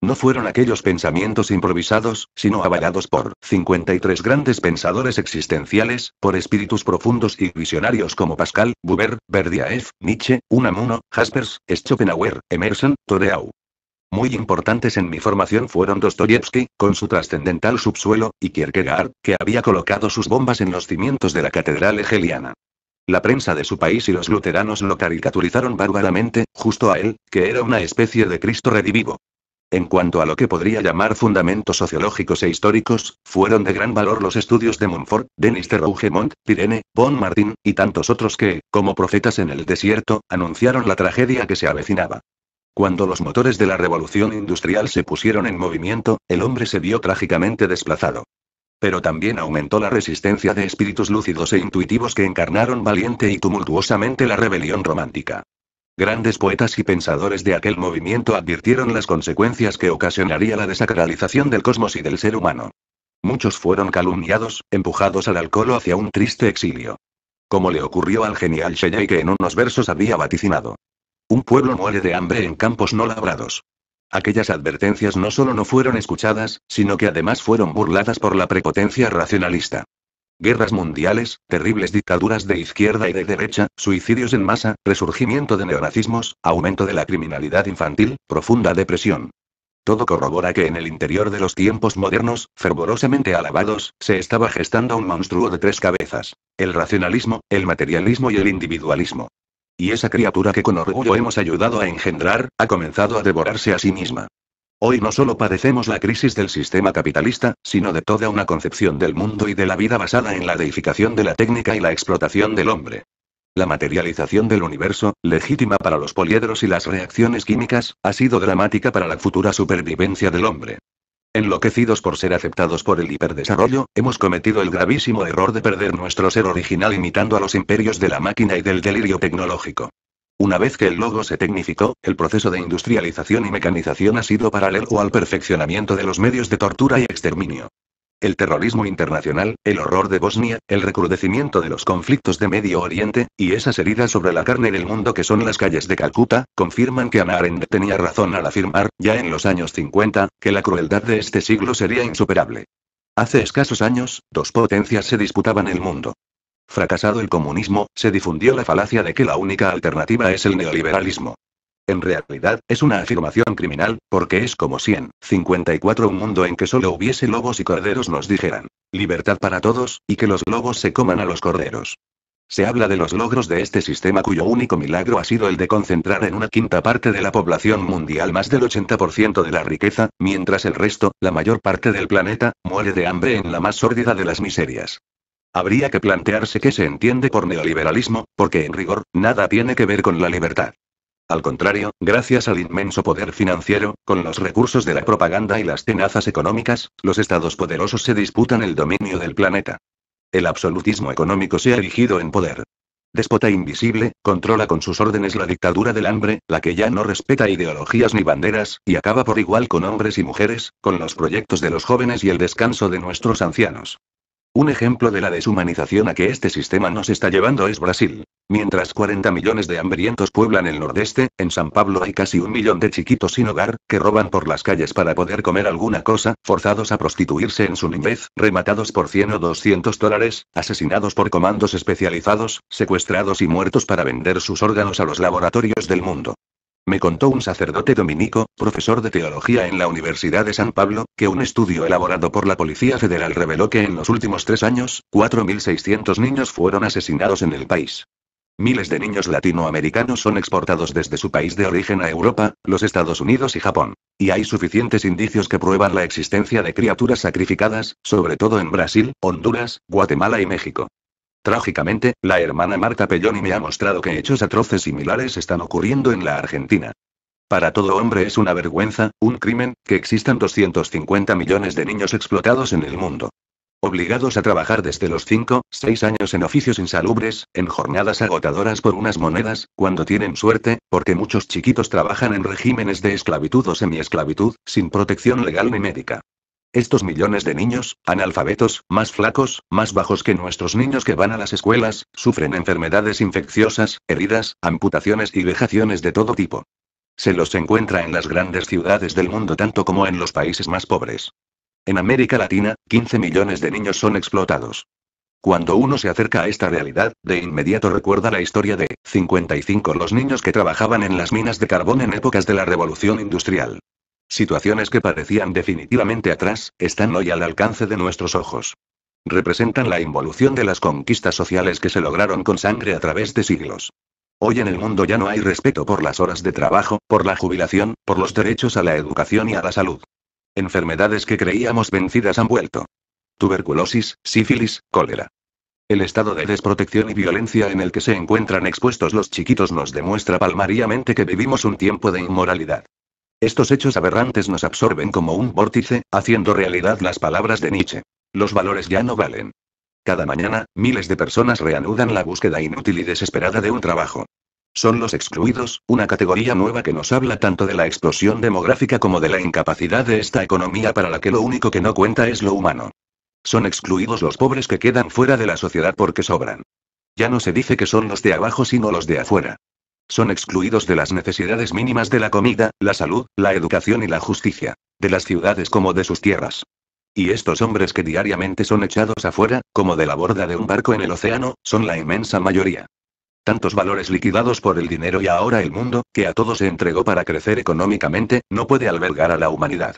No fueron aquellos pensamientos improvisados, sino avalados por 53 grandes pensadores existenciales, por espíritus profundos y visionarios como Pascal, Buber, Berdyaev, Nietzsche, Unamuno, Jaspers, Schopenhauer, Emerson, Toreau. Muy importantes en mi formación fueron Dostoyevsky, con su trascendental subsuelo, y Kierkegaard, que había colocado sus bombas en los cimientos de la catedral hegeliana. La prensa de su país y los luteranos lo caricaturizaron bárbaramente, justo a él, que era una especie de Cristo redivivo. En cuanto a lo que podría llamar fundamentos sociológicos e históricos, fueron de gran valor los estudios de Montfort, Denis de Rougemont, Pirene, Bon Martin, y tantos otros que, como profetas en el desierto, anunciaron la tragedia que se avecinaba. Cuando los motores de la revolución industrial se pusieron en movimiento, el hombre se vio trágicamente desplazado. Pero también aumentó la resistencia de espíritus lúcidos e intuitivos que encarnaron valiente y tumultuosamente la rebelión romántica. Grandes poetas y pensadores de aquel movimiento advirtieron las consecuencias que ocasionaría la desacralización del cosmos y del ser humano. Muchos fueron calumniados, empujados al alcohol o hacia un triste exilio. Como le ocurrió al genial Shelley que en unos versos había vaticinado. Un pueblo muere de hambre en campos no labrados. Aquellas advertencias no solo no fueron escuchadas, sino que además fueron burladas por la prepotencia racionalista. Guerras mundiales, terribles dictaduras de izquierda y de derecha, suicidios en masa, resurgimiento de neonazismos, aumento de la criminalidad infantil, profunda depresión. Todo corrobora que en el interior de los tiempos modernos, fervorosamente alabados, se estaba gestando un monstruo de tres cabezas. El racionalismo, el materialismo y el individualismo. Y esa criatura que con orgullo hemos ayudado a engendrar, ha comenzado a devorarse a sí misma. Hoy no solo padecemos la crisis del sistema capitalista, sino de toda una concepción del mundo y de la vida basada en la deificación de la técnica y la explotación del hombre. La materialización del universo, legítima para los poliedros y las reacciones químicas, ha sido dramática para la futura supervivencia del hombre. Enloquecidos por ser aceptados por el hiperdesarrollo, hemos cometido el gravísimo error de perder nuestro ser original imitando a los imperios de la máquina y del delirio tecnológico. Una vez que el logo se tecnificó, el proceso de industrialización y mecanización ha sido paralelo al perfeccionamiento de los medios de tortura y exterminio. El terrorismo internacional, el horror de Bosnia, el recrudecimiento de los conflictos de Medio Oriente, y esas heridas sobre la carne del mundo que son las calles de Calcuta, confirman que Ana Arendt tenía razón al afirmar, ya en los años 50, que la crueldad de este siglo sería insuperable. Hace escasos años, dos potencias se disputaban el mundo. Fracasado el comunismo, se difundió la falacia de que la única alternativa es el neoliberalismo. En realidad, es una afirmación criminal, porque es como si en 54 un mundo en que solo hubiese lobos y corderos nos dijeran, libertad para todos, y que los lobos se coman a los corderos. Se habla de los logros de este sistema cuyo único milagro ha sido el de concentrar en una quinta parte de la población mundial más del 80% de la riqueza, mientras el resto, la mayor parte del planeta, muere de hambre en la más sórdida de las miserias. Habría que plantearse qué se entiende por neoliberalismo, porque en rigor, nada tiene que ver con la libertad. Al contrario, gracias al inmenso poder financiero, con los recursos de la propaganda y las tenazas económicas, los estados poderosos se disputan el dominio del planeta. El absolutismo económico se ha erigido en poder. Déspota invisible, controla con sus órdenes la dictadura del hambre, la que ya no respeta ideologías ni banderas, y acaba por igual con hombres y mujeres, con los proyectos de los jóvenes y el descanso de nuestros ancianos. Un ejemplo de la deshumanización a que este sistema nos está llevando es Brasil. Mientras 40 millones de hambrientos pueblan el nordeste, en San Pablo hay casi un millón de chiquitos sin hogar, que roban por las calles para poder comer alguna cosa, forzados a prostituirse en su niñez, rematados por 100 o 200 dólares, asesinados por comandos especializados, secuestrados y muertos para vender sus órganos a los laboratorios del mundo. Me contó un sacerdote dominico, profesor de teología en la Universidad de San Pablo, que un estudio elaborado por la Policía Federal reveló que en los últimos tres años, 4.600 niños fueron asesinados en el país. Miles de niños latinoamericanos son exportados desde su país de origen a Europa, los Estados Unidos y Japón. Y hay suficientes indicios que prueban la existencia de criaturas sacrificadas, sobre todo en Brasil, Honduras, Guatemala y México. Trágicamente, la hermana Marta Pelloni me ha mostrado que hechos atroces similares están ocurriendo en la Argentina. Para todo hombre es una vergüenza, un crimen, que existan 250 millones de niños explotados en el mundo. Obligados a trabajar desde los 5, 6 años en oficios insalubres, en jornadas agotadoras por unas monedas, cuando tienen suerte, porque muchos chiquitos trabajan en regímenes de esclavitud o semiesclavitud, sin protección legal ni médica. Estos millones de niños, analfabetos, más flacos, más bajos que nuestros niños que van a las escuelas, sufren enfermedades infecciosas, heridas, amputaciones y vejaciones de todo tipo. Se los encuentra en las grandes ciudades del mundo tanto como en los países más pobres. En América Latina, 15 millones de niños son explotados. Cuando uno se acerca a esta realidad, de inmediato recuerda la historia de 55 los niños que trabajaban en las minas de carbón en épocas de la revolución industrial. Situaciones que parecían definitivamente atrás, están hoy al alcance de nuestros ojos. Representan la involución de las conquistas sociales que se lograron con sangre a través de siglos. Hoy en el mundo ya no hay respeto por las horas de trabajo, por la jubilación, por los derechos a la educación y a la salud. Enfermedades que creíamos vencidas han vuelto. Tuberculosis, sífilis, cólera. El estado de desprotección y violencia en el que se encuentran expuestos los chiquitos nos demuestra palmariamente que vivimos un tiempo de inmoralidad. Estos hechos aberrantes nos absorben como un vórtice, haciendo realidad las palabras de Nietzsche. Los valores ya no valen. Cada mañana, miles de personas reanudan la búsqueda inútil y desesperada de un trabajo. Son los excluidos, una categoría nueva que nos habla tanto de la explosión demográfica como de la incapacidad de esta economía para la que lo único que no cuenta es lo humano. Son excluidos los pobres que quedan fuera de la sociedad porque sobran. Ya no se dice que son los de abajo sino los de afuera. Son excluidos de las necesidades mínimas de la comida, la salud, la educación y la justicia. De las ciudades como de sus tierras. Y estos hombres que diariamente son echados afuera, como de la borda de un barco en el océano, son la inmensa mayoría. Tantos valores liquidados por el dinero y ahora el mundo, que a todos se entregó para crecer económicamente, no puede albergar a la humanidad.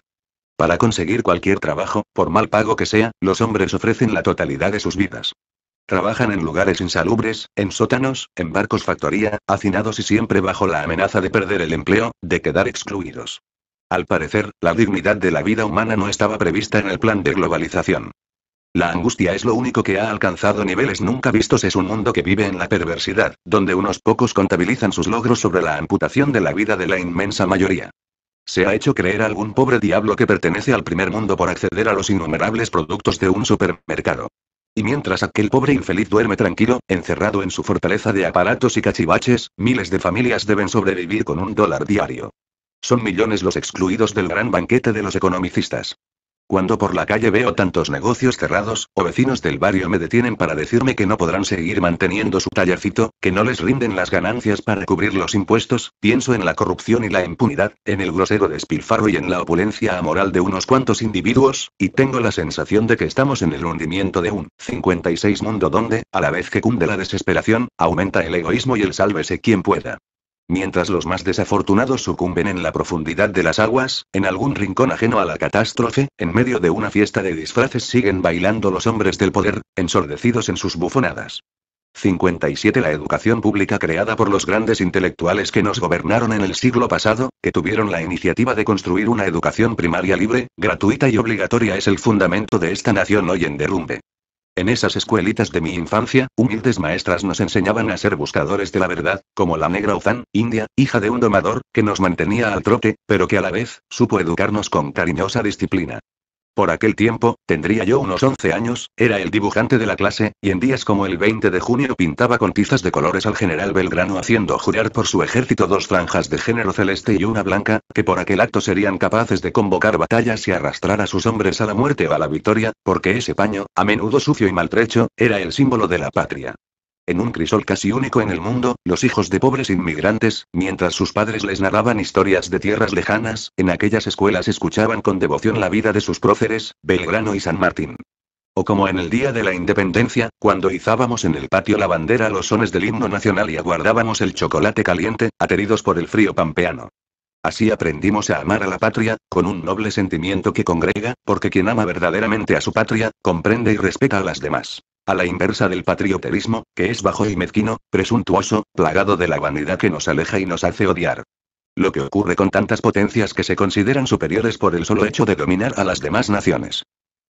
Para conseguir cualquier trabajo, por mal pago que sea, los hombres ofrecen la totalidad de sus vidas. Trabajan en lugares insalubres, en sótanos, en barcos factoría, hacinados y siempre bajo la amenaza de perder el empleo, de quedar excluidos. Al parecer, la dignidad de la vida humana no estaba prevista en el plan de globalización. La angustia es lo único que ha alcanzado niveles nunca vistos. Es un mundo que vive en la perversidad, donde unos pocos contabilizan sus logros sobre la amputación de la vida de la inmensa mayoría. Se ha hecho creer a algún pobre diablo que pertenece al primer mundo por acceder a los innumerables productos de un supermercado. Y mientras aquel pobre infeliz duerme tranquilo, encerrado en su fortaleza de aparatos y cachivaches, miles de familias deben sobrevivir con un dólar diario. Son millones los excluidos del gran banquete de los economicistas. Cuando por la calle veo tantos negocios cerrados, o vecinos del barrio me detienen para decirme que no podrán seguir manteniendo su tallercito, que no les rinden las ganancias para cubrir los impuestos, pienso en la corrupción y la impunidad, en el grosero despilfarro y en la opulencia amoral de unos cuantos individuos, y tengo la sensación de que estamos en el hundimiento de un 56 mundo donde, a la vez que cunde la desesperación, aumenta el egoísmo y el sálvese quien pueda. Mientras los más desafortunados sucumben en la profundidad de las aguas, en algún rincón ajeno a la catástrofe, en medio de una fiesta de disfraces siguen bailando los hombres del poder, ensordecidos en sus bufonadas. 57 La educación pública creada por los grandes intelectuales que nos gobernaron en el siglo pasado, que tuvieron la iniciativa de construir una educación primaria libre, gratuita y obligatoria es el fundamento de esta nación hoy en derrumbe. En esas escuelitas de mi infancia, humildes maestras nos enseñaban a ser buscadores de la verdad, como la negra Uzán, india, hija de un domador, que nos mantenía al trote, pero que a la vez, supo educarnos con cariñosa disciplina. Por aquel tiempo, tendría yo unos 11 años, era el dibujante de la clase, y en días como el 20 de junio pintaba con tizas de colores al general Belgrano haciendo jurar por su ejército dos franjas de género celeste y una blanca, que por aquel acto serían capaces de convocar batallas y arrastrar a sus hombres a la muerte o a la victoria, porque ese paño, a menudo sucio y maltrecho, era el símbolo de la patria. En un crisol casi único en el mundo, los hijos de pobres inmigrantes, mientras sus padres les narraban historias de tierras lejanas, en aquellas escuelas escuchaban con devoción la vida de sus próceres, Belgrano y San Martín. O como en el día de la independencia, cuando izábamos en el patio la bandera a los sones del himno nacional y aguardábamos el chocolate caliente, ateridos por el frío pampeano. Así aprendimos a amar a la patria, con un noble sentimiento que congrega, porque quien ama verdaderamente a su patria, comprende y respeta a las demás. A la inversa del patrioterismo, que es bajo y mezquino, presuntuoso, plagado de la vanidad que nos aleja y nos hace odiar. Lo que ocurre con tantas potencias que se consideran superiores por el solo hecho de dominar a las demás naciones.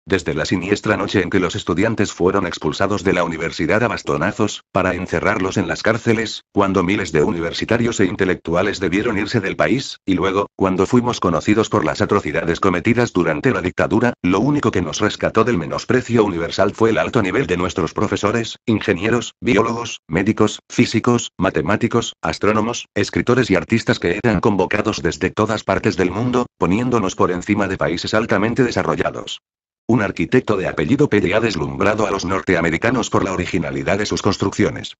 Desde la siniestra noche en que los estudiantes fueron expulsados de la universidad a bastonazos, para encerrarlos en las cárceles, cuando miles de universitarios e intelectuales debieron irse del país, y luego, cuando fuimos conocidos por las atrocidades cometidas durante la dictadura, lo único que nos rescató del menosprecio universal fue el alto nivel de nuestros profesores, ingenieros, biólogos, médicos, físicos, matemáticos, astrónomos, escritores y artistas que eran convocados desde todas partes del mundo, poniéndonos por encima de países altamente desarrollados. Un arquitecto de apellido Pelle ha deslumbrado a los norteamericanos por la originalidad de sus construcciones.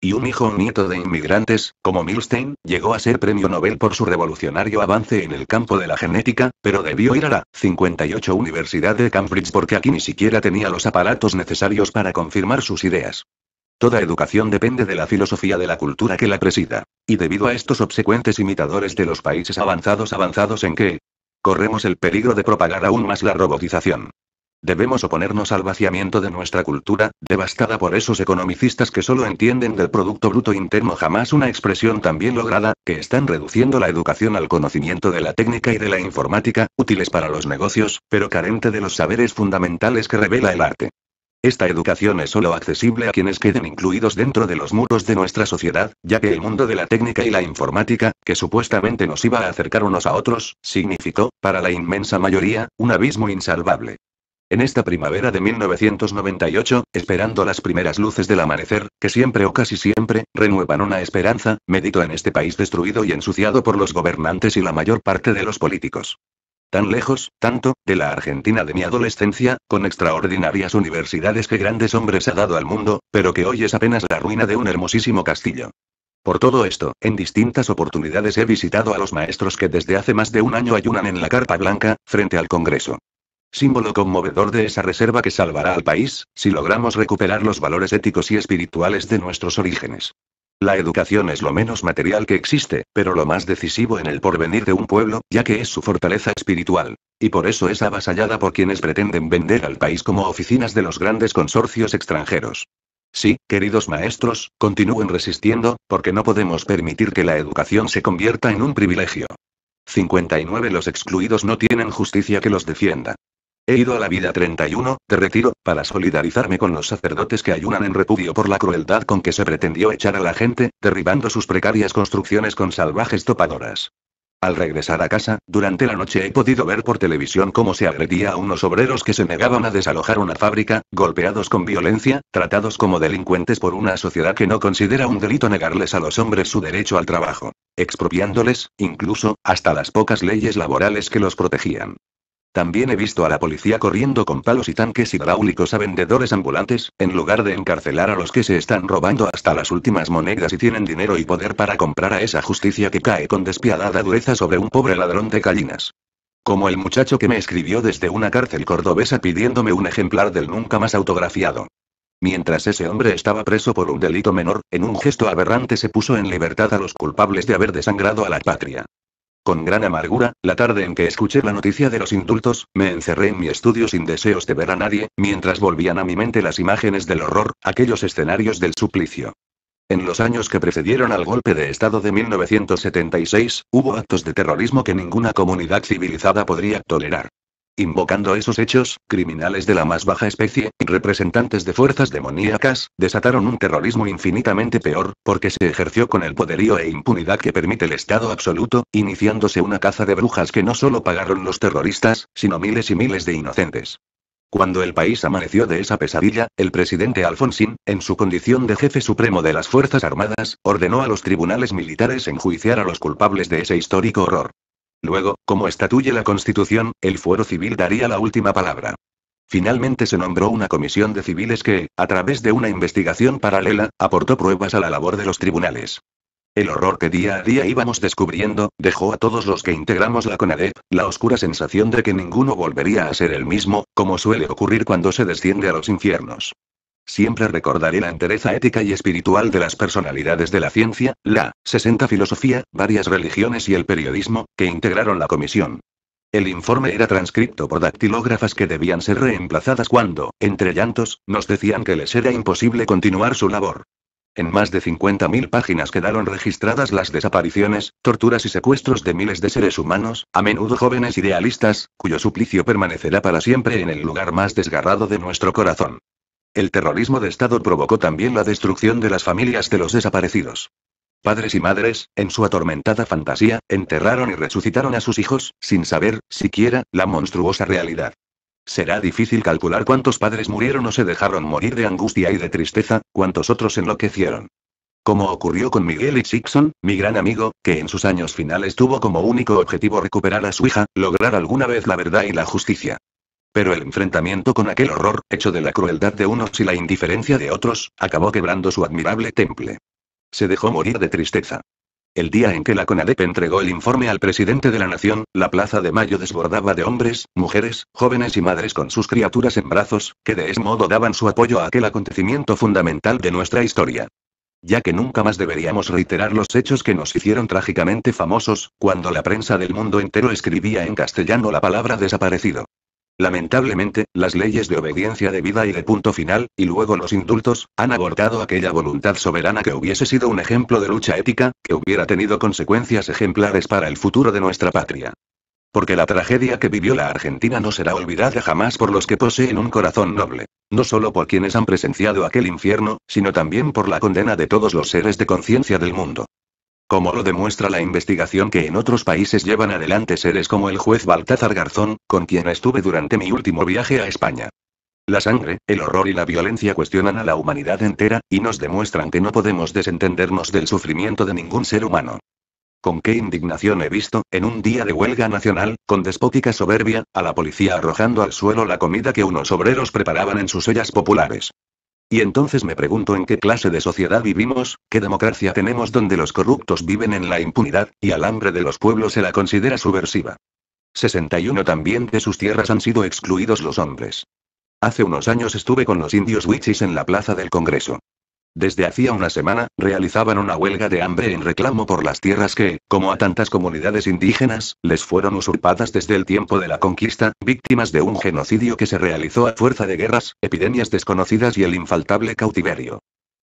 Y un hijo o nieto de inmigrantes, como Milstein, llegó a ser premio Nobel por su revolucionario avance en el campo de la genética, pero debió ir a la 58 Universidad de Cambridge porque aquí ni siquiera tenía los aparatos necesarios para confirmar sus ideas. Toda educación depende de la filosofía de la cultura que la presida. Y debido a estos obsecuentes imitadores de los países avanzados avanzados en que corremos el peligro de propagar aún más la robotización. Debemos oponernos al vaciamiento de nuestra cultura, devastada por esos economicistas que solo entienden del Producto Bruto Interno jamás una expresión tan bien lograda, que están reduciendo la educación al conocimiento de la técnica y de la informática, útiles para los negocios, pero carente de los saberes fundamentales que revela el arte. Esta educación es solo accesible a quienes queden incluidos dentro de los muros de nuestra sociedad, ya que el mundo de la técnica y la informática, que supuestamente nos iba a acercar unos a otros, significó, para la inmensa mayoría, un abismo insalvable. En esta primavera de 1998, esperando las primeras luces del amanecer, que siempre o casi siempre, renuevan una esperanza, medito en este país destruido y ensuciado por los gobernantes y la mayor parte de los políticos. Tan lejos, tanto, de la Argentina de mi adolescencia, con extraordinarias universidades que grandes hombres ha dado al mundo, pero que hoy es apenas la ruina de un hermosísimo castillo. Por todo esto, en distintas oportunidades he visitado a los maestros que desde hace más de un año ayunan en la Carpa Blanca, frente al Congreso. Símbolo conmovedor de esa reserva que salvará al país, si logramos recuperar los valores éticos y espirituales de nuestros orígenes. La educación es lo menos material que existe, pero lo más decisivo en el porvenir de un pueblo, ya que es su fortaleza espiritual. Y por eso es avasallada por quienes pretenden vender al país como oficinas de los grandes consorcios extranjeros. Sí, queridos maestros, continúen resistiendo, porque no podemos permitir que la educación se convierta en un privilegio. 59 Los excluidos no tienen justicia que los defienda. He ido a la vida 31, de retiro, para solidarizarme con los sacerdotes que ayunan en repudio por la crueldad con que se pretendió echar a la gente, derribando sus precarias construcciones con salvajes topadoras. Al regresar a casa, durante la noche he podido ver por televisión cómo se agredía a unos obreros que se negaban a desalojar una fábrica, golpeados con violencia, tratados como delincuentes por una sociedad que no considera un delito negarles a los hombres su derecho al trabajo, expropiándoles, incluso, hasta las pocas leyes laborales que los protegían. También he visto a la policía corriendo con palos y tanques hidráulicos a vendedores ambulantes, en lugar de encarcelar a los que se están robando hasta las últimas monedas y tienen dinero y poder para comprar a esa justicia que cae con despiadada dureza sobre un pobre ladrón de gallinas. Como el muchacho que me escribió desde una cárcel cordobesa pidiéndome un ejemplar del nunca más autografiado. Mientras ese hombre estaba preso por un delito menor, en un gesto aberrante se puso en libertad a los culpables de haber desangrado a la patria. Con gran amargura, la tarde en que escuché la noticia de los indultos, me encerré en mi estudio sin deseos de ver a nadie, mientras volvían a mi mente las imágenes del horror, aquellos escenarios del suplicio. En los años que precedieron al golpe de Estado de 1976, hubo actos de terrorismo que ninguna comunidad civilizada podría tolerar. Invocando esos hechos, criminales de la más baja especie, y representantes de fuerzas demoníacas, desataron un terrorismo infinitamente peor, porque se ejerció con el poderío e impunidad que permite el Estado absoluto, iniciándose una caza de brujas que no solo pagaron los terroristas, sino miles y miles de inocentes. Cuando el país amaneció de esa pesadilla, el presidente Alfonsín, en su condición de jefe supremo de las Fuerzas Armadas, ordenó a los tribunales militares enjuiciar a los culpables de ese histórico horror. Luego, como estatuye la Constitución, el fuero civil daría la última palabra. Finalmente se nombró una comisión de civiles que, a través de una investigación paralela, aportó pruebas a la labor de los tribunales. El horror que día a día íbamos descubriendo, dejó a todos los que integramos la CONADEP, la oscura sensación de que ninguno volvería a ser el mismo, como suele ocurrir cuando se desciende a los infiernos. Siempre recordaré la entereza ética y espiritual de las personalidades de la ciencia, la 60 filosofía, varias religiones y el periodismo, que integraron la comisión. El informe era transcrito por dactilógrafas que debían ser reemplazadas cuando, entre llantos, nos decían que les era imposible continuar su labor. En más de 50.000 páginas quedaron registradas las desapariciones, torturas y secuestros de miles de seres humanos, a menudo jóvenes idealistas, cuyo suplicio permanecerá para siempre en el lugar más desgarrado de nuestro corazón. El terrorismo de Estado provocó también la destrucción de las familias de los desaparecidos. Padres y madres, en su atormentada fantasía, enterraron y resucitaron a sus hijos, sin saber, siquiera, la monstruosa realidad. Será difícil calcular cuántos padres murieron o se dejaron morir de angustia y de tristeza, cuántos otros enloquecieron. Como ocurrió con Miguel Sixon, mi gran amigo, que en sus años finales tuvo como único objetivo recuperar a su hija, lograr alguna vez la verdad y la justicia. Pero el enfrentamiento con aquel horror, hecho de la crueldad de unos y la indiferencia de otros, acabó quebrando su admirable temple. Se dejó morir de tristeza. El día en que la CONADEP entregó el informe al presidente de la nación, la plaza de Mayo desbordaba de hombres, mujeres, jóvenes y madres con sus criaturas en brazos, que de ese modo daban su apoyo a aquel acontecimiento fundamental de nuestra historia. Ya que nunca más deberíamos reiterar los hechos que nos hicieron trágicamente famosos, cuando la prensa del mundo entero escribía en castellano la palabra desaparecido. Lamentablemente, las leyes de obediencia de vida y de punto final, y luego los indultos, han abortado aquella voluntad soberana que hubiese sido un ejemplo de lucha ética, que hubiera tenido consecuencias ejemplares para el futuro de nuestra patria. Porque la tragedia que vivió la Argentina no será olvidada jamás por los que poseen un corazón noble. No solo por quienes han presenciado aquel infierno, sino también por la condena de todos los seres de conciencia del mundo. Como lo demuestra la investigación que en otros países llevan adelante seres como el juez Baltázar Garzón, con quien estuve durante mi último viaje a España. La sangre, el horror y la violencia cuestionan a la humanidad entera, y nos demuestran que no podemos desentendernos del sufrimiento de ningún ser humano. Con qué indignación he visto, en un día de huelga nacional, con despótica soberbia, a la policía arrojando al suelo la comida que unos obreros preparaban en sus ollas populares. Y entonces me pregunto en qué clase de sociedad vivimos, qué democracia tenemos donde los corruptos viven en la impunidad, y al hambre de los pueblos se la considera subversiva. 61 también de sus tierras han sido excluidos los hombres. Hace unos años estuve con los indios wichis en la plaza del Congreso. Desde hacía una semana, realizaban una huelga de hambre en reclamo por las tierras que, como a tantas comunidades indígenas, les fueron usurpadas desde el tiempo de la conquista, víctimas de un genocidio que se realizó a fuerza de guerras, epidemias desconocidas y el infaltable cautiverio.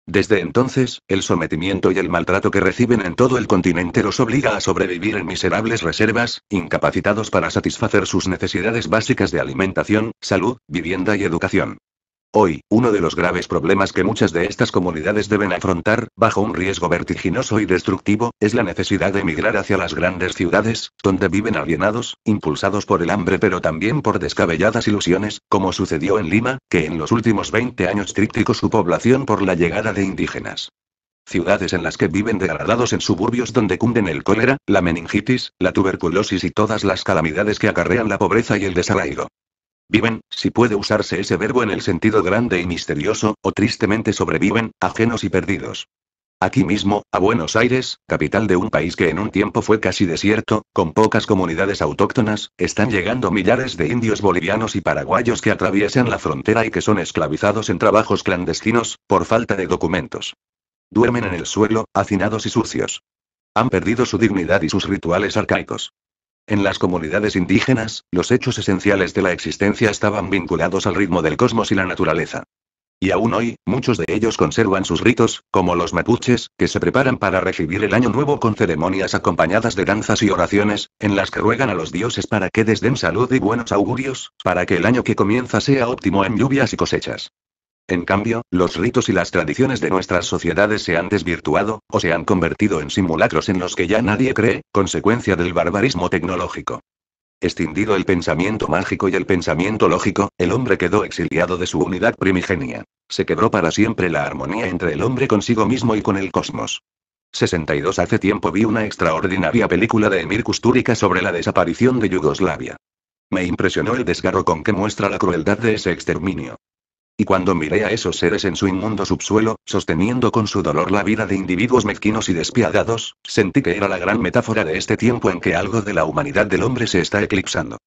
Desde entonces, el sometimiento y el maltrato que reciben en todo el continente los obliga a sobrevivir en miserables reservas, incapacitados para satisfacer sus necesidades básicas de alimentación, salud, vivienda y educación. Hoy, uno de los graves problemas que muchas de estas comunidades deben afrontar, bajo un riesgo vertiginoso y destructivo, es la necesidad de emigrar hacia las grandes ciudades, donde viven alienados, impulsados por el hambre pero también por descabelladas ilusiones, como sucedió en Lima, que en los últimos 20 años triplicó su población por la llegada de indígenas. Ciudades en las que viven degradados en suburbios donde cunden el cólera, la meningitis, la tuberculosis y todas las calamidades que acarrean la pobreza y el desarraigo. Viven, si puede usarse ese verbo en el sentido grande y misterioso, o tristemente sobreviven, ajenos y perdidos. Aquí mismo, a Buenos Aires, capital de un país que en un tiempo fue casi desierto, con pocas comunidades autóctonas, están llegando millares de indios bolivianos y paraguayos que atraviesan la frontera y que son esclavizados en trabajos clandestinos, por falta de documentos. Duermen en el suelo, hacinados y sucios. Han perdido su dignidad y sus rituales arcaicos. En las comunidades indígenas, los hechos esenciales de la existencia estaban vinculados al ritmo del cosmos y la naturaleza. Y aún hoy, muchos de ellos conservan sus ritos, como los mapuches, que se preparan para recibir el año nuevo con ceremonias acompañadas de danzas y oraciones, en las que ruegan a los dioses para que les den salud y buenos augurios, para que el año que comienza sea óptimo en lluvias y cosechas. En cambio, los ritos y las tradiciones de nuestras sociedades se han desvirtuado, o se han convertido en simulacros en los que ya nadie cree, consecuencia del barbarismo tecnológico. Escindido el pensamiento mágico y el pensamiento lógico, el hombre quedó exiliado de su unidad primigenia. Se quebró para siempre la armonía entre el hombre consigo mismo y con el cosmos. 62 Hace tiempo vi una extraordinaria película de Emir Kusturica sobre la desaparición de Yugoslavia. Me impresionó el desgarro con que muestra la crueldad de ese exterminio. Y cuando miré a esos seres en su inmundo subsuelo, sosteniendo con su dolor la vida de individuos mezquinos y despiadados, sentí que era la gran metáfora de este tiempo en que algo de la humanidad del hombre se está eclipsando.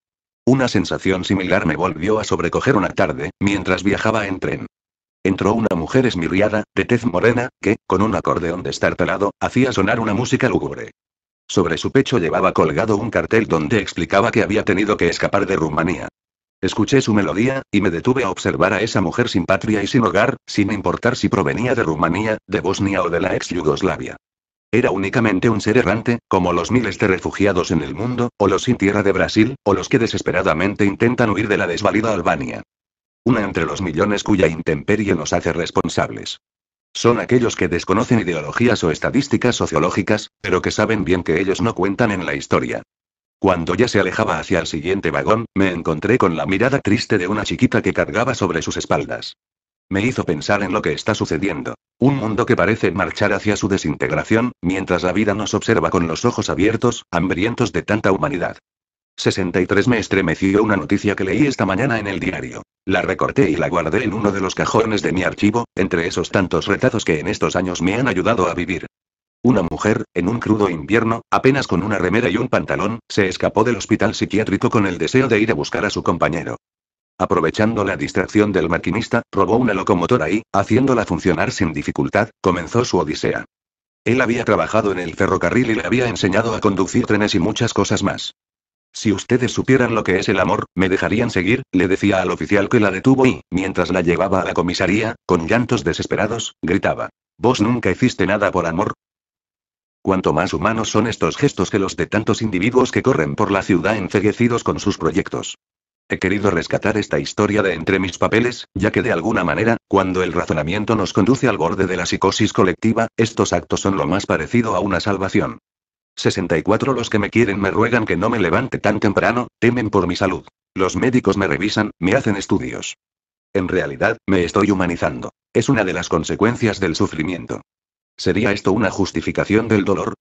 Una sensación similar me volvió a sobrecoger una tarde, mientras viajaba en tren. Entró una mujer esmirriada, de tez morena, que, con un acordeón destartalado, hacía sonar una música lúgubre. Sobre su pecho llevaba colgado un cartel donde explicaba que había tenido que escapar de Rumanía. Escuché su melodía, y me detuve a observar a esa mujer sin patria y sin hogar, sin importar si provenía de Rumanía, de Bosnia o de la ex Yugoslavia. Era únicamente un ser errante, como los miles de refugiados en el mundo, o los sin tierra de Brasil, o los que desesperadamente intentan huir de la desvalida Albania. Una entre los millones cuya intemperie nos hace responsables. Son aquellos que desconocen ideologías o estadísticas sociológicas, pero que saben bien que ellos no cuentan en la historia. Cuando ya se alejaba hacia el siguiente vagón, me encontré con la mirada triste de una chiquita que cargaba sobre sus espaldas. Me hizo pensar en lo que está sucediendo. Un mundo que parece marchar hacia su desintegración, mientras la vida nos observa con los ojos abiertos, hambrientos de tanta humanidad. 63 me estremeció una noticia que leí esta mañana en el diario. La recorté y la guardé en uno de los cajones de mi archivo, entre esos tantos retazos que en estos años me han ayudado a vivir. Una mujer, en un crudo invierno, apenas con una remera y un pantalón, se escapó del hospital psiquiátrico con el deseo de ir a buscar a su compañero. Aprovechando la distracción del maquinista, robó una locomotora y, haciéndola funcionar sin dificultad, comenzó su odisea. Él había trabajado en el ferrocarril y le había enseñado a conducir trenes y muchas cosas más. Si ustedes supieran lo que es el amor, me dejarían seguir, le decía al oficial que la detuvo y, mientras la llevaba a la comisaría, con llantos desesperados, gritaba. ¿Vos nunca hiciste nada por amor? Cuanto más humanos son estos gestos que los de tantos individuos que corren por la ciudad enceguecidos con sus proyectos. He querido rescatar esta historia de entre mis papeles, ya que de alguna manera, cuando el razonamiento nos conduce al borde de la psicosis colectiva, estos actos son lo más parecido a una salvación. 64 Los que me quieren me ruegan que no me levante tan temprano, temen por mi salud. Los médicos me revisan, me hacen estudios. En realidad, me estoy humanizando. Es una de las consecuencias del sufrimiento. ¿Sería esto una justificación del dolor?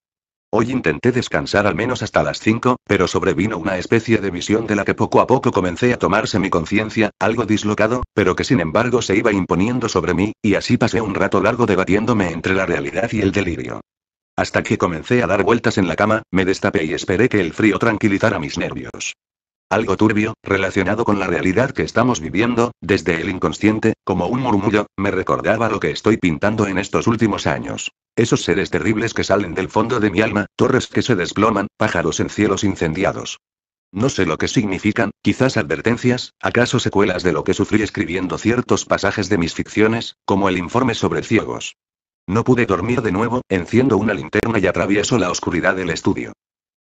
Hoy intenté descansar al menos hasta las 5, pero sobrevino una especie de visión de la que poco a poco comencé a tomarse mi conciencia, algo dislocado, pero que sin embargo se iba imponiendo sobre mí, y así pasé un rato largo debatiéndome entre la realidad y el delirio. Hasta que comencé a dar vueltas en la cama, me destapé y esperé que el frío tranquilizara mis nervios. Algo turbio, relacionado con la realidad que estamos viviendo, desde el inconsciente, como un murmullo, me recordaba lo que estoy pintando en estos últimos años. Esos seres terribles que salen del fondo de mi alma, torres que se desploman, pájaros en cielos incendiados. No sé lo que significan, quizás advertencias, acaso secuelas de lo que sufrí escribiendo ciertos pasajes de mis ficciones, como el informe sobre ciegos. No pude dormir de nuevo, enciendo una linterna y atravieso la oscuridad del estudio.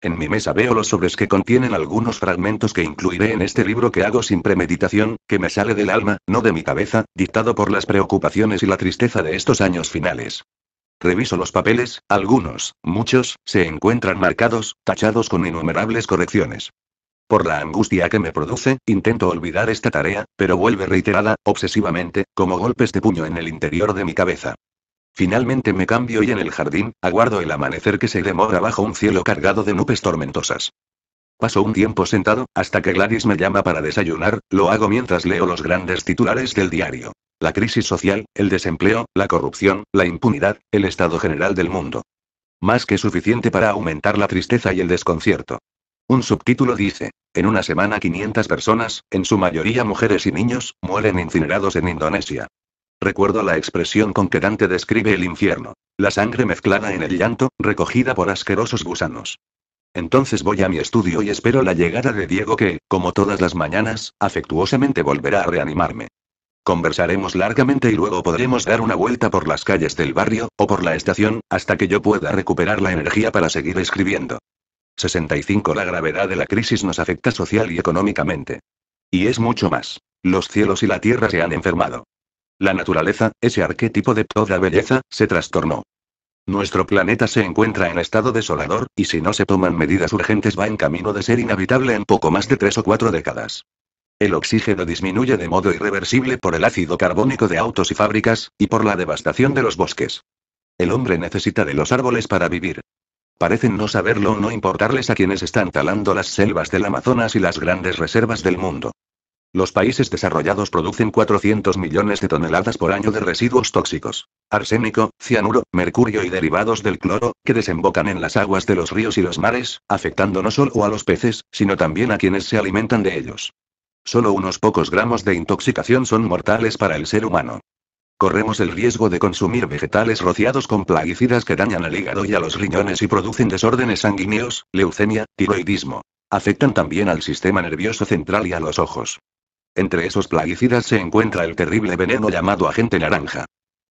En mi mesa veo los sobres que contienen algunos fragmentos que incluiré en este libro que hago sin premeditación, que me sale del alma, no de mi cabeza, dictado por las preocupaciones y la tristeza de estos años finales. Reviso los papeles, algunos, muchos, se encuentran marcados, tachados con innumerables correcciones. Por la angustia que me produce, intento olvidar esta tarea, pero vuelve reiterada, obsesivamente, como golpes de puño en el interior de mi cabeza. Finalmente me cambio y en el jardín, aguardo el amanecer que se demora bajo un cielo cargado de nubes tormentosas. Paso un tiempo sentado, hasta que Gladys me llama para desayunar, lo hago mientras leo los grandes titulares del diario. La crisis social, el desempleo, la corrupción, la impunidad, el estado general del mundo. Más que suficiente para aumentar la tristeza y el desconcierto. Un subtítulo dice, en una semana 500 personas, en su mayoría mujeres y niños, mueren incinerados en Indonesia. Recuerdo la expresión con que Dante describe el infierno. La sangre mezclada en el llanto, recogida por asquerosos gusanos. Entonces voy a mi estudio y espero la llegada de Diego que, como todas las mañanas, afectuosamente volverá a reanimarme. Conversaremos largamente y luego podremos dar una vuelta por las calles del barrio, o por la estación, hasta que yo pueda recuperar la energía para seguir escribiendo. 65 La gravedad de la crisis nos afecta social y económicamente. Y es mucho más. Los cielos y la tierra se han enfermado. La naturaleza, ese arquetipo de toda belleza, se trastornó. Nuestro planeta se encuentra en estado desolador, y si no se toman medidas urgentes va en camino de ser inhabitable en poco más de tres o cuatro décadas. El oxígeno disminuye de modo irreversible por el ácido carbónico de autos y fábricas, y por la devastación de los bosques. El hombre necesita de los árboles para vivir. Parecen no saberlo o no importarles a quienes están talando las selvas del Amazonas y las grandes reservas del mundo. Los países desarrollados producen 400 millones de toneladas por año de residuos tóxicos. Arsénico, cianuro, mercurio y derivados del cloro, que desembocan en las aguas de los ríos y los mares, afectando no solo a los peces, sino también a quienes se alimentan de ellos. Solo unos pocos gramos de intoxicación son mortales para el ser humano. Corremos el riesgo de consumir vegetales rociados con plaguicidas que dañan al hígado y a los riñones y producen desórdenes sanguíneos, leucemia, tiroidismo. Afectan también al sistema nervioso central y a los ojos. Entre esos plaguicidas se encuentra el terrible veneno llamado agente naranja.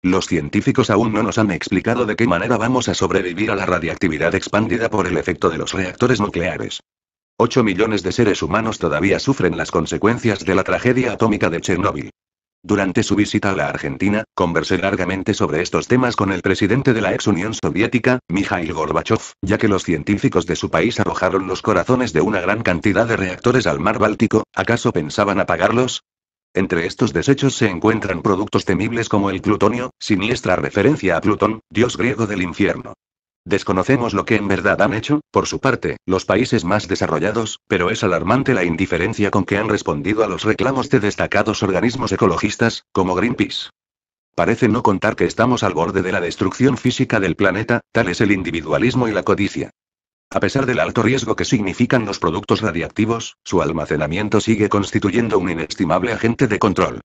Los científicos aún no nos han explicado de qué manera vamos a sobrevivir a la radiactividad expandida por el efecto de los reactores nucleares. 8 millones de seres humanos todavía sufren las consecuencias de la tragedia atómica de Chernóbil. Durante su visita a la Argentina, conversé largamente sobre estos temas con el presidente de la ex Unión Soviética, Mikhail Gorbachev, ya que los científicos de su país arrojaron los corazones de una gran cantidad de reactores al mar Báltico, ¿acaso pensaban apagarlos? Entre estos desechos se encuentran productos temibles como el plutonio, siniestra referencia a Plutón, dios griego del infierno. Desconocemos lo que en verdad han hecho, por su parte, los países más desarrollados, pero es alarmante la indiferencia con que han respondido a los reclamos de destacados organismos ecologistas, como Greenpeace. Parece no contar que estamos al borde de la destrucción física del planeta, tal es el individualismo y la codicia. A pesar del alto riesgo que significan los productos radiactivos, su almacenamiento sigue constituyendo un inestimable agente de control.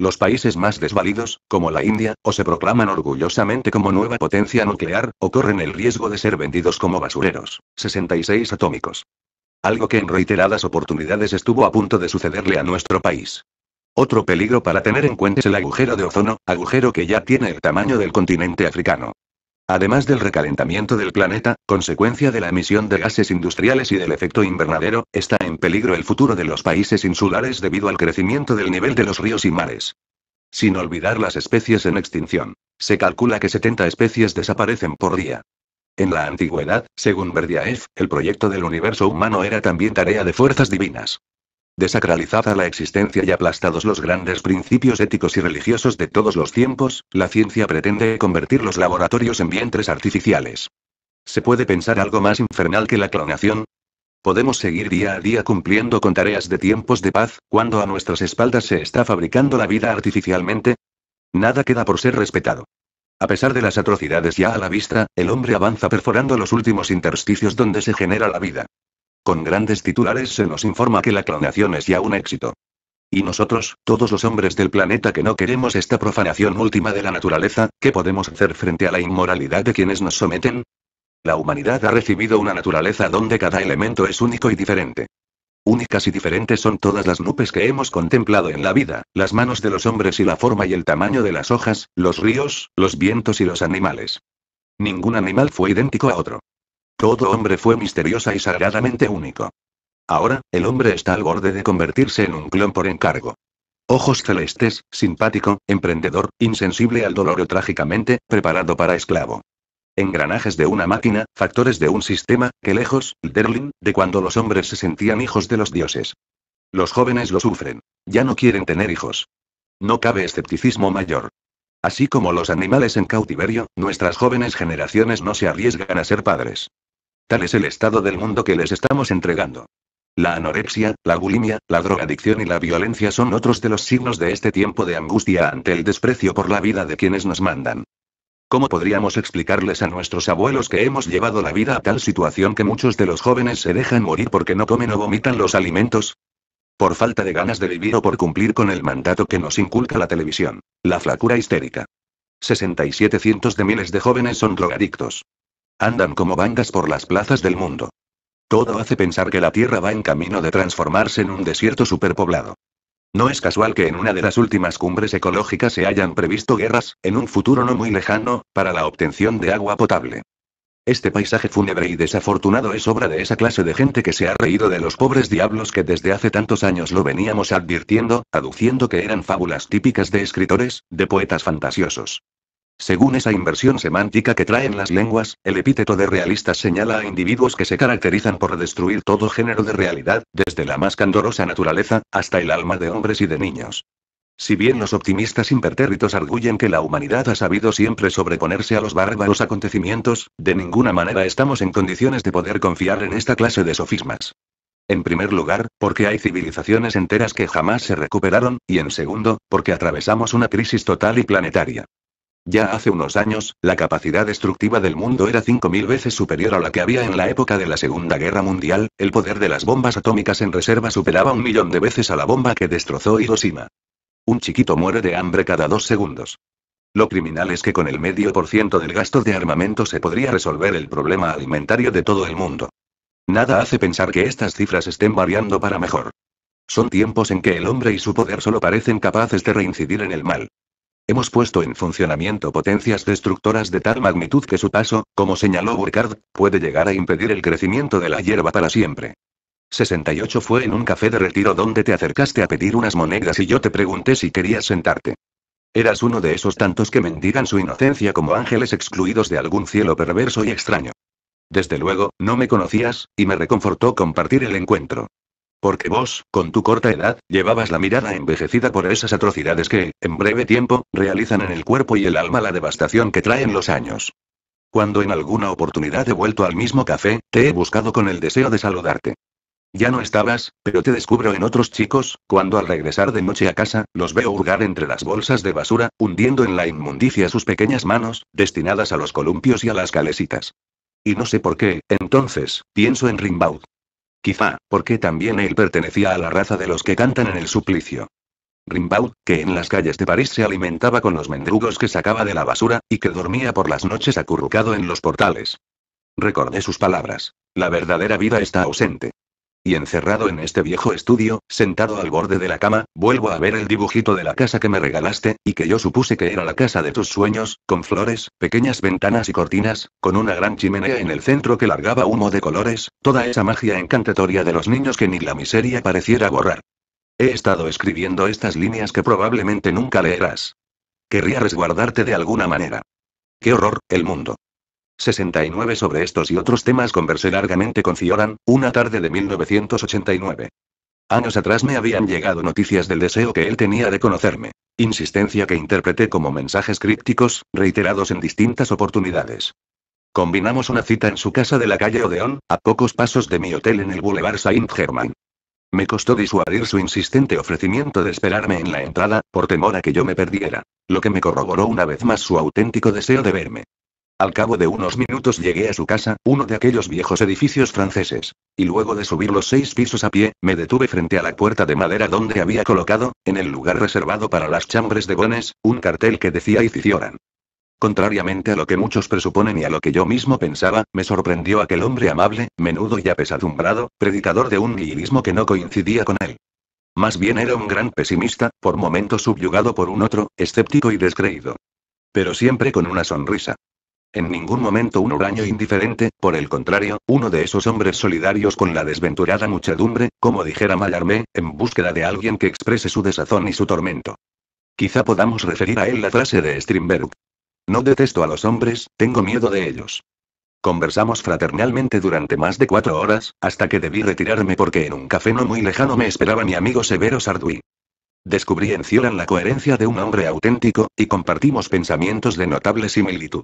Los países más desvalidos, como la India, o se proclaman orgullosamente como nueva potencia nuclear, o corren el riesgo de ser vendidos como basureros. 66 atómicos. Algo que en reiteradas oportunidades estuvo a punto de sucederle a nuestro país. Otro peligro para tener en cuenta es el agujero de ozono, agujero que ya tiene el tamaño del continente africano. Además del recalentamiento del planeta, consecuencia de la emisión de gases industriales y del efecto invernadero, está en peligro el futuro de los países insulares debido al crecimiento del nivel de los ríos y mares. Sin olvidar las especies en extinción. Se calcula que 70 especies desaparecen por día. En la antigüedad, según Berdiaev, el proyecto del universo humano era también tarea de fuerzas divinas. Desacralizada la existencia y aplastados los grandes principios éticos y religiosos de todos los tiempos, la ciencia pretende convertir los laboratorios en vientres artificiales. ¿Se puede pensar algo más infernal que la clonación? ¿Podemos seguir día a día cumpliendo con tareas de tiempos de paz, cuando a nuestras espaldas se está fabricando la vida artificialmente? Nada queda por ser respetado. A pesar de las atrocidades ya a la vista, el hombre avanza perforando los últimos intersticios donde se genera la vida. Con grandes titulares se nos informa que la clonación es ya un éxito. Y nosotros, todos los hombres del planeta que no queremos esta profanación última de la naturaleza, ¿qué podemos hacer frente a la inmoralidad de quienes nos someten? La humanidad ha recibido una naturaleza donde cada elemento es único y diferente. Únicas y diferentes son todas las nubes que hemos contemplado en la vida, las manos de los hombres y la forma y el tamaño de las hojas, los ríos, los vientos y los animales. Ningún animal fue idéntico a otro. Todo hombre fue misteriosa y sagradamente único. Ahora, el hombre está al borde de convertirse en un clon por encargo. Ojos celestes, simpático, emprendedor, insensible al dolor o trágicamente, preparado para esclavo. Engranajes de una máquina, factores de un sistema, que lejos, Derlin, de cuando los hombres se sentían hijos de los dioses. Los jóvenes lo sufren. Ya no quieren tener hijos. No cabe escepticismo mayor. Así como los animales en cautiverio, nuestras jóvenes generaciones no se arriesgan a ser padres. Tal es el estado del mundo que les estamos entregando. La anorexia, la bulimia, la drogadicción y la violencia son otros de los signos de este tiempo de angustia ante el desprecio por la vida de quienes nos mandan. ¿Cómo podríamos explicarles a nuestros abuelos que hemos llevado la vida a tal situación que muchos de los jóvenes se dejan morir porque no comen o vomitan los alimentos? Por falta de ganas de vivir o por cumplir con el mandato que nos inculca la televisión. La flacura histérica. 67 cientos de miles de jóvenes son drogadictos. Andan como bandas por las plazas del mundo. Todo hace pensar que la Tierra va en camino de transformarse en un desierto superpoblado. No es casual que en una de las últimas cumbres ecológicas se hayan previsto guerras, en un futuro no muy lejano, para la obtención de agua potable. Este paisaje fúnebre y desafortunado es obra de esa clase de gente que se ha reído de los pobres diablos que desde hace tantos años lo veníamos advirtiendo, aduciendo que eran fábulas típicas de escritores, de poetas fantasiosos. Según esa inversión semántica que traen las lenguas, el epíteto de realistas señala a individuos que se caracterizan por destruir todo género de realidad, desde la más candorosa naturaleza, hasta el alma de hombres y de niños. Si bien los optimistas impertérritos arguyen que la humanidad ha sabido siempre sobreponerse a los bárbaros acontecimientos, de ninguna manera estamos en condiciones de poder confiar en esta clase de sofismas. En primer lugar, porque hay civilizaciones enteras que jamás se recuperaron, y en segundo, porque atravesamos una crisis total y planetaria. Ya hace unos años, la capacidad destructiva del mundo era 5.000 veces superior a la que había en la época de la Segunda Guerra Mundial, el poder de las bombas atómicas en reserva superaba un millón de veces a la bomba que destrozó Hiroshima. Un chiquito muere de hambre cada dos segundos. Lo criminal es que con el medio por ciento del gasto de armamento se podría resolver el problema alimentario de todo el mundo. Nada hace pensar que estas cifras estén variando para mejor. son tiempos en que el hombre y su poder solo parecen capaces de reincidir en el mal. Hemos puesto en funcionamiento potencias destructoras de tal magnitud que su paso, como señaló Burkhardt, puede llegar a impedir el crecimiento de la hierba para siempre. 68 fue en un café de retiro donde te acercaste a pedir unas monedas y yo te pregunté si querías sentarte. Eras uno de esos tantos que mendigan su inocencia como ángeles excluidos de algún cielo perverso y extraño. Desde luego, no me conocías, y me reconfortó compartir el encuentro. Porque vos, con tu corta edad, llevabas la mirada envejecida por esas atrocidades que, en breve tiempo, realizan en el cuerpo y el alma la devastación que traen los años. Cuando en alguna oportunidad he vuelto al mismo café, te he buscado con el deseo de saludarte. Ya no estabas, pero te descubro en otros chicos, cuando al regresar de noche a casa, los veo hurgar entre las bolsas de basura, hundiendo en la inmundicia sus pequeñas manos, destinadas a los columpios y a las calesitas. Y no sé por qué, entonces, pienso en Rimbaud. Quizá, porque también él pertenecía a la raza de los que cantan en el suplicio. Rimbaud, que en las calles de París se alimentaba con los mendrugos que sacaba de la basura, y que dormía por las noches acurrucado en los portales. Recordé sus palabras. La verdadera vida está ausente. Y encerrado en este viejo estudio, sentado al borde de la cama, vuelvo a ver el dibujito de la casa que me regalaste, y que yo supuse que era la casa de tus sueños, con flores, pequeñas ventanas y cortinas, con una gran chimenea en el centro que largaba humo de colores, toda esa magia encantatoria de los niños que ni la miseria pareciera borrar. He estado escribiendo estas líneas que probablemente nunca leerás. Querría resguardarte de alguna manera. Qué horror, el mundo. 69 sobre estos y otros temas conversé largamente con Cioran, una tarde de 1989. Años atrás me habían llegado noticias del deseo que él tenía de conocerme. Insistencia que interpreté como mensajes crípticos, reiterados en distintas oportunidades. Combinamos una cita en su casa de la calle Odeón, a pocos pasos de mi hotel en el Boulevard Saint-Germain. Me costó disuadir su insistente ofrecimiento de esperarme en la entrada, por temor a que yo me perdiera, lo que me corroboró una vez más su auténtico deseo de verme. Al cabo de unos minutos llegué a su casa, uno de aquellos viejos edificios franceses. Y luego de subir los seis pisos a pie, me detuve frente a la puerta de madera donde había colocado, en el lugar reservado para las chambres de bones, un cartel que decía Icicioran. Contrariamente a lo que muchos presuponen y a lo que yo mismo pensaba, me sorprendió aquel hombre amable, menudo y apesadumbrado, predicador de un nihilismo que no coincidía con él. Más bien era un gran pesimista, por momentos subyugado por un otro, escéptico y descreído. Pero siempre con una sonrisa. En ningún momento un huraño indiferente, por el contrario, uno de esos hombres solidarios con la desventurada muchedumbre, como dijera Mallarmé, en búsqueda de alguien que exprese su desazón y su tormento. Quizá podamos referir a él la frase de Strindberg. No detesto a los hombres, tengo miedo de ellos. Conversamos fraternalmente durante más de cuatro horas, hasta que debí retirarme porque en un café no muy lejano me esperaba mi amigo Severo Sarduy. Descubrí en Cioran la coherencia de un hombre auténtico, y compartimos pensamientos de notable similitud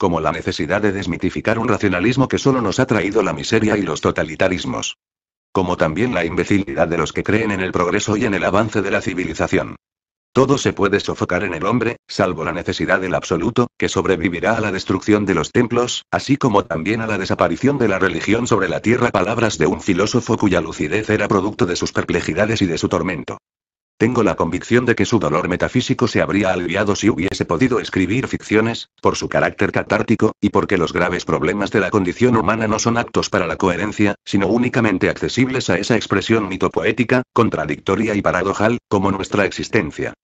como la necesidad de desmitificar un racionalismo que solo nos ha traído la miseria y los totalitarismos. Como también la imbecilidad de los que creen en el progreso y en el avance de la civilización. Todo se puede sofocar en el hombre, salvo la necesidad del absoluto, que sobrevivirá a la destrucción de los templos, así como también a la desaparición de la religión sobre la tierra. Palabras de un filósofo cuya lucidez era producto de sus perplejidades y de su tormento. Tengo la convicción de que su dolor metafísico se habría aliviado si hubiese podido escribir ficciones, por su carácter catártico, y porque los graves problemas de la condición humana no son actos para la coherencia, sino únicamente accesibles a esa expresión mitopoética, contradictoria y paradojal, como nuestra existencia.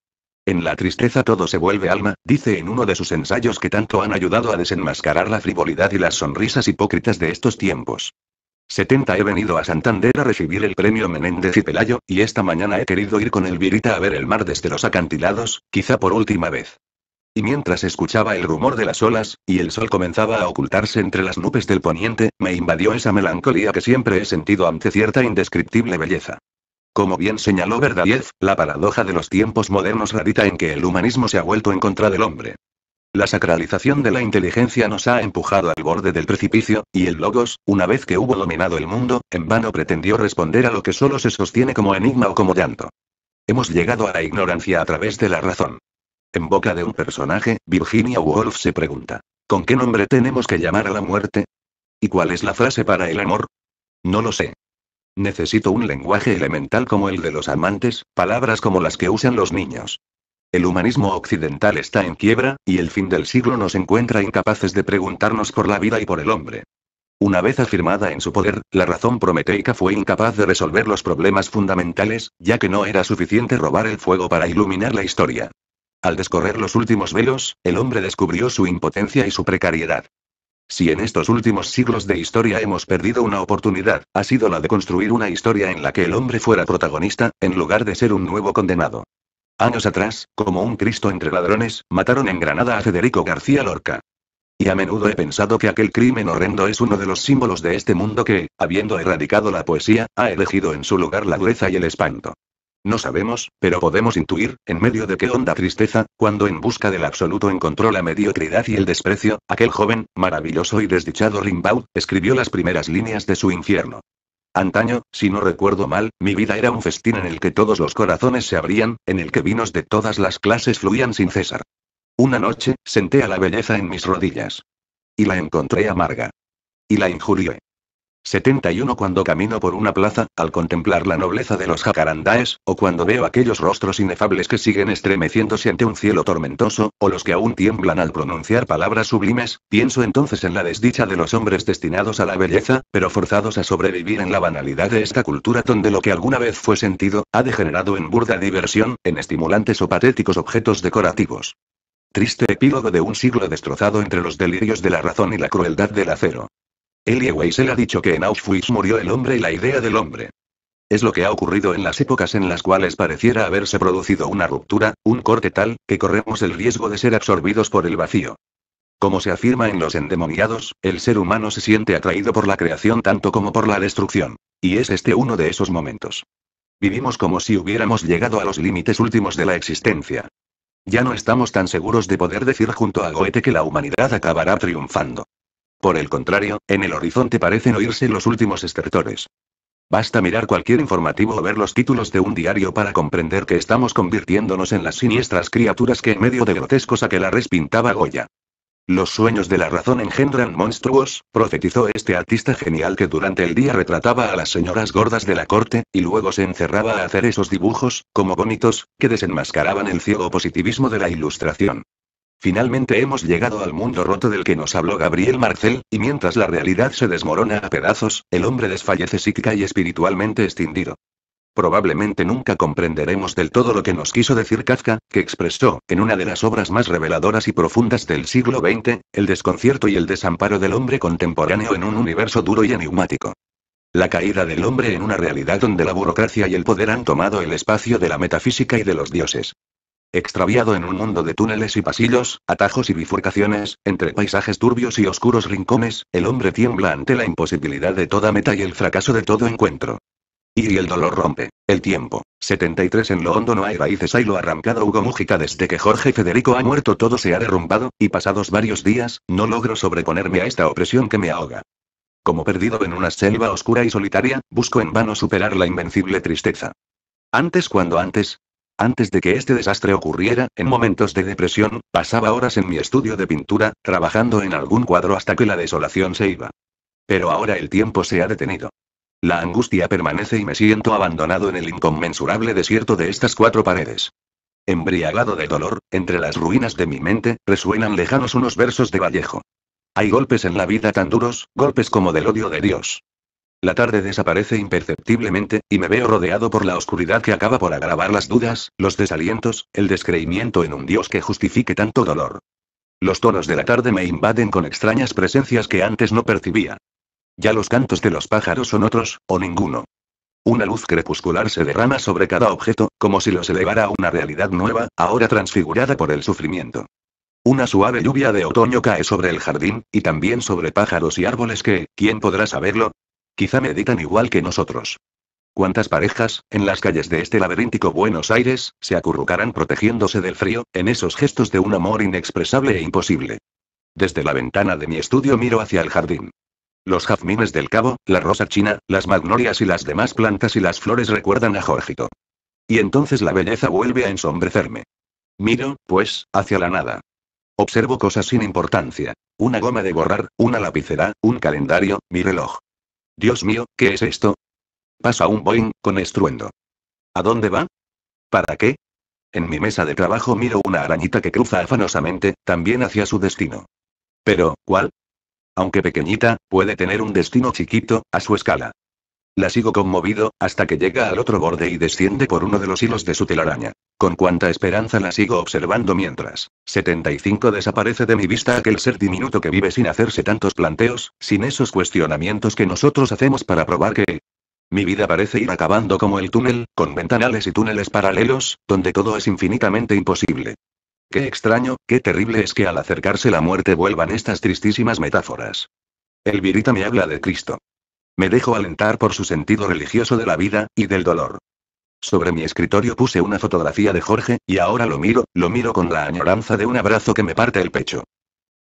En la tristeza todo se vuelve alma, dice en uno de sus ensayos que tanto han ayudado a desenmascarar la frivolidad y las sonrisas hipócritas de estos tiempos. 70 He venido a Santander a recibir el premio Menéndez y Pelayo, y esta mañana he querido ir con el Virita a ver el mar desde los acantilados, quizá por última vez. Y mientras escuchaba el rumor de las olas, y el sol comenzaba a ocultarse entre las nubes del poniente, me invadió esa melancolía que siempre he sentido ante cierta indescriptible belleza. Como bien señaló Verdaliev, la paradoja de los tiempos modernos radica en que el humanismo se ha vuelto en contra del hombre. La sacralización de la inteligencia nos ha empujado al borde del precipicio, y el Logos, una vez que hubo dominado el mundo, en vano pretendió responder a lo que solo se sostiene como enigma o como llanto. Hemos llegado a la ignorancia a través de la razón. En boca de un personaje, Virginia Woolf se pregunta, ¿con qué nombre tenemos que llamar a la muerte? ¿Y cuál es la frase para el amor? No lo sé. Necesito un lenguaje elemental como el de los amantes, palabras como las que usan los niños. El humanismo occidental está en quiebra, y el fin del siglo nos encuentra incapaces de preguntarnos por la vida y por el hombre. Una vez afirmada en su poder, la razón prometeica fue incapaz de resolver los problemas fundamentales, ya que no era suficiente robar el fuego para iluminar la historia. Al descorrer los últimos velos, el hombre descubrió su impotencia y su precariedad. Si en estos últimos siglos de historia hemos perdido una oportunidad, ha sido la de construir una historia en la que el hombre fuera protagonista, en lugar de ser un nuevo condenado. Años atrás, como un Cristo entre ladrones, mataron en Granada a Federico García Lorca. Y a menudo he pensado que aquel crimen horrendo es uno de los símbolos de este mundo que, habiendo erradicado la poesía, ha elegido en su lugar la dureza y el espanto. No sabemos, pero podemos intuir, en medio de qué honda tristeza, cuando en busca del absoluto encontró la mediocridad y el desprecio, aquel joven, maravilloso y desdichado Rimbaud, escribió las primeras líneas de su infierno. Antaño, si no recuerdo mal, mi vida era un festín en el que todos los corazones se abrían, en el que vinos de todas las clases fluían sin cesar. Una noche, senté a la belleza en mis rodillas. Y la encontré amarga. Y la injurié. 71 Cuando camino por una plaza, al contemplar la nobleza de los jacarandáes, o cuando veo aquellos rostros inefables que siguen estremeciéndose ante un cielo tormentoso, o los que aún tiemblan al pronunciar palabras sublimes, pienso entonces en la desdicha de los hombres destinados a la belleza, pero forzados a sobrevivir en la banalidad de esta cultura donde lo que alguna vez fue sentido, ha degenerado en burda diversión, en estimulantes o patéticos objetos decorativos. Triste epílogo de un siglo destrozado entre los delirios de la razón y la crueldad del acero. Elie Wiesel ha dicho que en Auschwitz murió el hombre y la idea del hombre. Es lo que ha ocurrido en las épocas en las cuales pareciera haberse producido una ruptura, un corte tal, que corremos el riesgo de ser absorbidos por el vacío. Como se afirma en los endemoniados, el ser humano se siente atraído por la creación tanto como por la destrucción. Y es este uno de esos momentos. Vivimos como si hubiéramos llegado a los límites últimos de la existencia. Ya no estamos tan seguros de poder decir junto a Goethe que la humanidad acabará triunfando. Por el contrario, en el horizonte parecen oírse los últimos estertores. Basta mirar cualquier informativo o ver los títulos de un diario para comprender que estamos convirtiéndonos en las siniestras criaturas que en medio de grotescos aquelarres pintaba Goya. Los sueños de la razón engendran monstruos, profetizó este artista genial que durante el día retrataba a las señoras gordas de la corte, y luego se encerraba a hacer esos dibujos, como bonitos, que desenmascaraban el ciego positivismo de la ilustración. Finalmente hemos llegado al mundo roto del que nos habló Gabriel Marcel, y mientras la realidad se desmorona a pedazos, el hombre desfallece psíquica y espiritualmente extinguido. Probablemente nunca comprenderemos del todo lo que nos quiso decir Kafka, que expresó, en una de las obras más reveladoras y profundas del siglo XX, el desconcierto y el desamparo del hombre contemporáneo en un universo duro y enigmático. La caída del hombre en una realidad donde la burocracia y el poder han tomado el espacio de la metafísica y de los dioses. Extraviado en un mundo de túneles y pasillos, atajos y bifurcaciones, entre paisajes turbios y oscuros rincones, el hombre tiembla ante la imposibilidad de toda meta y el fracaso de todo encuentro. Y el dolor rompe. El tiempo. 73 En lo hondo no hay raíces hay lo arrancado Hugo Mújica desde que Jorge Federico ha muerto todo se ha derrumbado, y pasados varios días, no logro sobreponerme a esta opresión que me ahoga. Como perdido en una selva oscura y solitaria, busco en vano superar la invencible tristeza. Antes cuando antes, antes de que este desastre ocurriera, en momentos de depresión, pasaba horas en mi estudio de pintura, trabajando en algún cuadro hasta que la desolación se iba. Pero ahora el tiempo se ha detenido. La angustia permanece y me siento abandonado en el inconmensurable desierto de estas cuatro paredes. Embriagado de dolor, entre las ruinas de mi mente, resuenan lejanos unos versos de Vallejo. Hay golpes en la vida tan duros, golpes como del odio de Dios. La tarde desaparece imperceptiblemente, y me veo rodeado por la oscuridad que acaba por agravar las dudas, los desalientos, el descreimiento en un Dios que justifique tanto dolor. Los tonos de la tarde me invaden con extrañas presencias que antes no percibía. Ya los cantos de los pájaros son otros, o ninguno. Una luz crepuscular se derrama sobre cada objeto, como si los elevara a una realidad nueva, ahora transfigurada por el sufrimiento. Una suave lluvia de otoño cae sobre el jardín, y también sobre pájaros y árboles que, ¿quién podrá saberlo? Quizá meditan igual que nosotros. ¿Cuántas parejas, en las calles de este laberíntico Buenos Aires, se acurrucarán protegiéndose del frío, en esos gestos de un amor inexpresable e imposible? Desde la ventana de mi estudio miro hacia el jardín. Los jazmines del cabo, la rosa china, las magnolias y las demás plantas y las flores recuerdan a Jorgito. Y entonces la belleza vuelve a ensombrecerme. Miro, pues, hacia la nada. Observo cosas sin importancia. Una goma de borrar, una lapicera, un calendario, mi reloj. Dios mío, ¿qué es esto? Pasa un Boeing, con estruendo. ¿A dónde va? ¿Para qué? En mi mesa de trabajo miro una arañita que cruza afanosamente, también hacia su destino. Pero, ¿cuál? aunque pequeñita, puede tener un destino chiquito, a su escala. La sigo conmovido, hasta que llega al otro borde y desciende por uno de los hilos de su telaraña. Con cuánta esperanza la sigo observando mientras. 75 desaparece de mi vista aquel ser diminuto que vive sin hacerse tantos planteos, sin esos cuestionamientos que nosotros hacemos para probar que... Mi vida parece ir acabando como el túnel, con ventanales y túneles paralelos, donde todo es infinitamente imposible. Qué extraño, qué terrible es que al acercarse la muerte vuelvan estas tristísimas metáforas. El virita me habla de Cristo. Me dejo alentar por su sentido religioso de la vida, y del dolor. Sobre mi escritorio puse una fotografía de Jorge, y ahora lo miro, lo miro con la añoranza de un abrazo que me parte el pecho.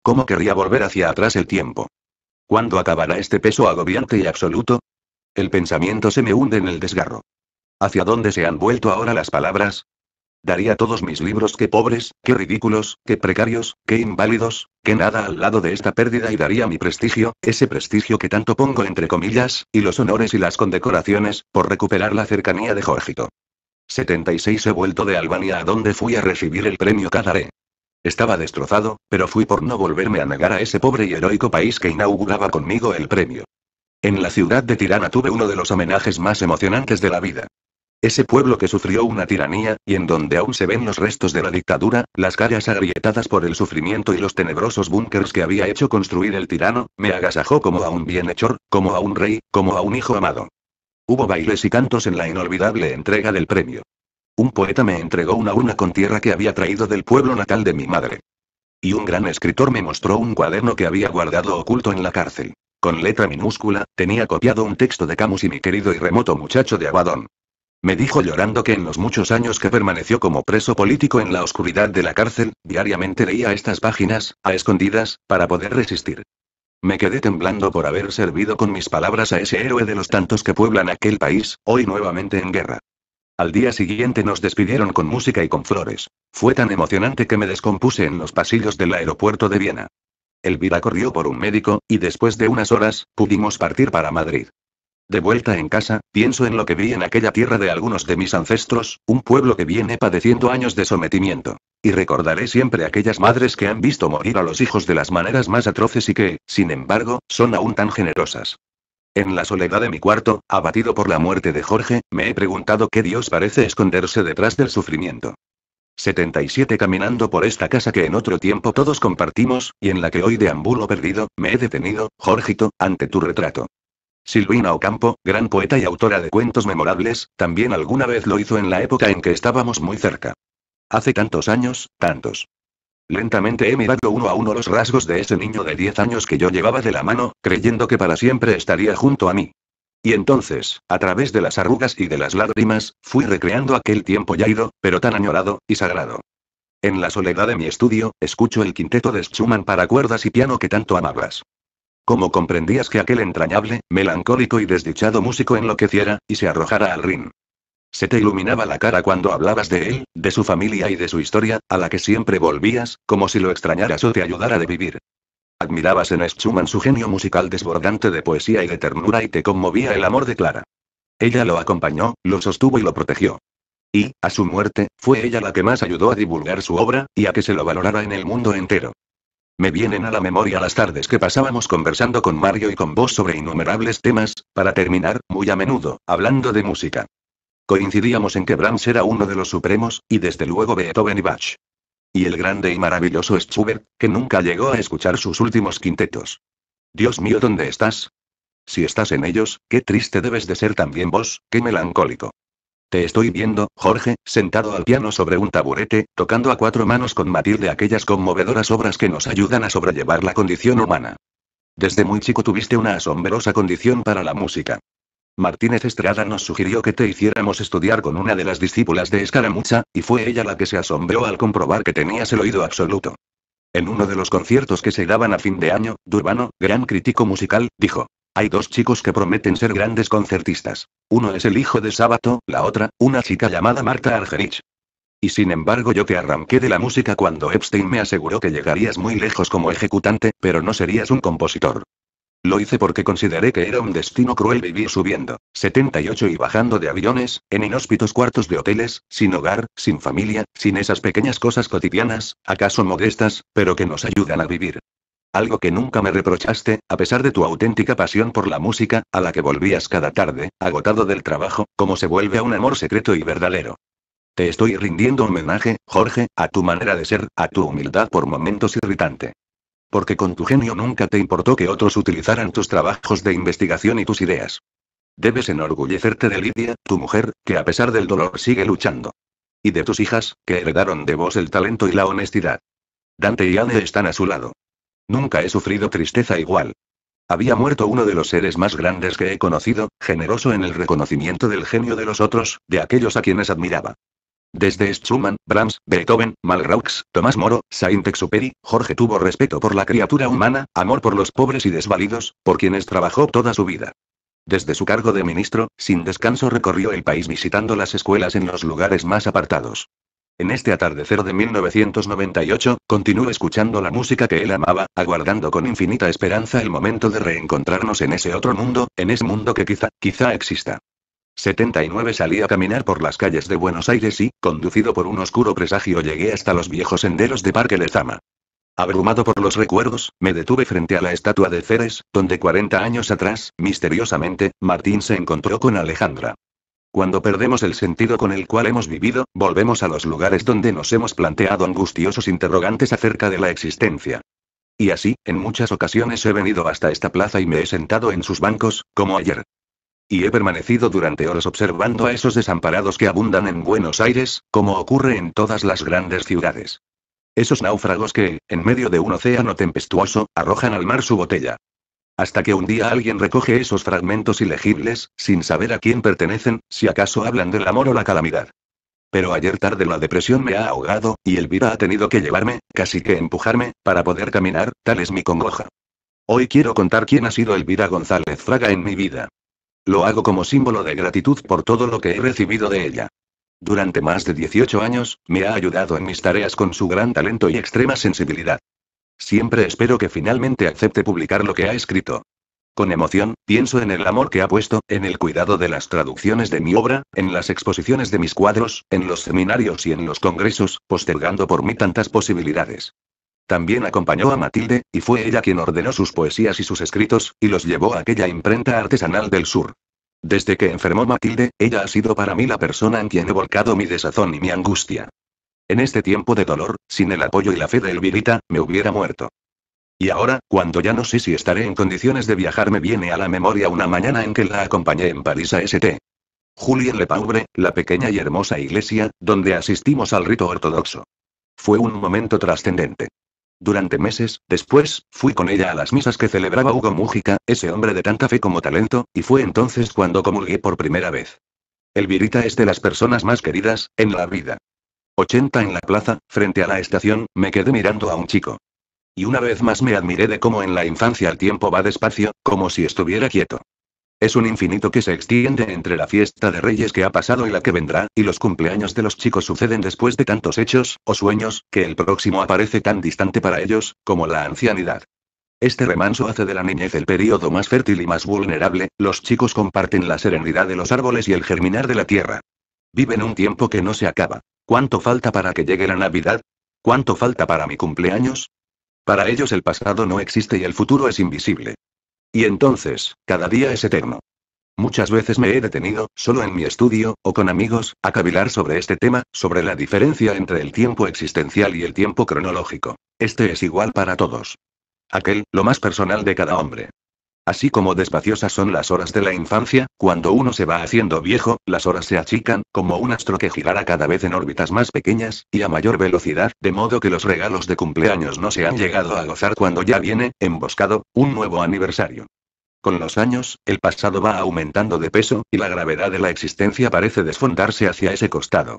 ¿Cómo querría volver hacia atrás el tiempo? ¿Cuándo acabará este peso agobiante y absoluto? El pensamiento se me hunde en el desgarro. ¿Hacia dónde se han vuelto ahora las palabras? Daría todos mis libros qué pobres, qué ridículos, qué precarios, qué inválidos, qué nada al lado de esta pérdida y daría mi prestigio, ese prestigio que tanto pongo entre comillas, y los honores y las condecoraciones, por recuperar la cercanía de Jorgito. 76 he vuelto de Albania a donde fui a recibir el premio Cadaré. Estaba destrozado, pero fui por no volverme a negar a ese pobre y heroico país que inauguraba conmigo el premio. En la ciudad de Tirana tuve uno de los homenajes más emocionantes de la vida. Ese pueblo que sufrió una tiranía, y en donde aún se ven los restos de la dictadura, las caras agrietadas por el sufrimiento y los tenebrosos búnkers que había hecho construir el tirano, me agasajó como a un bienhechor, como a un rey, como a un hijo amado. Hubo bailes y cantos en la inolvidable entrega del premio. Un poeta me entregó una urna con tierra que había traído del pueblo natal de mi madre. Y un gran escritor me mostró un cuaderno que había guardado oculto en la cárcel. Con letra minúscula, tenía copiado un texto de Camus y mi querido y remoto muchacho de Abadón. Me dijo llorando que en los muchos años que permaneció como preso político en la oscuridad de la cárcel, diariamente leía estas páginas, a escondidas, para poder resistir. Me quedé temblando por haber servido con mis palabras a ese héroe de los tantos que pueblan aquel país, hoy nuevamente en guerra. Al día siguiente nos despidieron con música y con flores. Fue tan emocionante que me descompuse en los pasillos del aeropuerto de Viena. Elvira corrió por un médico, y después de unas horas, pudimos partir para Madrid. De vuelta en casa, pienso en lo que vi en aquella tierra de algunos de mis ancestros, un pueblo que viene padeciendo años de sometimiento. Y recordaré siempre aquellas madres que han visto morir a los hijos de las maneras más atroces y que, sin embargo, son aún tan generosas. En la soledad de mi cuarto, abatido por la muerte de Jorge, me he preguntado qué Dios parece esconderse detrás del sufrimiento. 77 Caminando por esta casa que en otro tiempo todos compartimos, y en la que hoy deambulo perdido, me he detenido, Jorgito, ante tu retrato. Silvina Ocampo, gran poeta y autora de cuentos memorables, también alguna vez lo hizo en la época en que estábamos muy cerca. Hace tantos años, tantos. Lentamente he mirado uno a uno los rasgos de ese niño de 10 años que yo llevaba de la mano, creyendo que para siempre estaría junto a mí. Y entonces, a través de las arrugas y de las lágrimas, fui recreando aquel tiempo ya ido, pero tan añorado, y sagrado. En la soledad de mi estudio, escucho el quinteto de Schumann para cuerdas y piano que tanto amabas. ¿Cómo comprendías que aquel entrañable, melancólico y desdichado músico enloqueciera, y se arrojara al rin? Se te iluminaba la cara cuando hablabas de él, de su familia y de su historia, a la que siempre volvías, como si lo extrañaras o te ayudara de vivir. Admirabas en Schumann su genio musical desbordante de poesía y de ternura y te conmovía el amor de Clara. Ella lo acompañó, lo sostuvo y lo protegió. Y, a su muerte, fue ella la que más ayudó a divulgar su obra, y a que se lo valorara en el mundo entero. Me vienen a la memoria las tardes que pasábamos conversando con Mario y con vos sobre innumerables temas, para terminar, muy a menudo, hablando de música. Coincidíamos en que Brahms era uno de los supremos, y desde luego Beethoven y Bach. Y el grande y maravilloso Schubert, que nunca llegó a escuchar sus últimos quintetos. Dios mío, ¿dónde estás? Si estás en ellos, qué triste debes de ser también vos, qué melancólico. Te estoy viendo, Jorge, sentado al piano sobre un taburete, tocando a cuatro manos con Matilde aquellas conmovedoras obras que nos ayudan a sobrellevar la condición humana. Desde muy chico tuviste una asombrosa condición para la música. Martínez Estrada nos sugirió que te hiciéramos estudiar con una de las discípulas de Escaramucha, y fue ella la que se asombró al comprobar que tenías el oído absoluto. En uno de los conciertos que se daban a fin de año, Durbano, gran crítico musical, dijo, hay dos chicos que prometen ser grandes concertistas. Uno es el hijo de Sábato, la otra, una chica llamada Marta Argerich. Y sin embargo yo te arranqué de la música cuando Epstein me aseguró que llegarías muy lejos como ejecutante, pero no serías un compositor. Lo hice porque consideré que era un destino cruel vivir subiendo, 78 y bajando de aviones, en inhóspitos cuartos de hoteles, sin hogar, sin familia, sin esas pequeñas cosas cotidianas, acaso modestas, pero que nos ayudan a vivir. Algo que nunca me reprochaste, a pesar de tu auténtica pasión por la música, a la que volvías cada tarde, agotado del trabajo, como se vuelve a un amor secreto y verdadero. Te estoy rindiendo homenaje, Jorge, a tu manera de ser, a tu humildad por momentos irritante. Porque con tu genio nunca te importó que otros utilizaran tus trabajos de investigación y tus ideas. Debes enorgullecerte de Lidia, tu mujer, que a pesar del dolor sigue luchando. Y de tus hijas, que heredaron de vos el talento y la honestidad. Dante y Anne están a su lado. Nunca he sufrido tristeza igual. Había muerto uno de los seres más grandes que he conocido, generoso en el reconocimiento del genio de los otros, de aquellos a quienes admiraba. Desde Schumann, Brahms, Beethoven, Malraux, Tomás Moro, Saint-Exupéry, Jorge tuvo respeto por la criatura humana, amor por los pobres y desvalidos, por quienes trabajó toda su vida. Desde su cargo de ministro, sin descanso recorrió el país visitando las escuelas en los lugares más apartados. En este atardecer de 1998, continuó escuchando la música que él amaba, aguardando con infinita esperanza el momento de reencontrarnos en ese otro mundo, en ese mundo que quizá, quizá exista. 79 salí a caminar por las calles de Buenos Aires y, conducido por un oscuro presagio, llegué hasta los viejos senderos de Parque Lezama. Abrumado por los recuerdos, me detuve frente a la estatua de Ceres, donde 40 años atrás, misteriosamente, Martín se encontró con Alejandra. Cuando perdemos el sentido con el cual hemos vivido, volvemos a los lugares donde nos hemos planteado angustiosos interrogantes acerca de la existencia. Y así, en muchas ocasiones he venido hasta esta plaza y me he sentado en sus bancos, como ayer. Y he permanecido durante horas observando a esos desamparados que abundan en Buenos Aires, como ocurre en todas las grandes ciudades. Esos náufragos que, en medio de un océano tempestuoso, arrojan al mar su botella. Hasta que un día alguien recoge esos fragmentos ilegibles, sin saber a quién pertenecen, si acaso hablan del amor o la calamidad. Pero ayer tarde la depresión me ha ahogado, y Elvira ha tenido que llevarme, casi que empujarme, para poder caminar, tal es mi congoja. Hoy quiero contar quién ha sido Elvira González Fraga en mi vida. Lo hago como símbolo de gratitud por todo lo que he recibido de ella. Durante más de 18 años, me ha ayudado en mis tareas con su gran talento y extrema sensibilidad. Siempre espero que finalmente acepte publicar lo que ha escrito. Con emoción, pienso en el amor que ha puesto, en el cuidado de las traducciones de mi obra, en las exposiciones de mis cuadros, en los seminarios y en los congresos, postergando por mí tantas posibilidades. También acompañó a Matilde, y fue ella quien ordenó sus poesías y sus escritos, y los llevó a aquella imprenta artesanal del sur. Desde que enfermó Matilde, ella ha sido para mí la persona en quien he volcado mi desazón y mi angustia. En este tiempo de dolor, sin el apoyo y la fe de Elvirita, me hubiera muerto. Y ahora, cuando ya no sé si estaré en condiciones de viajar, me viene a la memoria una mañana en que la acompañé en París a St. Julien Le Pauvre, la pequeña y hermosa iglesia, donde asistimos al rito ortodoxo. Fue un momento trascendente. Durante meses, después, fui con ella a las misas que celebraba Hugo Mújica, ese hombre de tanta fe como talento, y fue entonces cuando comulgué por primera vez. El Virita es de las personas más queridas, en la vida. 80 en la plaza, frente a la estación, me quedé mirando a un chico. Y una vez más me admiré de cómo en la infancia el tiempo va despacio, como si estuviera quieto. Es un infinito que se extiende entre la fiesta de Reyes que ha pasado y la que vendrá, y los cumpleaños de los chicos suceden después de tantos hechos, o sueños, que el próximo aparece tan distante para ellos, como la ancianidad. Este remanso hace de la niñez el periodo más fértil y más vulnerable, los chicos comparten la serenidad de los árboles y el germinar de la tierra. Viven un tiempo que no se acaba. ¿Cuánto falta para que llegue la Navidad? ¿Cuánto falta para mi cumpleaños? Para ellos el pasado no existe y el futuro es invisible. Y entonces, cada día es eterno. Muchas veces me he detenido, solo en mi estudio, o con amigos, a cavilar sobre este tema, sobre la diferencia entre el tiempo existencial y el tiempo cronológico. Este es igual para todos. Aquel, lo más personal de cada hombre. Así como despaciosas son las horas de la infancia, cuando uno se va haciendo viejo, las horas se achican, como un astro que girará cada vez en órbitas más pequeñas, y a mayor velocidad, de modo que los regalos de cumpleaños no se han llegado a gozar cuando ya viene, emboscado, un nuevo aniversario. Con los años, el pasado va aumentando de peso, y la gravedad de la existencia parece desfondarse hacia ese costado.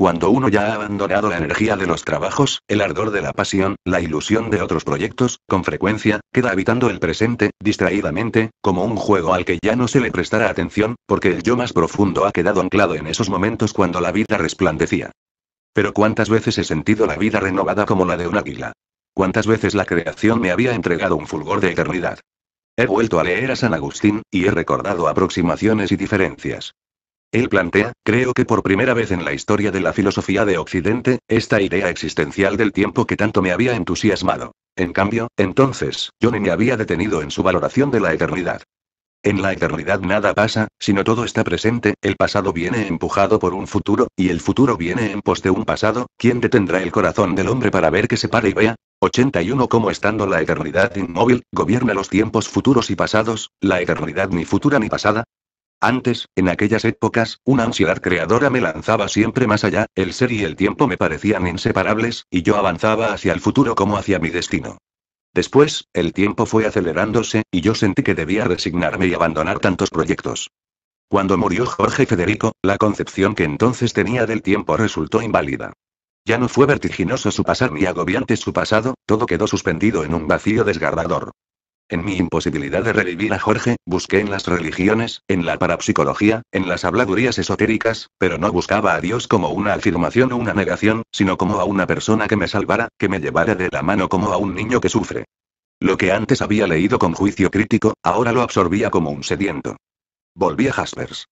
Cuando uno ya ha abandonado la energía de los trabajos, el ardor de la pasión, la ilusión de otros proyectos, con frecuencia, queda habitando el presente, distraídamente, como un juego al que ya no se le prestará atención, porque el yo más profundo ha quedado anclado en esos momentos cuando la vida resplandecía. Pero cuántas veces he sentido la vida renovada como la de un águila. Cuántas veces la creación me había entregado un fulgor de eternidad. He vuelto a leer a San Agustín, y he recordado aproximaciones y diferencias. Él plantea, creo que por primera vez en la historia de la filosofía de Occidente, esta idea existencial del tiempo que tanto me había entusiasmado. En cambio, entonces, yo ni me había detenido en su valoración de la eternidad. En la eternidad nada pasa, sino todo está presente, el pasado viene empujado por un futuro, y el futuro viene en pos de un pasado, ¿quién detendrá el corazón del hombre para ver que se pare y vea? 81 Como estando la eternidad inmóvil, gobierna los tiempos futuros y pasados, la eternidad ni futura ni pasada. Antes, en aquellas épocas, una ansiedad creadora me lanzaba siempre más allá, el ser y el tiempo me parecían inseparables, y yo avanzaba hacia el futuro como hacia mi destino. Después, el tiempo fue acelerándose, y yo sentí que debía resignarme y abandonar tantos proyectos. Cuando murió Jorge Federico, la concepción que entonces tenía del tiempo resultó inválida. Ya no fue vertiginoso su pasar ni agobiante su pasado, todo quedó suspendido en un vacío desgarrador. En mi imposibilidad de revivir a Jorge, busqué en las religiones, en la parapsicología, en las habladurías esotéricas, pero no buscaba a Dios como una afirmación o una negación, sino como a una persona que me salvara, que me llevara de la mano como a un niño que sufre. Lo que antes había leído con juicio crítico, ahora lo absorbía como un sediento. Volví a Jaspers.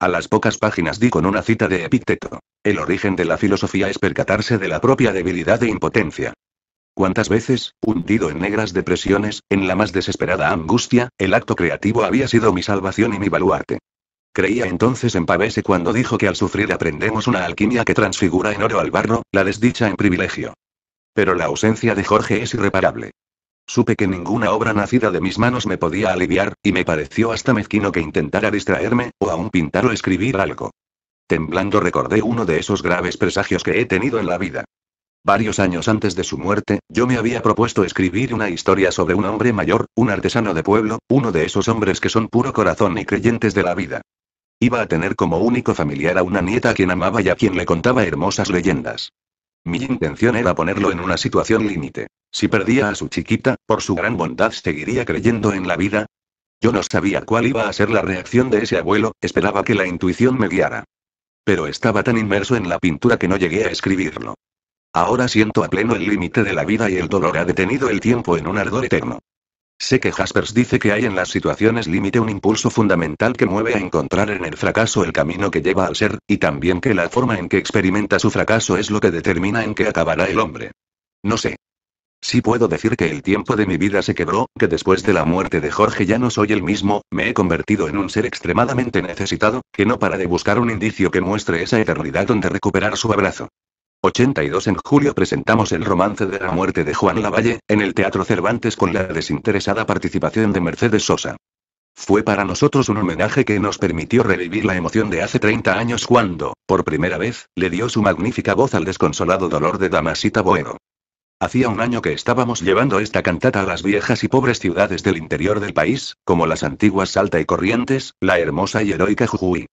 A las pocas páginas di con una cita de Epicteto. El origen de la filosofía es percatarse de la propia debilidad e impotencia. ¿Cuántas veces, hundido en negras depresiones, en la más desesperada angustia, el acto creativo había sido mi salvación y mi baluarte? Creía entonces en Pavese cuando dijo que al sufrir aprendemos una alquimia que transfigura en oro al barro, la desdicha en privilegio. Pero la ausencia de Jorge es irreparable. Supe que ninguna obra nacida de mis manos me podía aliviar, y me pareció hasta mezquino que intentara distraerme, o aún pintar o escribir algo. Temblando recordé uno de esos graves presagios que he tenido en la vida. Varios años antes de su muerte, yo me había propuesto escribir una historia sobre un hombre mayor, un artesano de pueblo, uno de esos hombres que son puro corazón y creyentes de la vida. Iba a tener como único familiar a una nieta a quien amaba y a quien le contaba hermosas leyendas. Mi intención era ponerlo en una situación límite. Si perdía a su chiquita, por su gran bondad seguiría creyendo en la vida. Yo no sabía cuál iba a ser la reacción de ese abuelo, esperaba que la intuición me guiara. Pero estaba tan inmerso en la pintura que no llegué a escribirlo. Ahora siento a pleno el límite de la vida y el dolor ha detenido el tiempo en un ardor eterno. Sé que Jaspers dice que hay en las situaciones límite un impulso fundamental que mueve a encontrar en el fracaso el camino que lleva al ser, y también que la forma en que experimenta su fracaso es lo que determina en qué acabará el hombre. No sé. Sí puedo decir que el tiempo de mi vida se quebró, que después de la muerte de Jorge ya no soy el mismo, me he convertido en un ser extremadamente necesitado, que no para de buscar un indicio que muestre esa eternidad donde recuperar su abrazo. 82 En julio presentamos el romance de la muerte de Juan Lavalle, en el Teatro Cervantes con la desinteresada participación de Mercedes Sosa. Fue para nosotros un homenaje que nos permitió revivir la emoción de hace 30 años cuando, por primera vez, le dio su magnífica voz al desconsolado dolor de Damasita Boero. Hacía un año que estábamos llevando esta cantata a las viejas y pobres ciudades del interior del país, como las antiguas Salta y Corrientes, la hermosa y heroica Jujuy.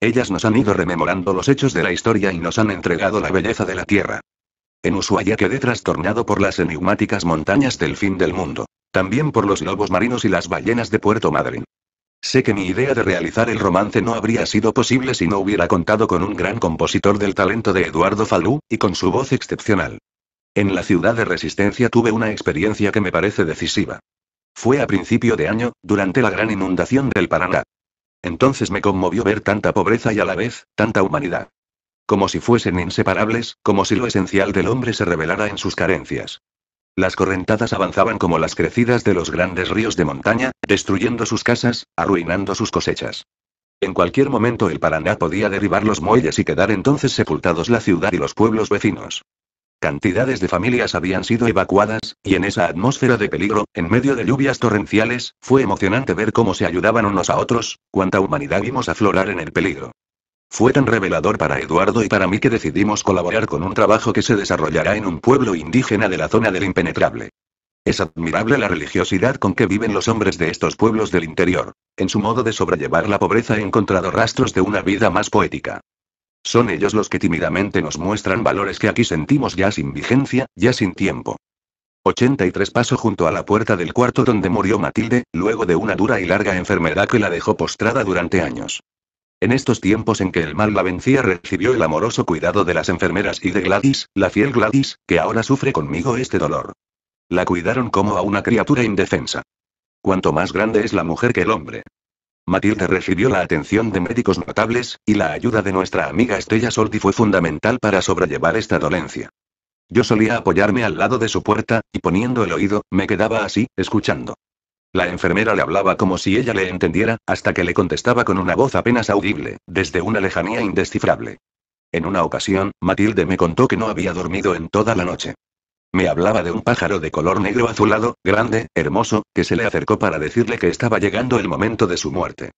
Ellas nos han ido rememorando los hechos de la historia y nos han entregado la belleza de la tierra. En Ushuaia quedé trastornado por las enigmáticas montañas del fin del mundo. También por los lobos marinos y las ballenas de Puerto Madryn. Sé que mi idea de realizar el romance no habría sido posible si no hubiera contado con un gran compositor del talento de Eduardo Falú, y con su voz excepcional. En la ciudad de Resistencia tuve una experiencia que me parece decisiva. Fue a principio de año, durante la gran inundación del Paraná. Entonces me conmovió ver tanta pobreza y a la vez, tanta humanidad. Como si fuesen inseparables, como si lo esencial del hombre se revelara en sus carencias. Las correntadas avanzaban como las crecidas de los grandes ríos de montaña, destruyendo sus casas, arruinando sus cosechas. En cualquier momento el Paraná podía derribar los muelles y quedar entonces sepultados la ciudad y los pueblos vecinos. Cantidades de familias habían sido evacuadas, y en esa atmósfera de peligro, en medio de lluvias torrenciales, fue emocionante ver cómo se ayudaban unos a otros, cuánta humanidad vimos aflorar en el peligro. Fue tan revelador para Eduardo y para mí que decidimos colaborar con un trabajo que se desarrollará en un pueblo indígena de la zona del impenetrable. Es admirable la religiosidad con que viven los hombres de estos pueblos del interior. En su modo de sobrellevar la pobreza he encontrado rastros de una vida más poética. Son ellos los que tímidamente nos muestran valores que aquí sentimos ya sin vigencia, ya sin tiempo. 83 Paso junto a la puerta del cuarto donde murió Matilde, luego de una dura y larga enfermedad que la dejó postrada durante años. En estos tiempos en que el mal la vencía recibió el amoroso cuidado de las enfermeras y de Gladys, la fiel Gladys, que ahora sufre conmigo este dolor. La cuidaron como a una criatura indefensa. Cuanto más grande es la mujer que el hombre. Matilde recibió la atención de médicos notables, y la ayuda de nuestra amiga Estella Solti fue fundamental para sobrellevar esta dolencia. Yo solía apoyarme al lado de su puerta, y poniendo el oído, me quedaba así, escuchando. La enfermera le hablaba como si ella le entendiera, hasta que le contestaba con una voz apenas audible, desde una lejanía indescifrable. En una ocasión, Matilde me contó que no había dormido en toda la noche. Me hablaba de un pájaro de color negro azulado, grande, hermoso, que se le acercó para decirle que estaba llegando el momento de su muerte.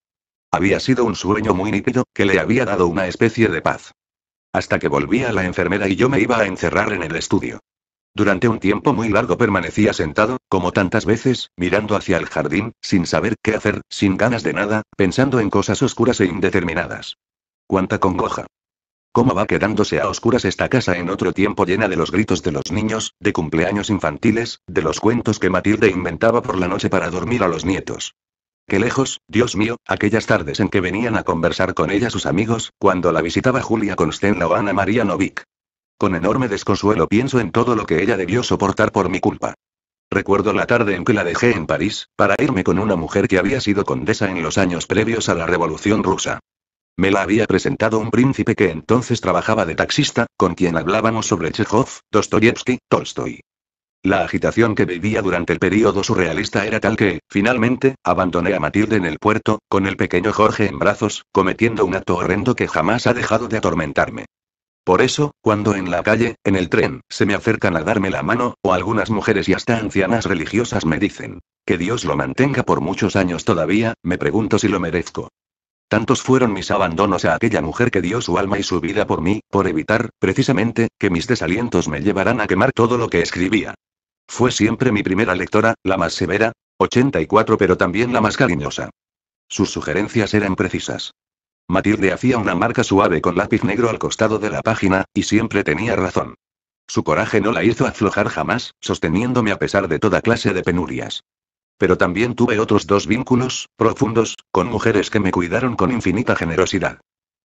Había sido un sueño muy nítido, que le había dado una especie de paz. Hasta que volvía la enfermera y yo me iba a encerrar en el estudio. Durante un tiempo muy largo permanecía sentado, como tantas veces, mirando hacia el jardín, sin saber qué hacer, sin ganas de nada, pensando en cosas oscuras e indeterminadas. ¡Cuánta congoja! ¿Cómo va quedándose a oscuras esta casa en otro tiempo llena de los gritos de los niños, de cumpleaños infantiles, de los cuentos que Matilde inventaba por la noche para dormir a los nietos? Qué lejos, Dios mío, aquellas tardes en que venían a conversar con ella sus amigos, cuando la visitaba Julia Constenla o Ana María Novik. Con enorme desconsuelo pienso en todo lo que ella debió soportar por mi culpa. Recuerdo la tarde en que la dejé en París, para irme con una mujer que había sido condesa en los años previos a la Revolución rusa. Me la había presentado un príncipe que entonces trabajaba de taxista, con quien hablábamos sobre Chekhov, Dostoyevsky, Tolstoy. La agitación que vivía durante el período surrealista era tal que, finalmente, abandoné a Matilde en el puerto, con el pequeño Jorge en brazos, cometiendo un acto horrendo que jamás ha dejado de atormentarme. Por eso, cuando en la calle, en el tren, se me acercan a darme la mano, o algunas mujeres y hasta ancianas religiosas me dicen, que Dios lo mantenga por muchos años todavía, me pregunto si lo merezco. Tantos fueron mis abandonos a aquella mujer que dio su alma y su vida por mí, por evitar, precisamente, que mis desalientos me llevaran a quemar todo lo que escribía. Fue siempre mi primera lectora, la más severa, 84 pero también la más cariñosa. Sus sugerencias eran precisas. Matilde hacía una marca suave con lápiz negro al costado de la página, y siempre tenía razón. Su coraje no la hizo aflojar jamás, sosteniéndome a pesar de toda clase de penurias. Pero también tuve otros dos vínculos, profundos, con mujeres que me cuidaron con infinita generosidad.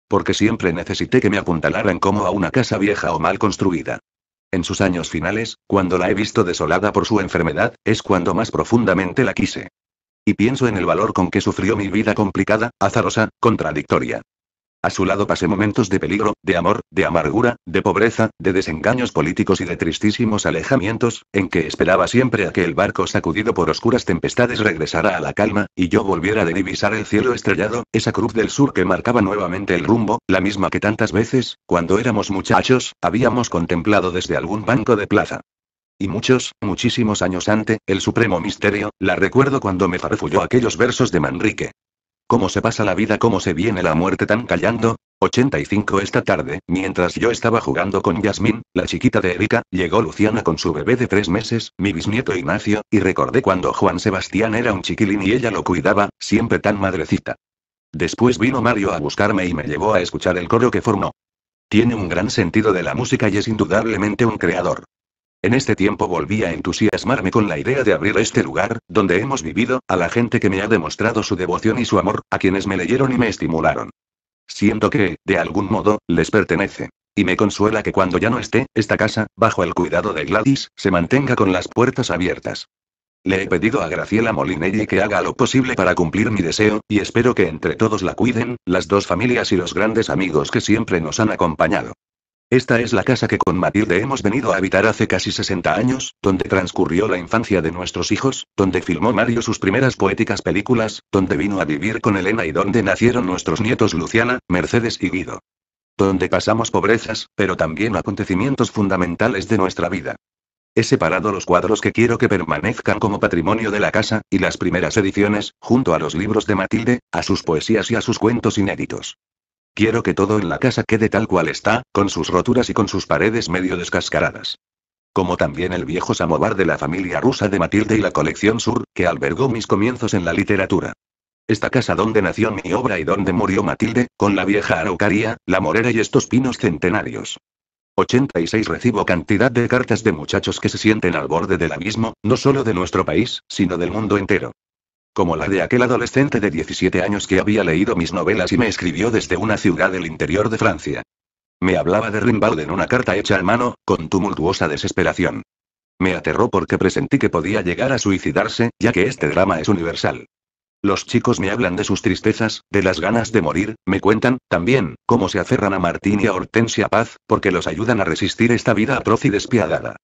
Porque siempre necesité que me apuntalaran como a una casa vieja o mal construida. En sus años finales, cuando la he visto desolada por su enfermedad, es cuando más profundamente la quise. Y pienso en el valor con que sufrió mi vida complicada, azarosa, contradictoria. A su lado pasé momentos de peligro, de amor, de amargura, de pobreza, de desengaños políticos y de tristísimos alejamientos, en que esperaba siempre a que el barco sacudido por oscuras tempestades regresara a la calma, y yo volviera de divisar el cielo estrellado, esa cruz del sur que marcaba nuevamente el rumbo, la misma que tantas veces, cuando éramos muchachos, habíamos contemplado desde algún banco de plaza. Y muchos, muchísimos años antes, el supremo misterio, la recuerdo cuando me farfulló aquellos versos de Manrique. ¿Cómo se pasa la vida? ¿Cómo se viene la muerte tan callando? 85 esta tarde, mientras yo estaba jugando con Yasmín, la chiquita de Erika, llegó Luciana con su bebé de tres meses, mi bisnieto Ignacio, y recordé cuando Juan Sebastián era un chiquilín y ella lo cuidaba, siempre tan madrecita. Después vino Mario a buscarme y me llevó a escuchar el coro que formó. Tiene un gran sentido de la música y es indudablemente un creador. En este tiempo volví a entusiasmarme con la idea de abrir este lugar, donde hemos vivido, a la gente que me ha demostrado su devoción y su amor, a quienes me leyeron y me estimularon. Siento que, de algún modo, les pertenece. Y me consuela que cuando ya no esté, esta casa, bajo el cuidado de Gladys, se mantenga con las puertas abiertas. Le he pedido a Graciela Molinelli que haga lo posible para cumplir mi deseo, y espero que entre todos la cuiden, las dos familias y los grandes amigos que siempre nos han acompañado. Esta es la casa que con Matilde hemos venido a habitar hace casi 60 años, donde transcurrió la infancia de nuestros hijos, donde filmó Mario sus primeras poéticas películas, donde vino a vivir con Elena y donde nacieron nuestros nietos Luciana, Mercedes y Guido. Donde pasamos pobrezas, pero también acontecimientos fundamentales de nuestra vida. He separado los cuadros que quiero que permanezcan como patrimonio de la casa, y las primeras ediciones, junto a los libros de Matilde, a sus poesías y a sus cuentos inéditos. Quiero que todo en la casa quede tal cual está, con sus roturas y con sus paredes medio descascaradas. Como también el viejo samovar de la familia rusa de Matilde y la colección Sur, que albergó mis comienzos en la literatura. Esta casa donde nació mi obra y donde murió Matilde, con la vieja araucaria, la morera y estos pinos centenarios. 86 Recibo cantidad de cartas de muchachos que se sienten al borde del abismo, no solo de nuestro país, sino del mundo entero. Como la de aquel adolescente de 17 años que había leído mis novelas y me escribió desde una ciudad del interior de Francia. Me hablaba de Rimbaud en una carta hecha a mano, con tumultuosa desesperación. Me aterró porque presentí que podía llegar a suicidarse, ya que este drama es universal. Los chicos me hablan de sus tristezas, de las ganas de morir, me cuentan, también, cómo se aferran a Martín y a Hortensia Paz, porque los ayudan a resistir esta vida atroz y despiadada.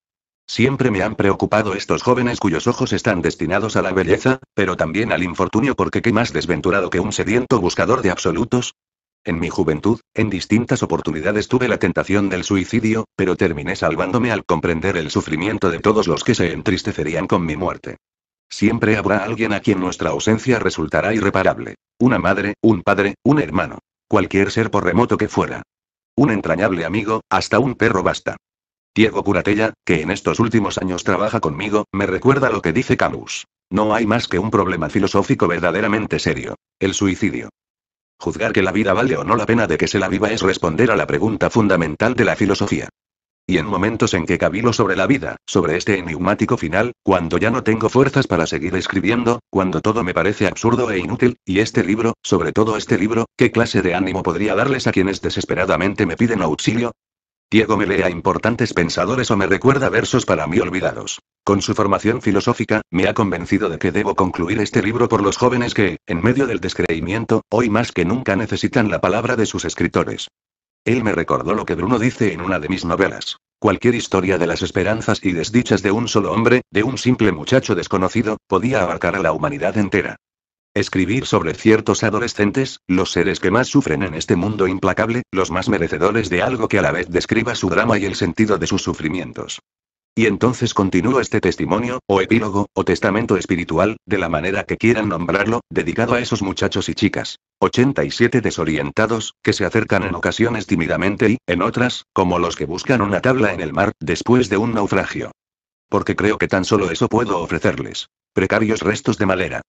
Siempre me han preocupado estos jóvenes cuyos ojos están destinados a la belleza, pero también al infortunio porque qué más desventurado que un sediento buscador de absolutos. En mi juventud, en distintas oportunidades tuve la tentación del suicidio, pero terminé salvándome al comprender el sufrimiento de todos los que se entristecerían con mi muerte. Siempre habrá alguien a quien nuestra ausencia resultará irreparable. Una madre, un padre, un hermano. Cualquier ser por remoto que fuera. Un entrañable amigo, hasta un perro basta. Diego Curatella, que en estos últimos años trabaja conmigo, me recuerda lo que dice Camus. No hay más que un problema filosófico verdaderamente serio. El suicidio. Juzgar que la vida vale o no la pena de que se la viva es responder a la pregunta fundamental de la filosofía. Y en momentos en que cabilo sobre la vida, sobre este enigmático final, cuando ya no tengo fuerzas para seguir escribiendo, cuando todo me parece absurdo e inútil, y este libro, sobre todo este libro, ¿qué clase de ánimo podría darles a quienes desesperadamente me piden auxilio? Diego me lee a importantes pensadores o me recuerda versos para mí olvidados. Con su formación filosófica, me ha convencido de que debo concluir este libro por los jóvenes que, en medio del descreimiento, hoy más que nunca necesitan la palabra de sus escritores. Él me recordó lo que Bruno dice en una de mis novelas. Cualquier historia de las esperanzas y desdichas de un solo hombre, de un simple muchacho desconocido, podía abarcar a la humanidad entera. Escribir sobre ciertos adolescentes, los seres que más sufren en este mundo implacable, los más merecedores de algo que a la vez describa su drama y el sentido de sus sufrimientos. Y entonces continúo este testimonio, o epílogo, o testamento espiritual, de la manera que quieran nombrarlo, dedicado a esos muchachos y chicas, 87 desorientados, que se acercan en ocasiones tímidamente y, en otras, como los que buscan una tabla en el mar, después de un naufragio. Porque creo que tan solo eso puedo ofrecerles. Precarios restos de madera.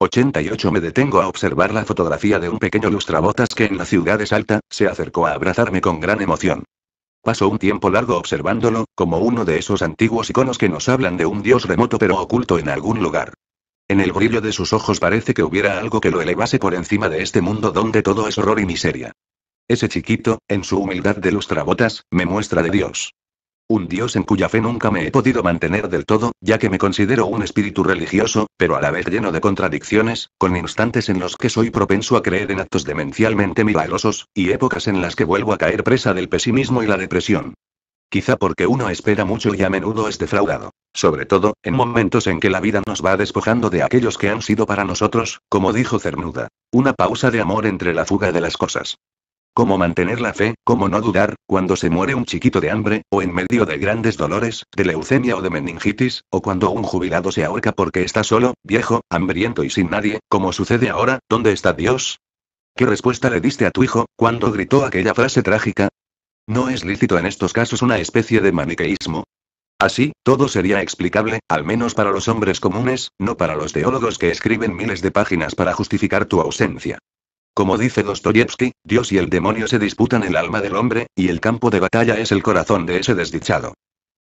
88 Me detengo a observar la fotografía de un pequeño lustrabotas que en la ciudad de Salta, se acercó a abrazarme con gran emoción. Paso un tiempo largo observándolo, como uno de esos antiguos iconos que nos hablan de un dios remoto pero oculto en algún lugar. En el brillo de sus ojos parece que hubiera algo que lo elevase por encima de este mundo donde todo es horror y miseria. Ese chiquito, en su humildad de lustrabotas, me muestra de Dios. Un Dios en cuya fe nunca me he podido mantener del todo, ya que me considero un espíritu religioso, pero a la vez lleno de contradicciones, con instantes en los que soy propenso a creer en actos demencialmente milagrosos, y épocas en las que vuelvo a caer presa del pesimismo y la depresión. Quizá porque uno espera mucho y a menudo es defraudado. Sobre todo, en momentos en que la vida nos va despojando de aquellos que han sido para nosotros, como dijo Cernuda. Una pausa de amor entre la fuga de las cosas. Cómo mantener la fe, cómo no dudar, cuando se muere un chiquito de hambre, o en medio de grandes dolores, de leucemia o de meningitis, o cuando un jubilado se ahorca porque está solo, viejo, hambriento y sin nadie, como sucede ahora, ¿dónde está Dios? ¿Qué respuesta le diste a tu hijo, cuando gritó aquella frase trágica? ¿No es lícito en estos casos una especie de maniqueísmo? Así, todo sería explicable, al menos para los hombres comunes, no para los teólogos que escriben miles de páginas para justificar tu ausencia. Como dice Dostoyevsky, Dios y el demonio se disputan el alma del hombre, y el campo de batalla es el corazón de ese desdichado.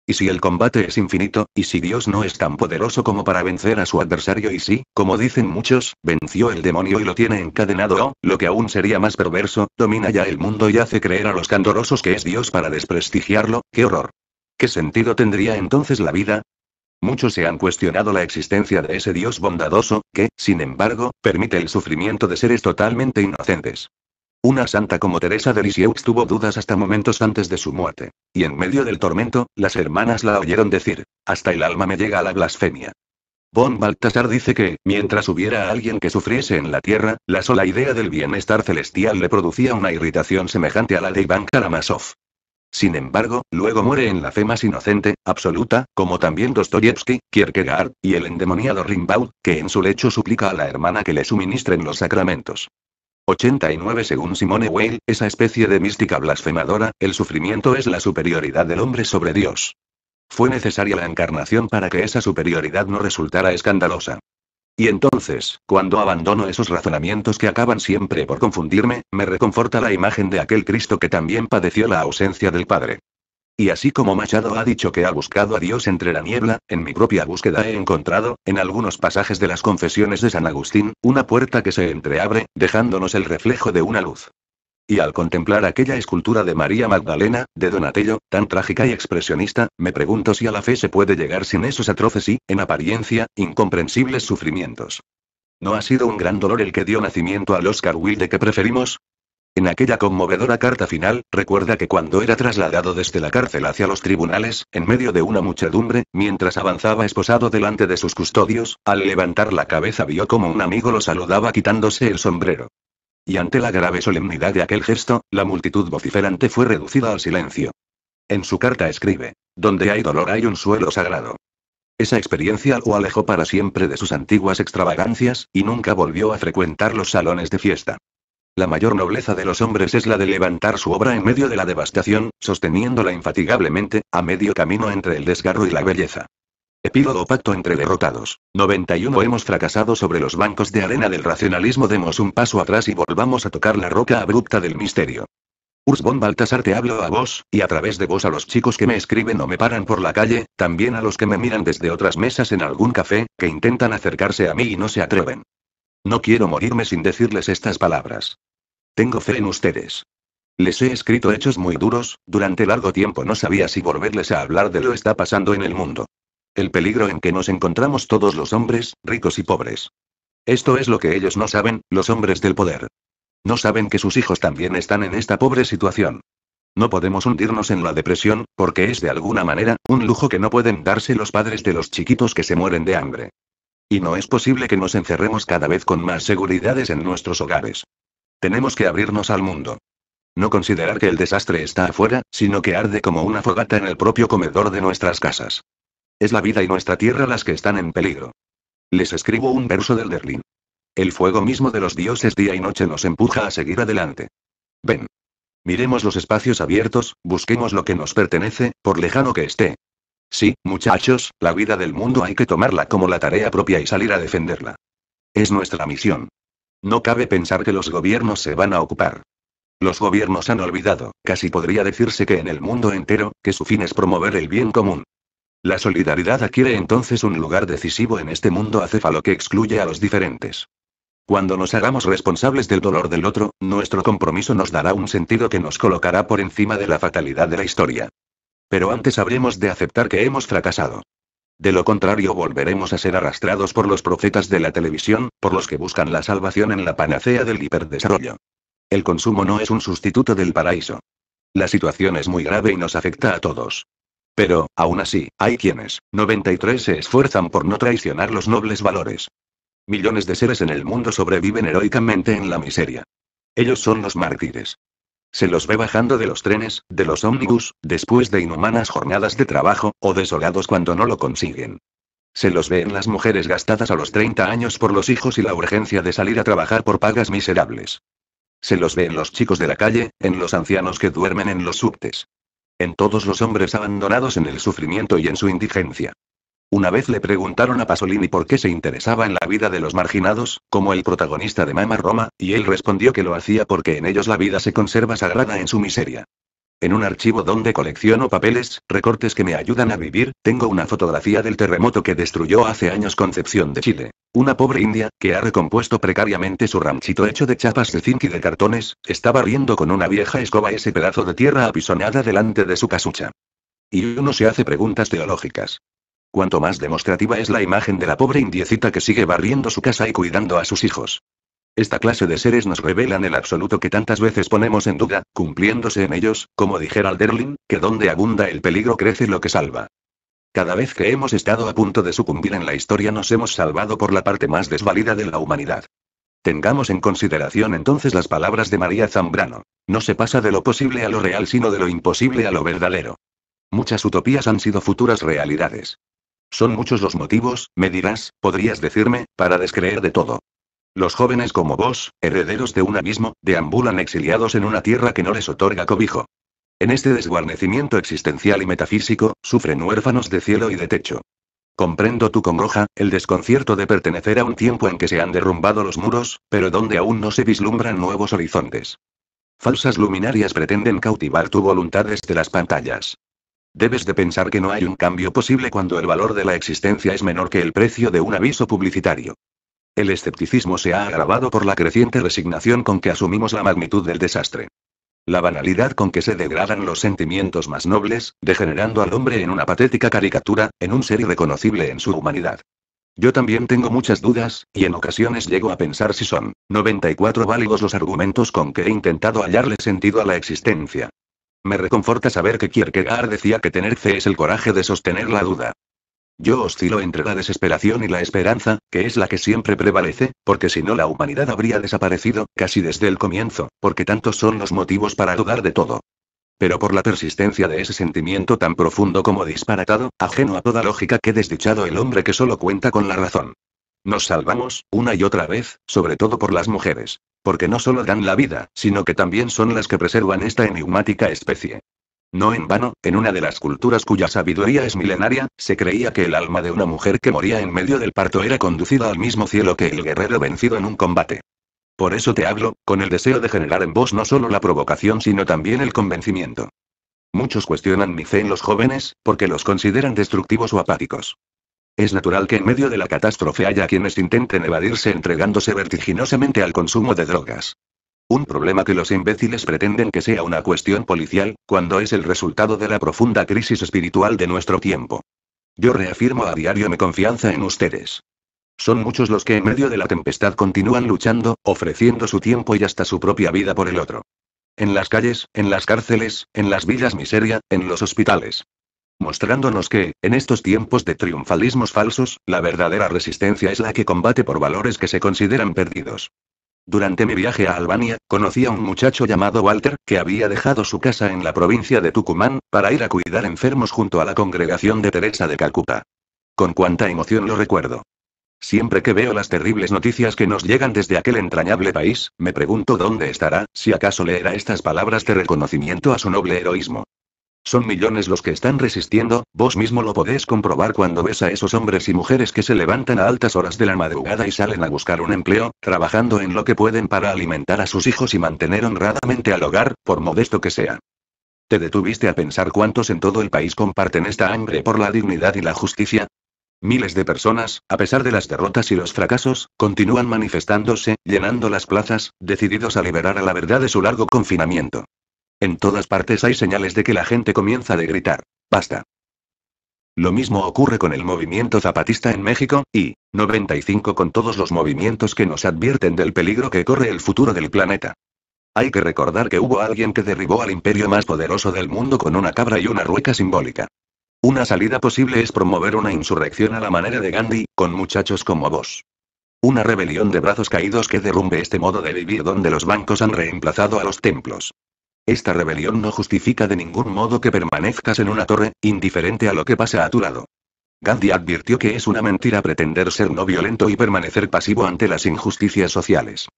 Y si el combate es infinito, y si Dios no es tan poderoso como para vencer a su adversario y si, como dicen muchos, venció el demonio y lo tiene encadenado o, lo que aún sería más perverso, domina ya el mundo y hace creer a los candorosos que es Dios para desprestigiarlo, qué horror. ¿Qué sentido tendría entonces la vida? Muchos se han cuestionado la existencia de ese Dios bondadoso, que, sin embargo, permite el sufrimiento de seres totalmente inocentes. Una santa como Teresa de Lisieux tuvo dudas hasta momentos antes de su muerte. Y en medio del tormento, las hermanas la oyeron decir, hasta el alma me llega a la blasfemia. Von Baltasar dice que, mientras hubiera alguien que sufriese en la tierra, la sola idea del bienestar celestial le producía una irritación semejante a la de Iván Karamazov. Sin embargo, luego muere en la fe más inocente, absoluta, como también Dostoyevsky, Kierkegaard, y el endemoniado Rimbaud, que en su lecho suplica a la hermana que le suministren los sacramentos. 89 Según Simone Weil, esa especie de mística blasfemadora, el sufrimiento es la superioridad del hombre sobre Dios. Fue necesaria la encarnación para que esa superioridad no resultara escandalosa. Y entonces, cuando abandono esos razonamientos que acaban siempre por confundirme, me reconforta la imagen de aquel Cristo que también padeció la ausencia del Padre. Y así como Machado ha dicho que ha buscado a Dios entre la niebla, en mi propia búsqueda he encontrado, en algunos pasajes de las confesiones de San Agustín, una puerta que se entreabre, dejándonos el reflejo de una luz. Y al contemplar aquella escultura de María Magdalena, de Donatello, tan trágica y expresionista, me pregunto si a la fe se puede llegar sin esos atroces y, en apariencia, incomprensibles sufrimientos. ¿No ha sido un gran dolor el que dio nacimiento al Oscar Wilde que preferimos? En aquella conmovedora carta final, recuerda que cuando era trasladado desde la cárcel hacia los tribunales, en medio de una muchedumbre, mientras avanzaba esposado delante de sus custodios, al levantar la cabeza vio como un amigo lo saludaba quitándose el sombrero. Y ante la grave solemnidad de aquel gesto, la multitud vociferante fue reducida al silencio. En su carta escribe, donde hay dolor hay un suelo sagrado. Esa experiencia lo alejó para siempre de sus antiguas extravagancias, y nunca volvió a frecuentar los salones de fiesta. La mayor nobleza de los hombres es la de levantar su obra en medio de la devastación, sosteniéndola infatigablemente, a medio camino entre el desgarro y la belleza. Epílogo Pacto entre derrotados. 91 Hemos fracasado sobre los bancos de arena del racionalismo. Demos un paso atrás y volvamos a tocar la roca abrupta del misterio. Urs von Baltasar te hablo a vos, y a través de vos a los chicos que me escriben o me paran por la calle, también a los que me miran desde otras mesas en algún café, que intentan acercarse a mí y no se atreven. No quiero morirme sin decirles estas palabras. Tengo fe en ustedes. Les he escrito hechos muy duros, durante largo tiempo no sabía si volverles a hablar de lo está pasando en el mundo. El peligro en que nos encontramos todos los hombres, ricos y pobres. Esto es lo que ellos no saben, los hombres del poder. No saben que sus hijos también están en esta pobre situación. No podemos hundirnos en la depresión, porque es de alguna manera, un lujo que no pueden darse los padres de los chiquitos que se mueren de hambre. Y no es posible que nos encerremos cada vez con más seguridades en nuestros hogares. Tenemos que abrirnos al mundo. No considerar que el desastre está afuera, sino que arde como una fogata en el propio comedor de nuestras casas. Es la vida y nuestra tierra las que están en peligro. Les escribo un verso del Derlin. El fuego mismo de los dioses día y noche nos empuja a seguir adelante. Ven. Miremos los espacios abiertos, busquemos lo que nos pertenece, por lejano que esté. Sí, muchachos, la vida del mundo hay que tomarla como la tarea propia y salir a defenderla. Es nuestra misión. No cabe pensar que los gobiernos se van a ocupar. Los gobiernos han olvidado, casi podría decirse que en el mundo entero, que su fin es promover el bien común. La solidaridad adquiere entonces un lugar decisivo en este mundo acéfalo que excluye a los diferentes. Cuando nos hagamos responsables del dolor del otro, nuestro compromiso nos dará un sentido que nos colocará por encima de la fatalidad de la historia. Pero antes habremos de aceptar que hemos fracasado. De lo contrario volveremos a ser arrastrados por los profetas de la televisión, por los que buscan la salvación en la panacea del hiperdesarrollo. El consumo no es un sustituto del paraíso. La situación es muy grave y nos afecta a todos. Pero, aún así, hay quienes, 93 se esfuerzan por no traicionar los nobles valores. Millones de seres en el mundo sobreviven heroicamente en la miseria. Ellos son los mártires. Se los ve bajando de los trenes, de los ómnibus, después de inhumanas jornadas de trabajo, o desolados cuando no lo consiguen. Se los ve en las mujeres gastadas a los 30 años por los hijos y la urgencia de salir a trabajar por pagas miserables. Se los ve en los chicos de la calle, en los ancianos que duermen en los subtes. En todos los hombres abandonados en el sufrimiento y en su indigencia. Una vez le preguntaron a Pasolini por qué se interesaba en la vida de los marginados, como el protagonista de Mama Roma, y él respondió que lo hacía porque en ellos la vida se conserva sagrada en su miseria. En un archivo donde colecciono papeles, recortes que me ayudan a vivir, tengo una fotografía del terremoto que destruyó hace años Concepción de Chile. Una pobre india, que ha recompuesto precariamente su ranchito hecho de chapas de zinc y de cartones, estaba riendo con una vieja escoba ese pedazo de tierra apisonada delante de su casucha. Y uno se hace preguntas teológicas. Cuanto más demostrativa es la imagen de la pobre indiecita que sigue barriendo su casa y cuidando a sus hijos. Esta clase de seres nos revelan el absoluto que tantas veces ponemos en duda, cumpliéndose en ellos, como dijera Alderlin, que donde abunda el peligro crece lo que salva. Cada vez que hemos estado a punto de sucumbir en la historia nos hemos salvado por la parte más desvalida de la humanidad. Tengamos en consideración entonces las palabras de María Zambrano. No se pasa de lo posible a lo real sino de lo imposible a lo verdadero. Muchas utopías han sido futuras realidades. Son muchos los motivos, me dirás, podrías decirme, para descreer de todo. Los jóvenes como vos, herederos de un abismo, deambulan exiliados en una tierra que no les otorga cobijo. En este desguarnecimiento existencial y metafísico, sufren huérfanos de cielo y de techo. Comprendo tu congoja, el desconcierto de pertenecer a un tiempo en que se han derrumbado los muros, pero donde aún no se vislumbran nuevos horizontes. Falsas luminarias pretenden cautivar tu voluntad desde las pantallas. Debes de pensar que no hay un cambio posible cuando el valor de la existencia es menor que el precio de un aviso publicitario. El escepticismo se ha agravado por la creciente resignación con que asumimos la magnitud del desastre. La banalidad con que se degradan los sentimientos más nobles, degenerando al hombre en una patética caricatura, en un ser irreconocible en su humanidad. Yo también tengo muchas dudas, y en ocasiones llego a pensar si son 94 válidos los argumentos con que he intentado hallarle sentido a la existencia. Me reconforta saber que Kierkegaard decía que tener fe es el coraje de sostener la duda. Yo oscilo entre la desesperación y la esperanza, que es la que siempre prevalece, porque si no la humanidad habría desaparecido, casi desde el comienzo, porque tantos son los motivos para dudar de todo. Pero por la persistencia de ese sentimiento tan profundo como disparatado, ajeno a toda lógica, que desdichado el hombre que solo cuenta con la razón. Nos salvamos, una y otra vez, sobre todo por las mujeres. Porque no solo dan la vida, sino que también son las que preservan esta enigmática especie. No en vano, en una de las culturas cuya sabiduría es milenaria, se creía que el alma de una mujer que moría en medio del parto era conducida al mismo cielo que el guerrero vencido en un combate. Por eso te hablo, con el deseo de generar en vos no solo la provocación sino también el convencimiento. Muchos cuestionan mi fe en los jóvenes, porque los consideran destructivos o apáticos. Es natural que en medio de la catástrofe haya quienes intenten evadirse entregándose vertiginosamente al consumo de drogas. Un problema que los imbéciles pretenden que sea una cuestión policial, cuando es el resultado de la profunda crisis espiritual de nuestro tiempo. Yo reafirmo a diario mi confianza en ustedes. Son muchos los que en medio de la tempestad continúan luchando, ofreciendo su tiempo y hasta su propia vida por el otro. En las calles, en las cárceles, en las villas miseria, en los hospitales. Mostrándonos que, en estos tiempos de triunfalismos falsos, la verdadera resistencia es la que combate por valores que se consideran perdidos. Durante mi viaje a Albania, conocí a un muchacho llamado Walter, que había dejado su casa en la provincia de Tucumán, para ir a cuidar enfermos junto a la congregación de Teresa de Calcuta. Con cuánta emoción lo recuerdo. Siempre que veo las terribles noticias que nos llegan desde aquel entrañable país, me pregunto dónde estará, si acaso leerá estas palabras de reconocimiento a su noble heroísmo. Son millones los que están resistiendo, vos mismo lo podés comprobar cuando ves a esos hombres y mujeres que se levantan a altas horas de la madrugada y salen a buscar un empleo, trabajando en lo que pueden para alimentar a sus hijos y mantener honradamente al hogar, por modesto que sea. ¿Te detuviste a pensar cuántos en todo el país comparten esta hambre por la dignidad y la justicia? Miles de personas, a pesar de las derrotas y los fracasos, continúan manifestándose, llenando las plazas, decididos a liberar a la verdad de su largo confinamiento. En todas partes hay señales de que la gente comienza a gritar. Basta. Lo mismo ocurre con el movimiento zapatista en México, y 95 con todos los movimientos que nos advierten del peligro que corre el futuro del planeta. Hay que recordar que hubo alguien que derribó al imperio más poderoso del mundo con una cabra y una rueca simbólica. Una salida posible es promover una insurrección a la manera de Gandhi, con muchachos como vos. Una rebelión de brazos caídos que derrumbe este modo de vivir donde los bancos han reemplazado a los templos. Esta rebelión no justifica de ningún modo que permanezcas en una torre, indiferente a lo que pasa a tu lado. Gandhi advirtió que es una mentira pretender ser no violento y permanecer pasivo ante las injusticias sociales.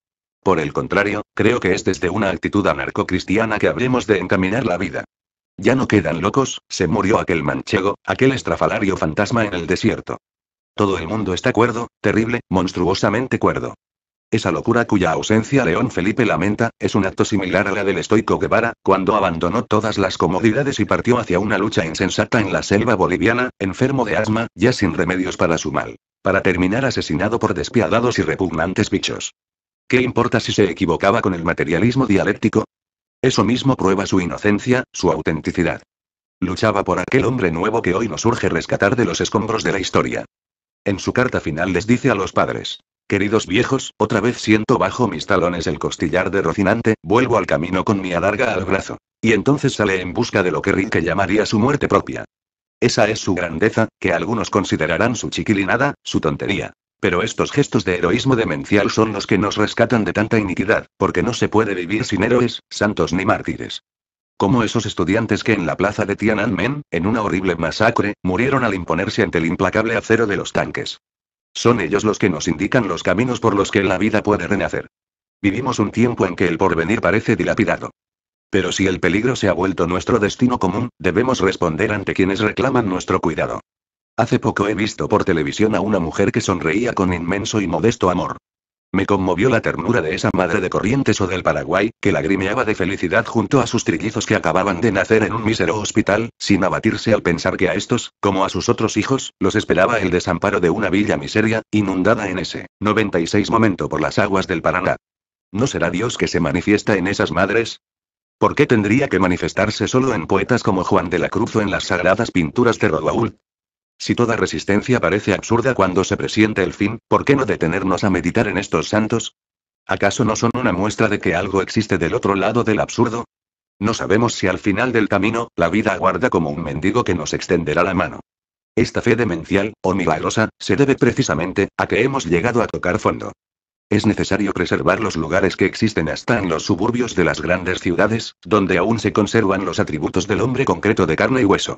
Por el contrario, creo que es desde una actitud anarcocristiana que habremos de encaminar la vida. Ya no quedan locos, se murió aquel manchego, aquel estrafalario fantasma en el desierto. Todo el mundo está cuerdo, terrible, monstruosamente cuerdo. Esa locura cuya ausencia León Felipe lamenta, es un acto similar a la del estoico Guevara, cuando abandonó todas las comodidades y partió hacia una lucha insensata en la selva boliviana, enfermo de asma, ya sin remedios para su mal. Para terminar asesinado por despiadados y repugnantes bichos. ¿Qué importa si se equivocaba con el materialismo dialéctico? Eso mismo prueba su inocencia, su autenticidad. Luchaba por aquel hombre nuevo que hoy nos urge rescatar de los escombros de la historia. En su carta final les dice a los padres, Queridos viejos, otra vez siento bajo mis talones el costillar de Rocinante, vuelvo al camino con mi adarga al brazo. Y entonces sale en busca de lo que Rique llamaría su muerte propia. Esa es su grandeza, que algunos considerarán su chiquilinada, su tontería. Pero estos gestos de heroísmo demencial son los que nos rescatan de tanta iniquidad, porque no se puede vivir sin héroes, santos ni mártires. Como esos estudiantes que en la plaza de Tiananmen, en una horrible masacre, murieron al imponerse ante el implacable acero de los tanques. Son ellos los que nos indican los caminos por los que la vida puede renacer. Vivimos un tiempo en que el porvenir parece dilapidado. Pero si el peligro se ha vuelto nuestro destino común, debemos responder ante quienes reclaman nuestro cuidado. Hace poco he visto por televisión a una mujer que sonreía con inmenso y modesto amor. Me conmovió la ternura de esa madre de Corrientes o del Paraguay, que lagrimeaba de felicidad junto a sus trillizos que acababan de nacer en un mísero hospital, sin abatirse al pensar que a estos, como a sus otros hijos, los esperaba el desamparo de una villa miseria, inundada en ese 96 momento por las aguas del Paraná. ¿No será Dios que se manifiesta en esas madres? ¿Por qué tendría que manifestarse solo en poetas como Juan de la Cruz o en las sagradas pinturas de Rodault? Si toda resistencia parece absurda cuando se presiente el fin, ¿por qué no detenernos a meditar en estos santos? ¿Acaso no son una muestra de que algo existe del otro lado del absurdo? No sabemos si al final del camino, la vida aguarda como un mendigo que nos extenderá la mano. Esta fe demencial, o milagrosa, se debe precisamente, a que hemos llegado a tocar fondo. Es necesario preservar los lugares que existen hasta en los suburbios de las grandes ciudades, donde aún se conservan los atributos del hombre concreto de carne y hueso.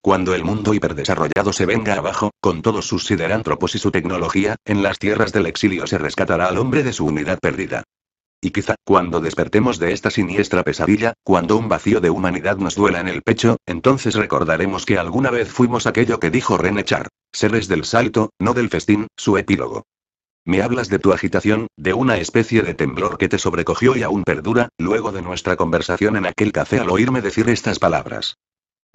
Cuando el mundo hiperdesarrollado se venga abajo, con todos sus siderántropos y su tecnología, en las tierras del exilio se rescatará al hombre de su unidad perdida. Y quizá, cuando despertemos de esta siniestra pesadilla, cuando un vacío de humanidad nos duela en el pecho, entonces recordaremos que alguna vez fuimos aquello que dijo René Char. Seres del salto, no del festín, su epílogo. Me hablas de tu agitación, de una especie de temblor que te sobrecogió y aún perdura, luego de nuestra conversación en aquel café al oírme decir estas palabras.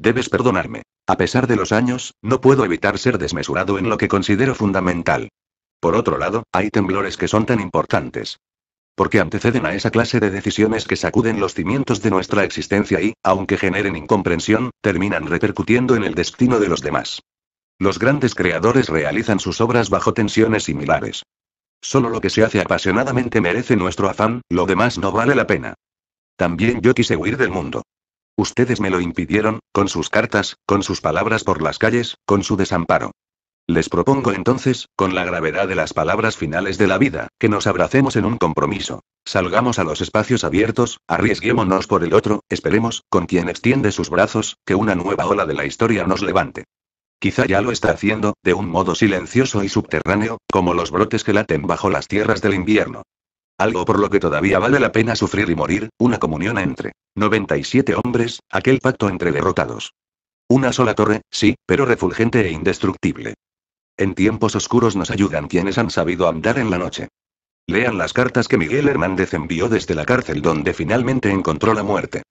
Debes perdonarme. A pesar de los años, no puedo evitar ser desmesurado en lo que considero fundamental. Por otro lado, hay temblores que son tan importantes, porque anteceden a esa clase de decisiones que sacuden los cimientos de nuestra existencia y, aunque generen incomprensión, terminan repercutiendo en el destino de los demás. Los grandes creadores realizan sus obras bajo tensiones similares. Solo lo que se hace apasionadamente merece nuestro afán, lo demás no vale la pena. También yo quise huir del mundo. Ustedes me lo impidieron, con sus cartas, con sus palabras por las calles, con su desamparo. Les propongo entonces, con la gravedad de las palabras finales de la vida, que nos abracemos en un compromiso. Salgamos a los espacios abiertos, arriesguémonos por el otro, esperemos, con quien extiende sus brazos, que una nueva ola de la historia nos levante. Quizá ya lo está haciendo, de un modo silencioso y subterráneo, como los brotes que laten bajo las tierras del invierno. Algo por lo que todavía vale la pena sufrir y morir, una comunión entre 97 hombres, aquel pacto entre derrotados. Una sola torre, sí, pero refulgente e indestructible. En tiempos oscuros nos ayudan quienes han sabido andar en la noche. Lean las cartas que Miguel Hernández envió desde la cárcel donde finalmente encontró la muerte.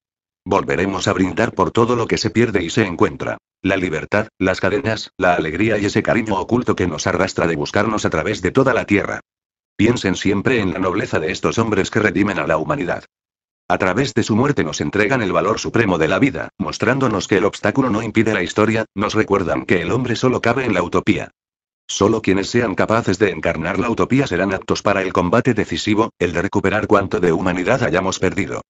Volveremos a brindar por todo lo que se pierde y se encuentra. La libertad, las cadenas, la alegría y ese cariño oculto que nos arrastra de buscarnos a través de toda la tierra. Piensen siempre en la nobleza de estos hombres que redimen a la humanidad. A través de su muerte nos entregan el valor supremo de la vida, mostrándonos que el obstáculo no impide la historia, nos recuerdan que el hombre solo cabe en la utopía. Solo quienes sean capaces de encarnar la utopía serán aptos para el combate decisivo, el de recuperar cuanto de humanidad hayamos perdido.